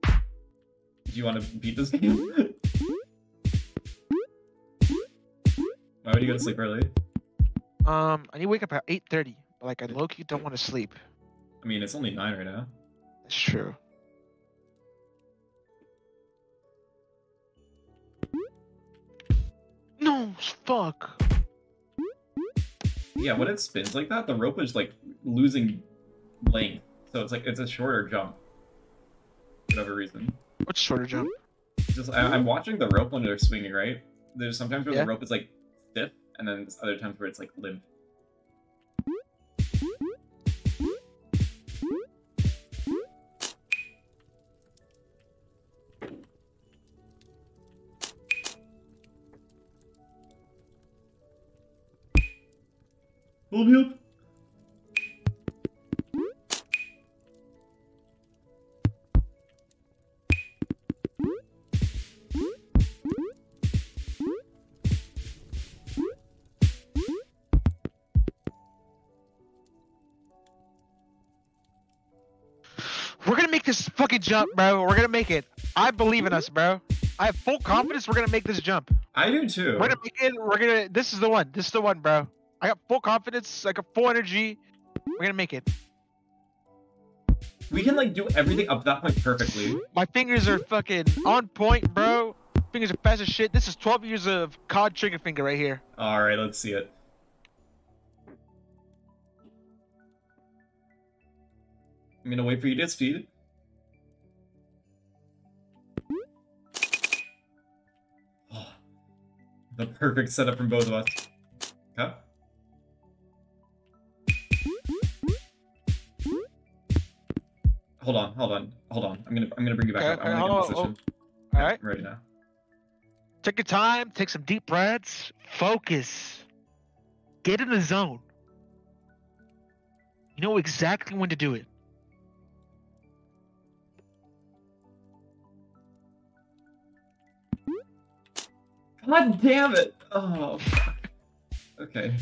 Do you want to beat this game? Why would you go to sleep early? Um, I need to wake up at 8:30. But like, I low key don't want to sleep. I mean, it's only nine right now. That's true. Fuck. Yeah, when it spins like that, the rope is like losing length. So it's like it's a shorter jump. For whatever reason. What's shorter jump? Just I, I'm watching the rope when they're swinging, right? There's sometimes where Yeah. the rope is like stiff, and then there's other times where it's like limp. Pull me up. We're gonna make this fucking jump, bro. We're gonna make it. I believe in us, bro. I have full confidence we're gonna make this jump. I do too. We're gonna make it. We're gonna. This is the one. This is the one, bro. I got full confidence. I got full energy. We're gonna make it. We can like do everything up to that point perfectly. My fingers are fucking on point, bro. Fingers are fast as shit. This is 12 years of COD trigger finger right here. All right, let's see it. I'm gonna wait for you to speed. The perfect setup from both of us. Okay. Hold on, hold on, hold on. I'm gonna I'm gonna bring you back Okay, up. I'm gonna get in position. All right. I'm ready now. Take your time. Take some deep breaths. Focus. Get in the zone. You know exactly when to do it. God damn it! Oh, fuck. Okay.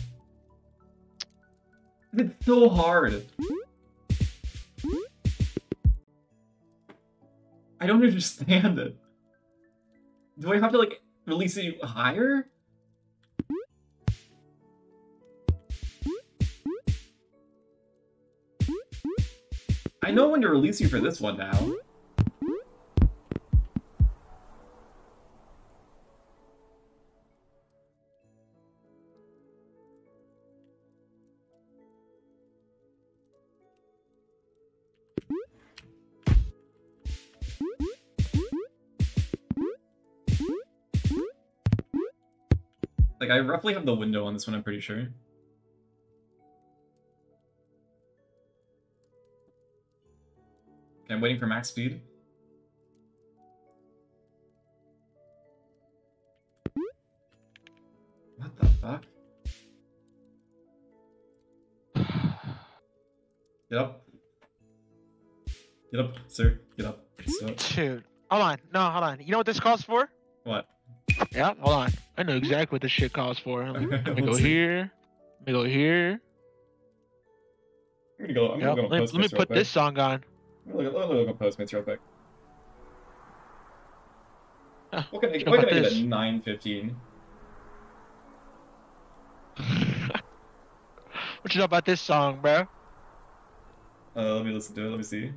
It's so hard. I don't understand it. Do I have to, like, release it higher? I know when to release you for this one now. I roughly have the window on this one, I'm pretty sure. Okay, I'm waiting for max speed. What the fuck? Get up. Get up, sir. Get up. So, Dude. Hold on. No, hold on. You know what this calls for? what? Yeah, hold on. I know exactly what this shit calls for. Let me, let me go see. here. Let me go here. I'm gonna go. I'm Yep, gonna go Let, Postmates let me put this song on. Let me look, let me look at Postmates real quick. Huh, What can I, what can I get at 9.15? what you know about this song, bro? Uh, let me listen to it. Let me see.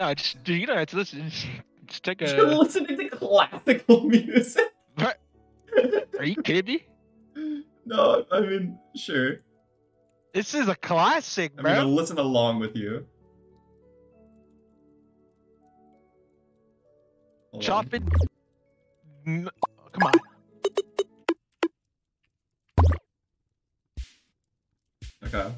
No, just dude, you don't have to listen. Just, take You're a. listening to classical music. Are you kidding me? no, I mean, sure. This is a classic, I'm bro. gonna listen along with you. Hold on. Chopping. N- Come on. Okay.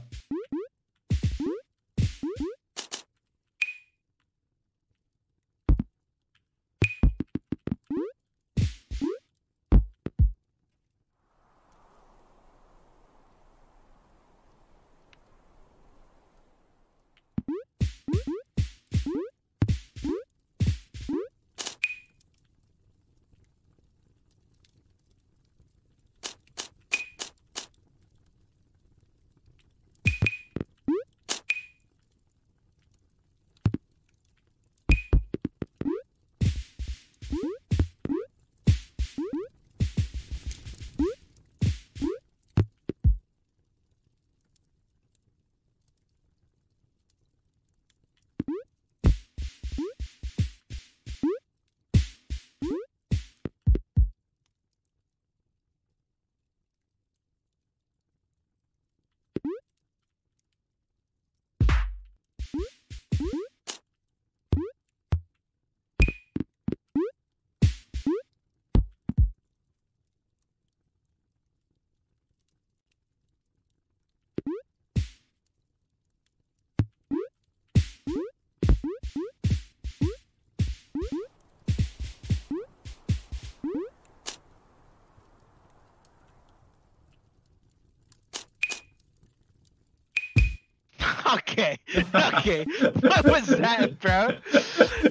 Okay, okay. What was that, bro?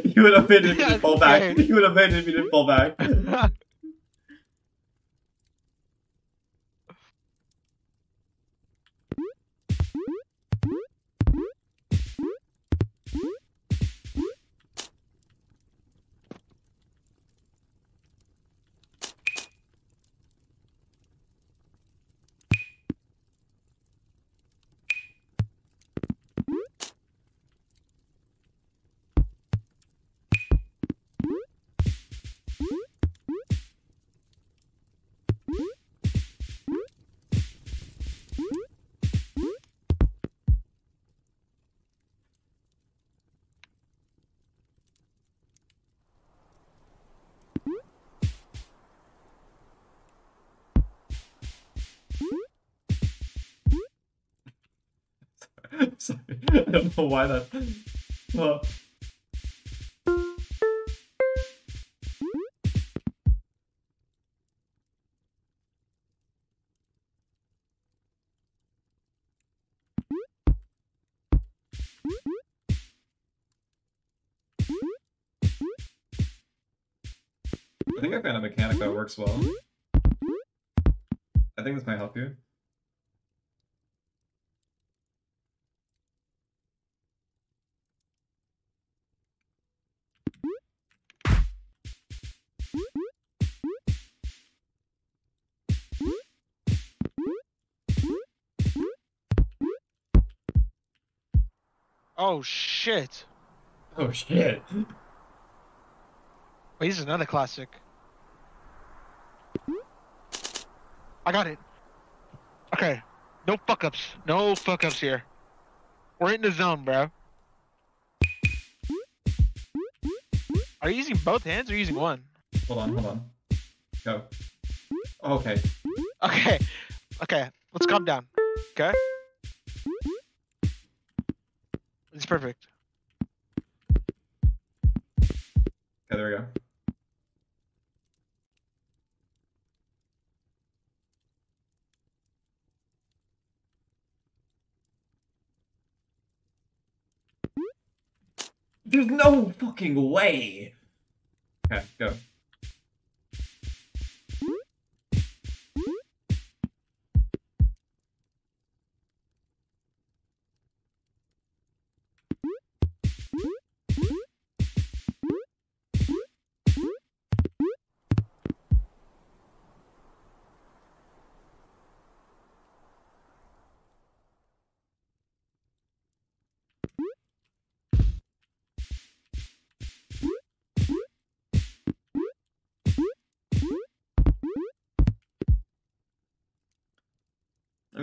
you would have been if you didn't fall back. You would have been if you didn't fall back. Sorry, I don't know why that. Oh. I think I found a mechanic that works well. I think this might help you. Oh shit! Oh shit. Wait, this is another classic. I got it. Okay, no fuck ups. No fuck ups here. We're in the zone, bro. Are you using both hands or using one? Hold on, hold on. Go. Okay. Okay, okay. Let's calm down. Okay. Perfect. Okay, there we go. There's no fucking way! Okay, go.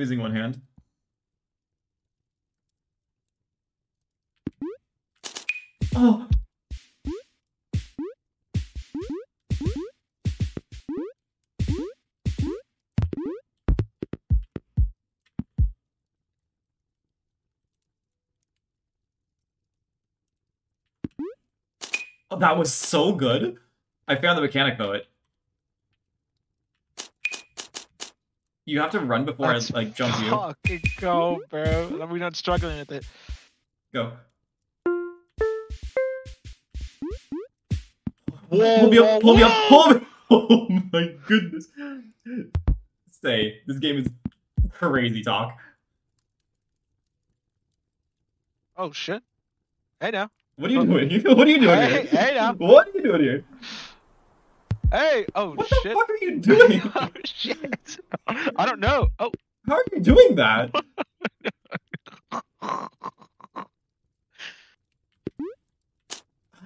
Using one hand. Oh! Oh, that was so good. I found the mechanic though. It. You have to run before Let's I like jump you. Fucking go, bro. We're not struggling with it? Go. Whoa, pull me up! whoa, Pull me up! Pull me! Oh my goodness! Stay. This game is crazy talk. Oh shit. Hey now. What are you oh. doing? What are you doing Hey, here? hey now. What are you doing here? Hey. Oh shit. What the fuck are you doing? oh shit. I don't know. Oh. How are you doing that?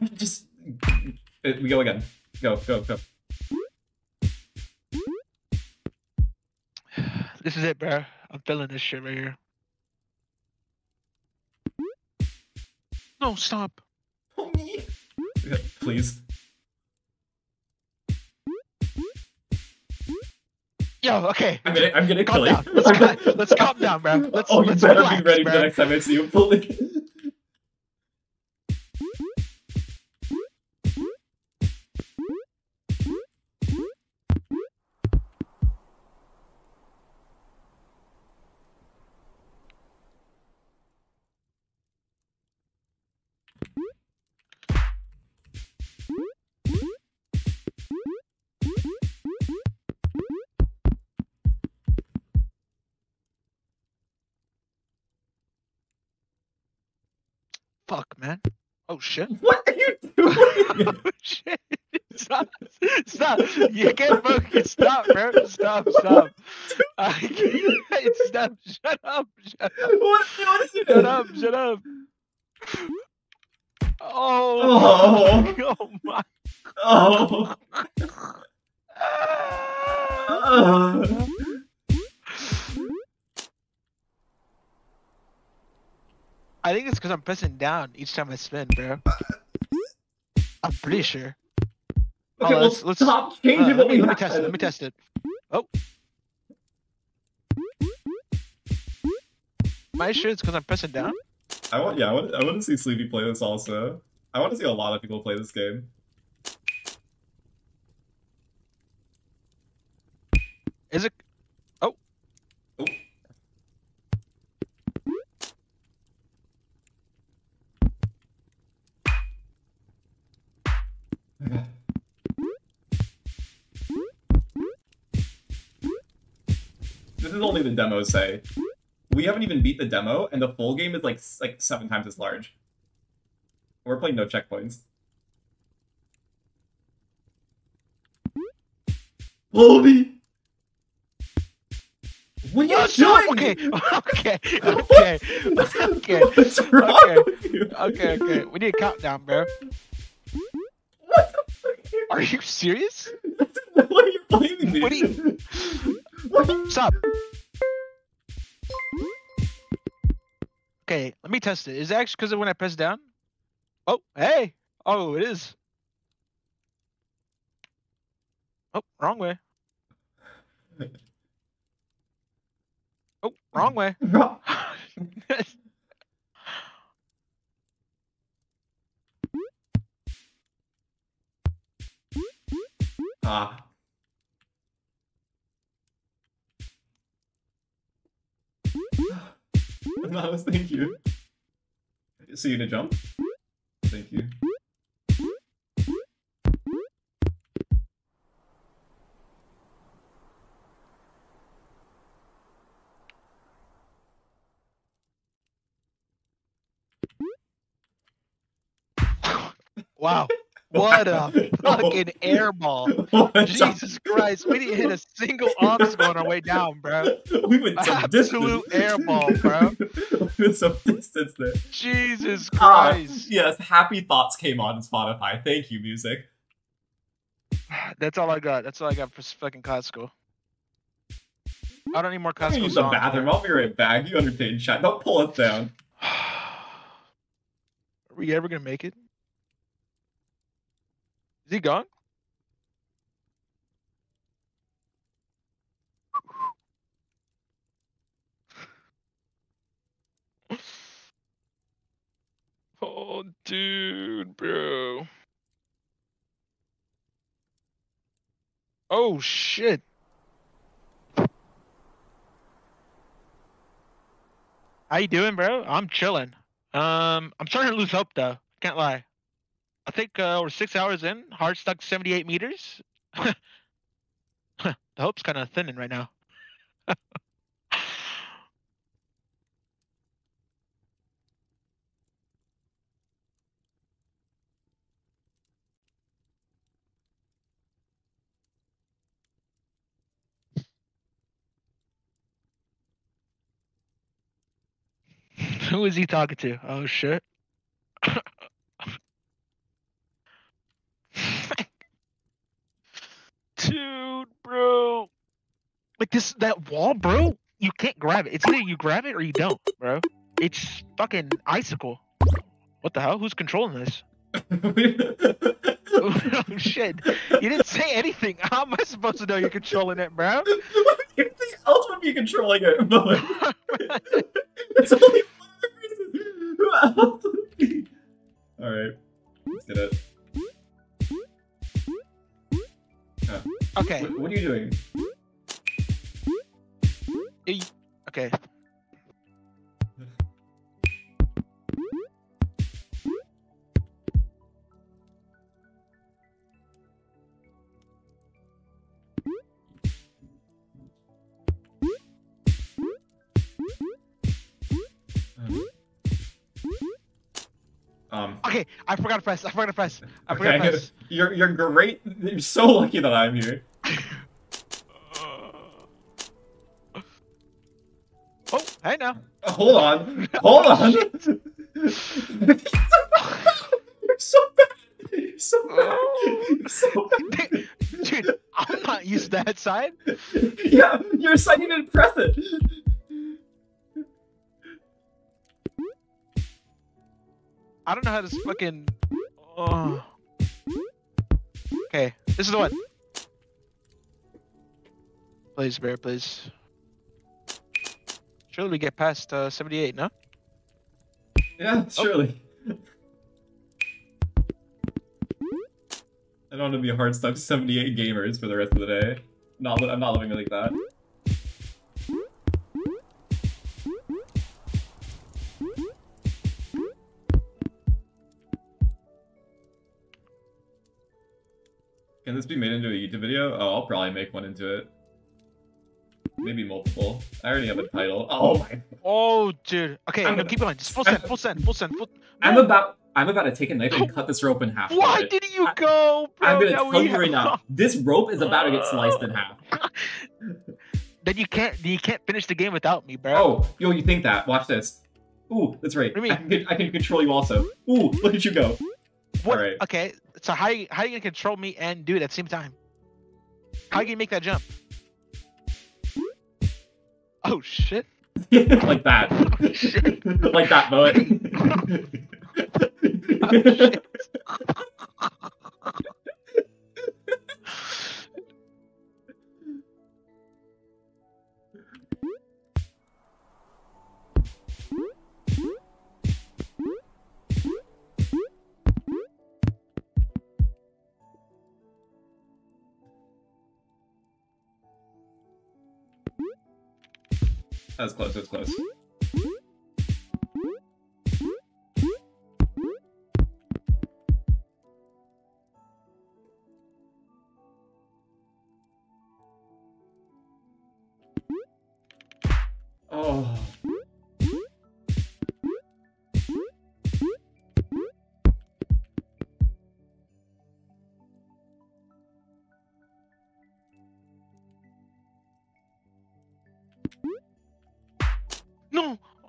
Just uh, we go again. Go, go, go. This is it, bro. I'm feeling this shit right here. No, stop. Please. Yo, okay. I'm gonna, I'm gonna Calm kill you. Let's, cal- let's calm down, bro. Oh, let's, oh, you let's better relax, be ready bro. for the next time I see you. man. Oh shit. What are you doing? oh shit. Stop. Stop. You can't focus. Stop, bro. Stop. Stop. I can't. Stop. Shut up. Shut up. what, what is it? Shut up. Shut up. Oh. Oh. Oh my. Oh. Ah. I think it's because I'm pressing down each time I spin, bro. I'm pretty sure. Okay, Oh, well, let's- let's- stop Uh, changing let, what me, we let me test it. Let me test it. Oh. Am I sure it's because I'm pressing down? I want, yeah, I want, I want to see Sleepy play this also. I want to see a lot of people play this game. Is it? Okay. This is only the demo say. We haven't even beat the demo, and the full game is like like seven times as large. We're playing no checkpoints. Bobby! What are you doing? Okay. Okay. Okay. Okay. Okay. Okay. Okay. We need a countdown, bro. What the fuck? Are you serious? What are you blaming me? What do you-? Stop. Okay, let me test it. Is it actually because of when I press down? Oh, hey. Oh, it is. Oh, wrong way. Oh, wrong way. Ah. Nice, thank you. See you gonna jump? Thank you. wow. What a fucking airball. Jesus Christ. We didn't hit a single obstacle on our way down, bro. we went some Absolute airball, bro. we went some distance there. Jesus Ah, Christ. yes, happy thoughts came on Spotify. Thank you, music. That's all I got. That's all I got for fucking Costco. I don't need more Costco use the bathroom. I'll be right back. You entertain chat. Don't pull us down. Are we ever gonna make it? Is he gone? Oh, dude, bro. Oh shit. How you doing, bro? I'm chilling. Um, I'm starting to lose hope though. Can't lie. I think uh, we're six hours in. Hard stuck 78 meters. the hope's kind of thinning right now. Who is he talking to? Oh shit. Dude, bro. Like this that wall, bro, you can't grab it. It's either you grab it or you don't, bro. It's fucking icicle. What the hell? Who's controlling this? oh shit. You didn't say anything. How am I supposed to know you're controlling it, bro? Anything else would be controlling it, but it's only one person. All right, let's get it. Okay. What, what are you doing? Okay. Um, Okay, I forgot to press. I forgot to press. I forgot to press. you're you're great. You're so lucky that I'm here. Oh, hey now. Hold on, hold on. you're so bad. You're so bad. You're so bad. Dude, I'm not used to that side. yeah, you're saying you didn't press it. I don't know how to fucking. Oh. Okay, this is the one. Please, bear, please. Surely we get past uh, 78, no? Yeah, surely. I don't want to be a hard stuck 78 gamers for the rest of the day. Not, I'm not living like that. Can this be made into a YouTube video? Oh, I'll probably make one into it. Maybe multiple. I already have a title. Oh, oh. my Oh, dude. Okay, I'm no, gonna- keep going. Just full send, full send, full send, full. I'm No. about I'm about to take a knife and cut this rope in half. Why didn't you I- go, bro? I'm gonna Now tell we you right now. This rope is about to get sliced in half. Then you can't. You can't finish the game without me, bro. Oh, yo, you think that? Watch this. Ooh, that's right. What do you I can, I can control you also. Ooh, look at you go. What? alright. Okay, so how you how you gonna control me and do it at the same time? How are you gonna make that jump? Oh shit! like that. Oh, shit. like that, Boet. Oh, That was close, that was close. Oh.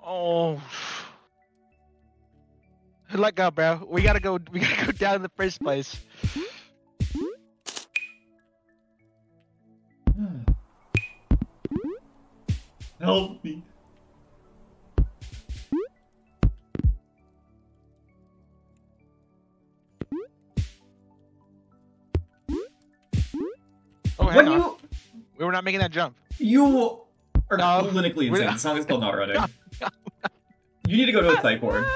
Oh. Let go, bro. We gotta go. We gotta go down in the first place. Help me. Oh, hang When on. you We were not making that jump. you are No. clinically We're insane. not- The song is called Not Running. No, You need to go to a ward.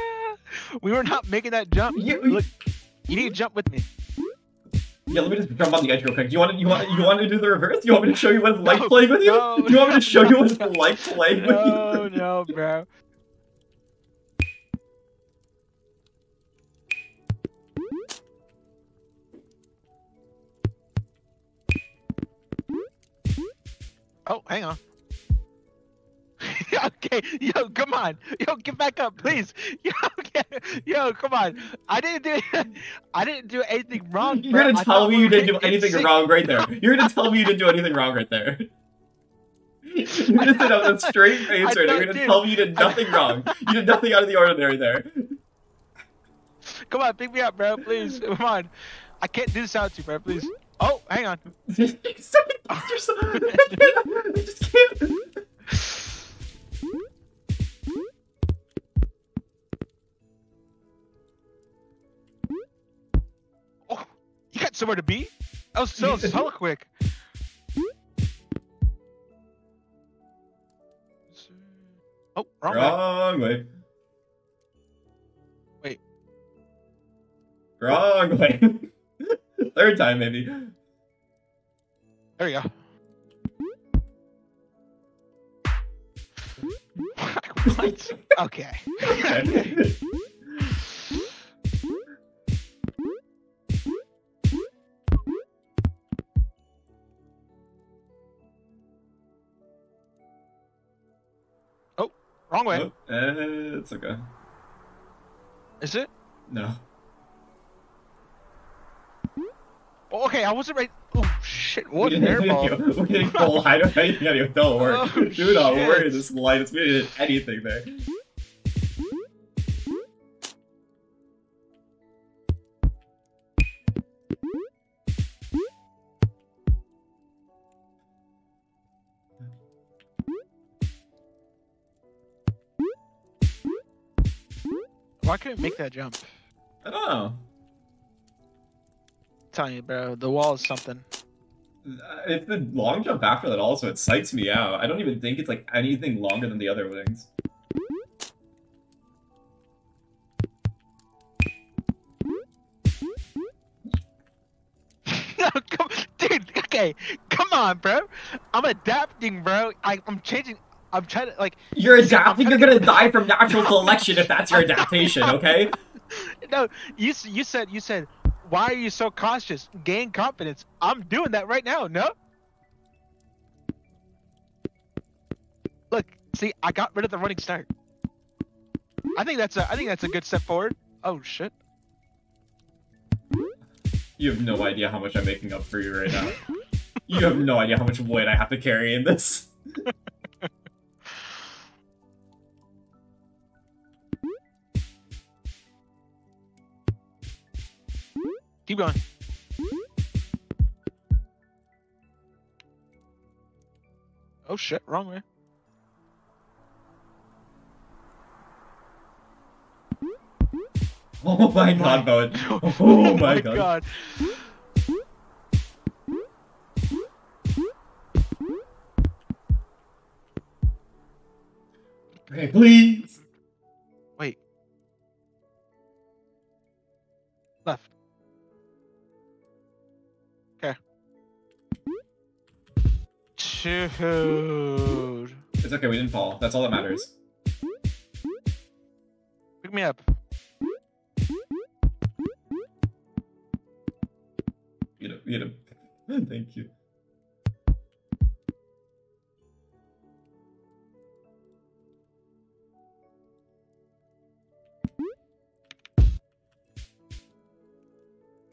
we were not making that jump. You- Look, you need to jump with me. Yeah, let me just jump on the edge real quick. Do you want to, you want you want to do the reverse? Do you want me to show you what like No, playing with you? no, do you want me to show you what like playing with you? no, bro. Oh, hang on. okay, yo, come on, yo, get back up, please. Yo, get, yo, come on. I didn't do, I didn't do anything wrong. You're bro. gonna tell me you didn't do anything wrong right there. You're gonna tell me you didn't do anything wrong right there. You're gonna sit up a straight face right. You're gonna dude. tell me you did nothing wrong. You did nothing out of the ordinary there. Come on, pick me up, bro, please. Come on. I can't do this out to you, bro, please. Oh, hang on. I just can't. Got somewhere to be? That was so so quick. Oh, wrong way. Wrong way. Wait. Wrong way. Third time, maybe. There you go. what? Okay. Okay. Wrong way. Oh, uh, it's okay. Is it? No. Oh, okay, I wasn't right. Oh shit! What we an didn't, airball! we didn't full hide or anything anyway. Don't worry. Oh, Do not worry. This light is we didn't anything there. Couldn't make that jump? I don't know. telling you, bro, the wall is something. Uh, It's the long jump after that also. It psychs me out. I don't even think it's like anything longer than the other wings. no, come, dude. Okay, come on, bro. I'm adapting, bro. I, I'm changing. I'm trying to like. You're adapting. You're gonna die from natural selection if that's your adaptation. Okay. No, you you said you said. Why are you so cautious? Gain confidence. I'm doing that right now. No. Look, see, I got rid of the running start. I think that's a I think that's a good step forward. Oh shit. You have no idea how much I'm making up for you right now. You have no idea how much weight I have to carry in this. Keep going. Oh shit, wrong way. Oh my oh god, Bowen. Oh, oh, my god. Okay, please. Dude. It's okay, we didn't fall. That's all that matters. Pick me up. You know, you know. Thank you.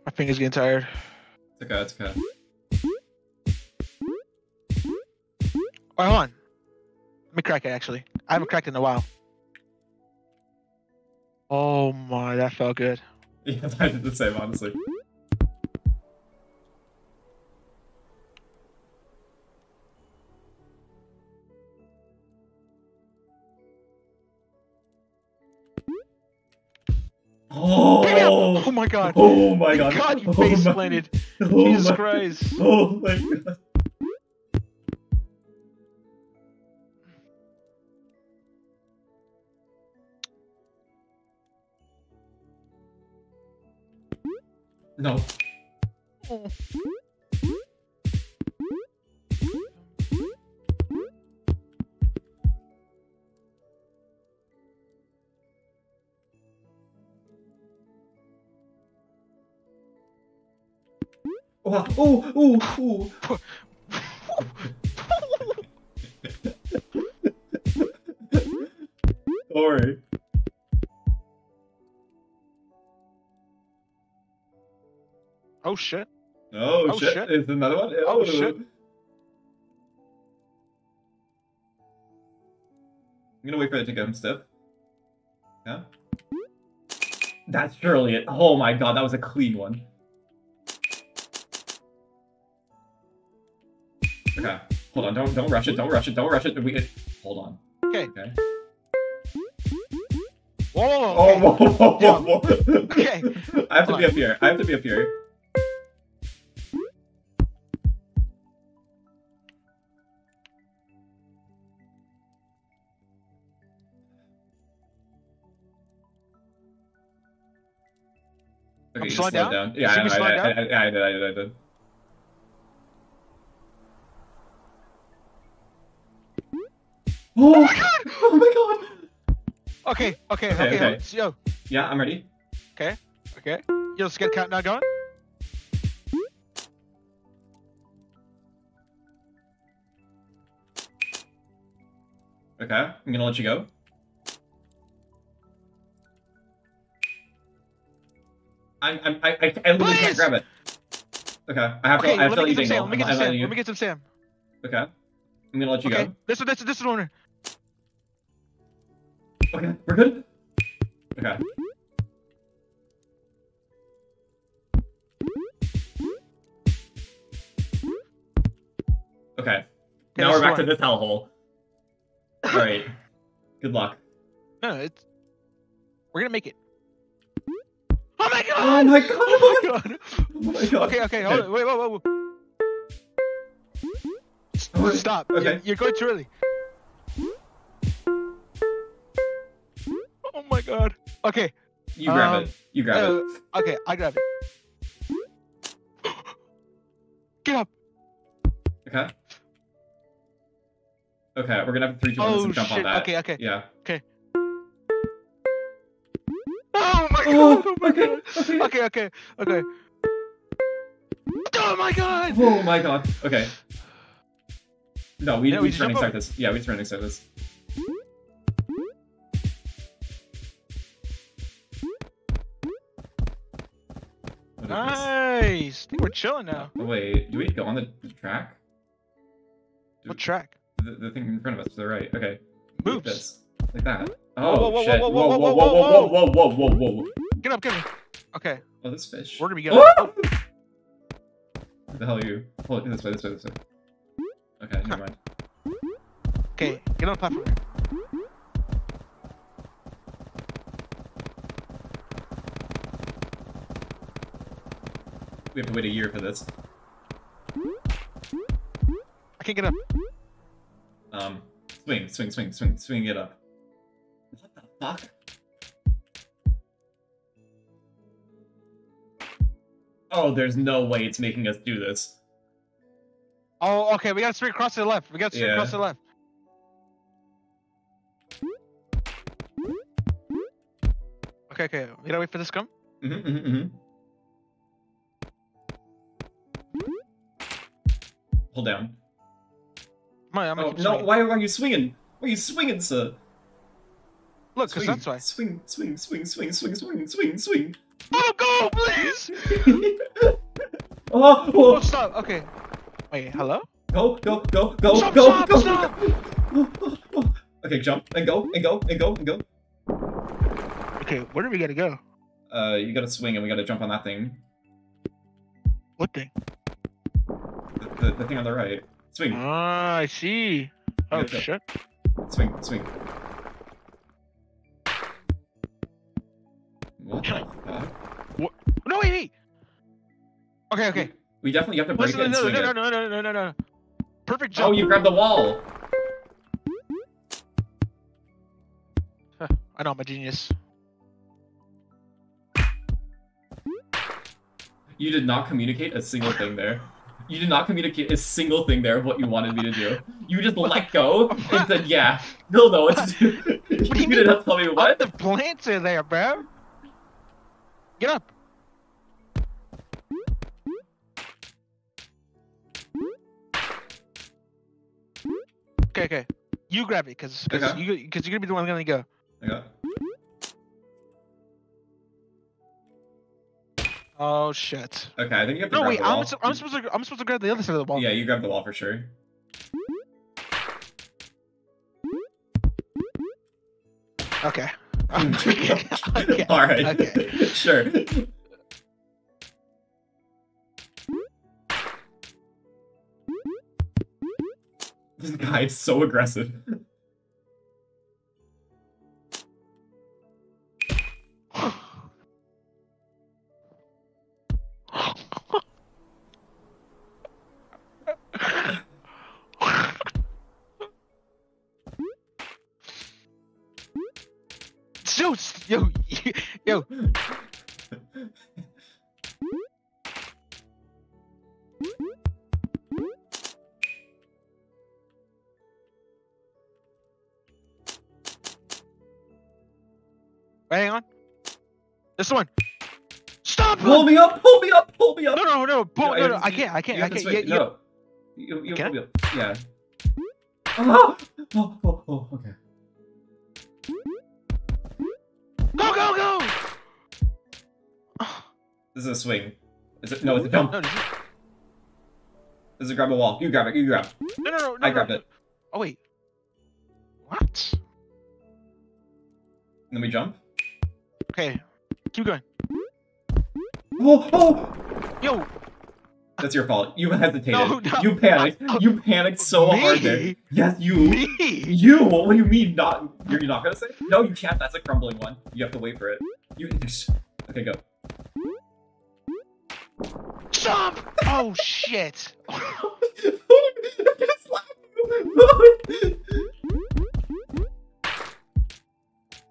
My finger's getting tired. It's okay, it's okay. Oh, hold on. Let me crack it actually. I haven't cracked it in a while. Oh my, that felt good. Yeah, I did the same, honestly. Oh Oh! my god. Oh my god. God, you Oh face planted. Oh Jesus my- Christ. Oh my god. No. Oh. Oh, oh, oh. Sorry. Oh shit. Oh, Oh, shit. shit. Is another one? Oh, oh, shit. I'm gonna wait for it to go stiff. Yeah? That's surely it. Oh my god, that was a clean one. Okay. Hold on, don't don't rush it, don't rush it, don't rush it. We hold on. Okay. Okay. Whoa. Oh, whoa, whoa, whoa, Yeah. whoa, whoa. Okay. I have to Hold be on. up here. I have to be up here. Okay, you slowing down? down. Yeah, see I, me know, I, slowing I, I, I, I did, I did, I did. Oh, my god! Oh my god! Okay, okay, Okay, okay. okay. let's- Yo, Yeah, I'm ready. okay. Okay. Yo, let's get a countdown going. Okay, I'm gonna let you go. I'm, I'm, I, I, I literally can't Please! grab it. Okay, I have Okay, to, I have let to me let get you some. Sam. Let me get some Sam. Let me get some Sam. Okay, I'm gonna let you Okay, go. this one, this, this is the. Okay, we're good. Okay. Okay. now this we're back one. to this hellhole. All right. Good luck. No, it's. We're gonna make it. Oh my god! Oh my god! Oh my god! Oh my god. Okay, okay, hold on. Wait, wait, wait, wait. Oh, Stop. You're- Okay. You're, going too early. Oh my god. Okay. You grab Um, it. You grab uh, it. Okay, I grab it. Get up. Okay. Okay, we're gonna have three, two, one, Oh and jump shit. on that. Okay, okay. Yeah. Oh Oh. Oh my okay, god. okay. Okay, okay, okay. Oh my god. Oh my god. Okay. No, we, Yeah, we we just running jump this. Yeah, we just running start this. What is this? Nice. I think we're chilling now. Oh, wait, do we go on the, the track? Do- What track? The, the thing in front of us to the right. Okay. Like Moves. this. Like that. Oh, whoa, whoa, shit. whoa, Whoa, whoa, whoa, whoa, whoa, whoa, whoa, whoa, whoa, whoa, whoa. Get up, get up. Okay. Oh, this fish. Where do we go? Oh! Oh, What the hell are you? Hold it this way, this way, this way. Okay, never mind. okay, get on the platform. We have to wait a year for this. I can't get up. Um, swing, swing, swing, swing, swing it up. What the fuck? Oh, there's no way it's making us do this. Oh, okay. We gotta swing across to the left. We gotta swing Yeah. across to the left. Okay, okay. We gotta wait for this to come. Mm-hmm, mm-hmm, mm-hmm. Hold down. Come on, I'm Oh, no, swinging. why are you swinging? Why are you swinging, sir? Look, cause that's why. Swing, swing, swing, swing, swing, swing, swing, swing. Oh, go, please! oh, Oh, stop. Okay. Wait, hello? go, go, go, go, Stop, go, stop, go. stop. Oh, oh. Okay, jump and go and go and go and go. Okay, where do we gotta go? Uh, you gotta swing and we gotta jump on that thing. What thing? The, the, the thing on the right. Swing, Ah, I see. Oh shit. swing, swing. What fuck? No, wait, wait. Okay, okay. We definitely have to break Listen, it no, no, no, no, no, no, no, no, no. Perfect Oh, you grabbed the wall. I know I'm a genius. You did not communicate a single thing there. You did not communicate a single thing there of what you wanted me to do. You just let go and said, "Yeah, no, no." It's you do you didn't have to tell me What what. the plants are there, bro? Get up. Okay, okay. You grab it, cause, cause Okay. you, you're gonna be the one gonna go. Okay. Oh shit. Okay, I think you have to No, grab wait. I'm, I'm supposed to. I'm supposed to grab the other side of the wall. Yeah, you grab the wall for sure. Okay. Okay. All right. Okay. sure. This guy is so aggressive. Yo, yo. Wait, hang on. This one. Stop! Pull me up! Pull me up! Pull me up! No, no, no, pull, No, no, no, I can't, I can't, I can't. Yeah. No. You, you Can I? me up. Yeah. Oh, oh, oh, okay. Go, go! This is a swing. Is it? No, it's a jump. No, this is, This is a grab a wall. You grab it. You grab. no, no, no, no. I no, grabbed no. it. Oh wait. What? And then we jump. Okay. Keep going. Oh, oh! Yo, That's your fault. You hesitated. No, no. You panicked. You panicked so hard there. Yes, you. me. You. What do you mean? Not? You're not gonna say? No, you can't. That's a crumbling one. You have to wait for it. You. Okay, go. Jump! Oh shit! Where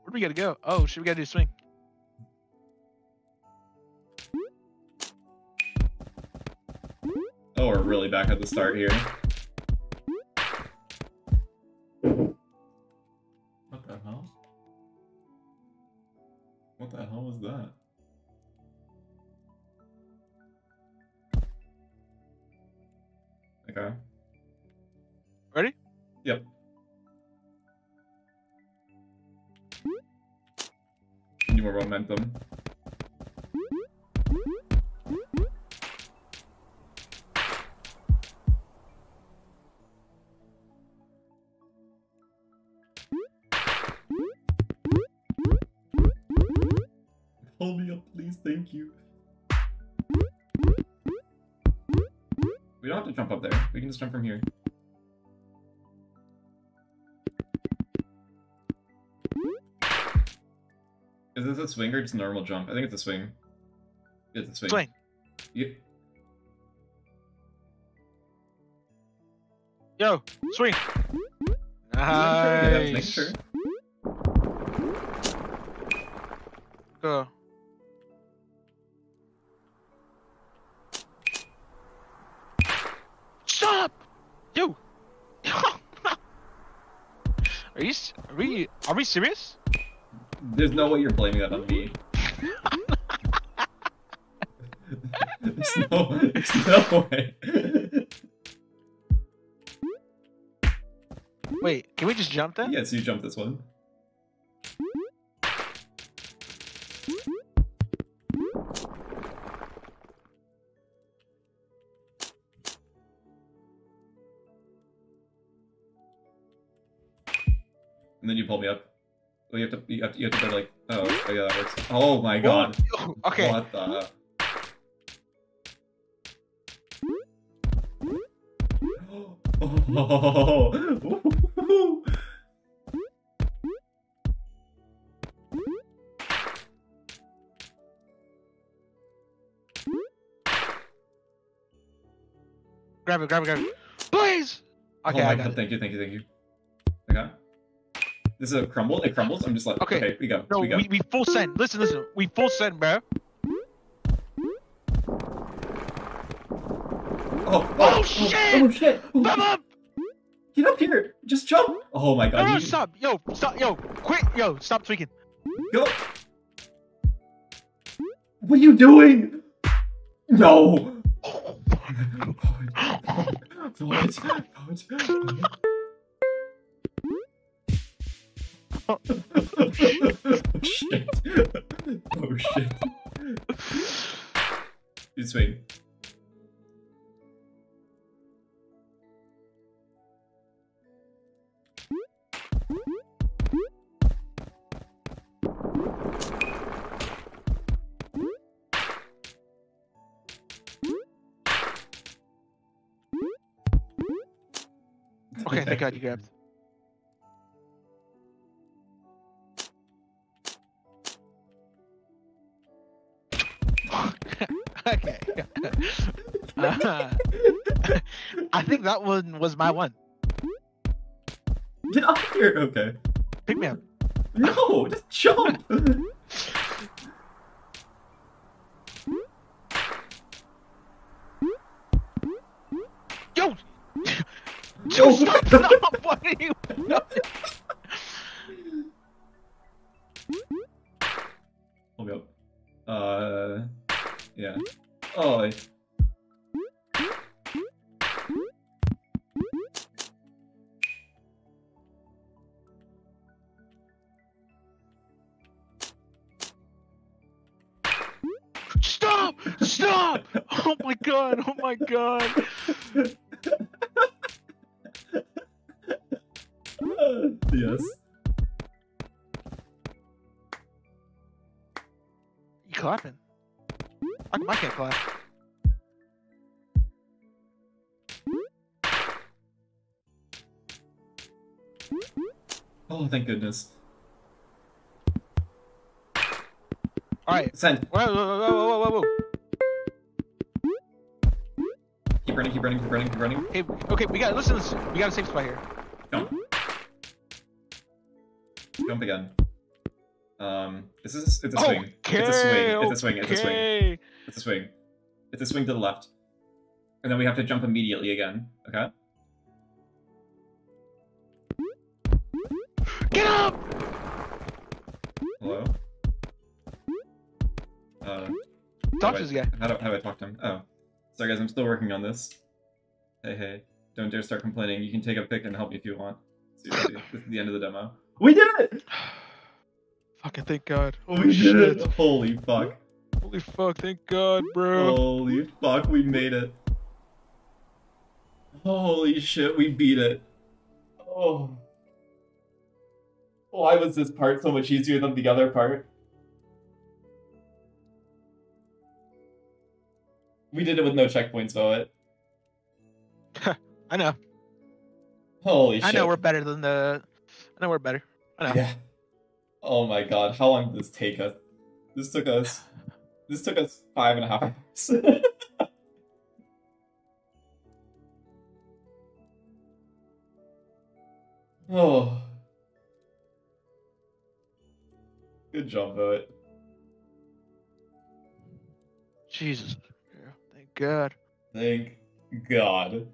do we gotta go? Oh, should we gotta do a swing. Oh, we're really back at the start here. What the hell? What the hell was that? Okay. Ready? Yep. Need more momentum. Hold me up, please. Thank you. We don't have to jump up there. We can just jump from here. Is this a swing or just a normal jump? I think it's a swing. It's a swing. Swing. Yeah. Yo, swing. Yeah, make Nice. sure. Go. Stop! Yo! are you? Are we? Are we serious? There's no way you're blaming that on me. there's no, there's no way. Wait, can we just jump then? yes, you jump this one. And then you pull me up. Oh, you have to, you have to, you have to go like, oh, oh uh, yeah, that works. Oh my god. Whoa, Okay. What the? Oh, Grab it, grab it, grab it. Please! Oh okay, oh my I got god, it. thank you, thank you, thank you. Okay. This is a crumble, it crumbles, I'm just like, Okay. okay, we go, No, we go. we, we full send. Listen, listen. We full send, bro. Oh, Oh, oh, oh shit! Oh, shit! Oh, Bum up! Get up here! Just jump! Oh my god, no, you- stop. Yo, stop. Yo, quit. Yo, stop tweaking. Go! What are you doing? No! Oh what? What? Oh shit. Oh shit. You swing. Okay, thank God you grabbed. Okay. Uh, I think that one was my one. Get up here! Okay. Pick me up. No! Just jump! Yo! Yo, Yo, stop! Stop! What are you? No. Hold me up. Uh. Yeah. Hmm? Oh. Stop! Stop! Oh my god! Oh my god! yes. You clapping? Come I can't clap? Oh, thank goodness. Alright. Send. Whoa, whoa, whoa, whoa, whoa, whoa. Keep running, keep running, keep running, keep running. Okay, okay, we gotta listen to this. We got a safe spot here. Jump. Jump again. Um, this is it's a swing. It's a swing. It's a swing. It's a swing. It's a swing. It's a swing to the left. And then we have to jump immediately again. Okay? Get up! Hello? Uh, Talk to this guy. How do, how do I talk to him? Oh. Sorry guys, I'm still working on this. Hey, hey. Don't dare start complaining. You can take a pic and help me if you want. Seriously, this is the end of the demo. We did it! Fucking thank God. Holy We shit. Holy fuck. Holy fuck, thank God, bro. Holy fuck, we made it. Holy shit, we beat it. Oh. Why was this part so much easier than the other part? We did it with no checkpoints, though. It. I know. Holy shit. I know we're better than the. I know we're better. I know. Yeah. Oh my god, how long did this take us? This took us. This took us five and a half hours. oh. Good job, Voet. Jesus. Thank God. Thank God.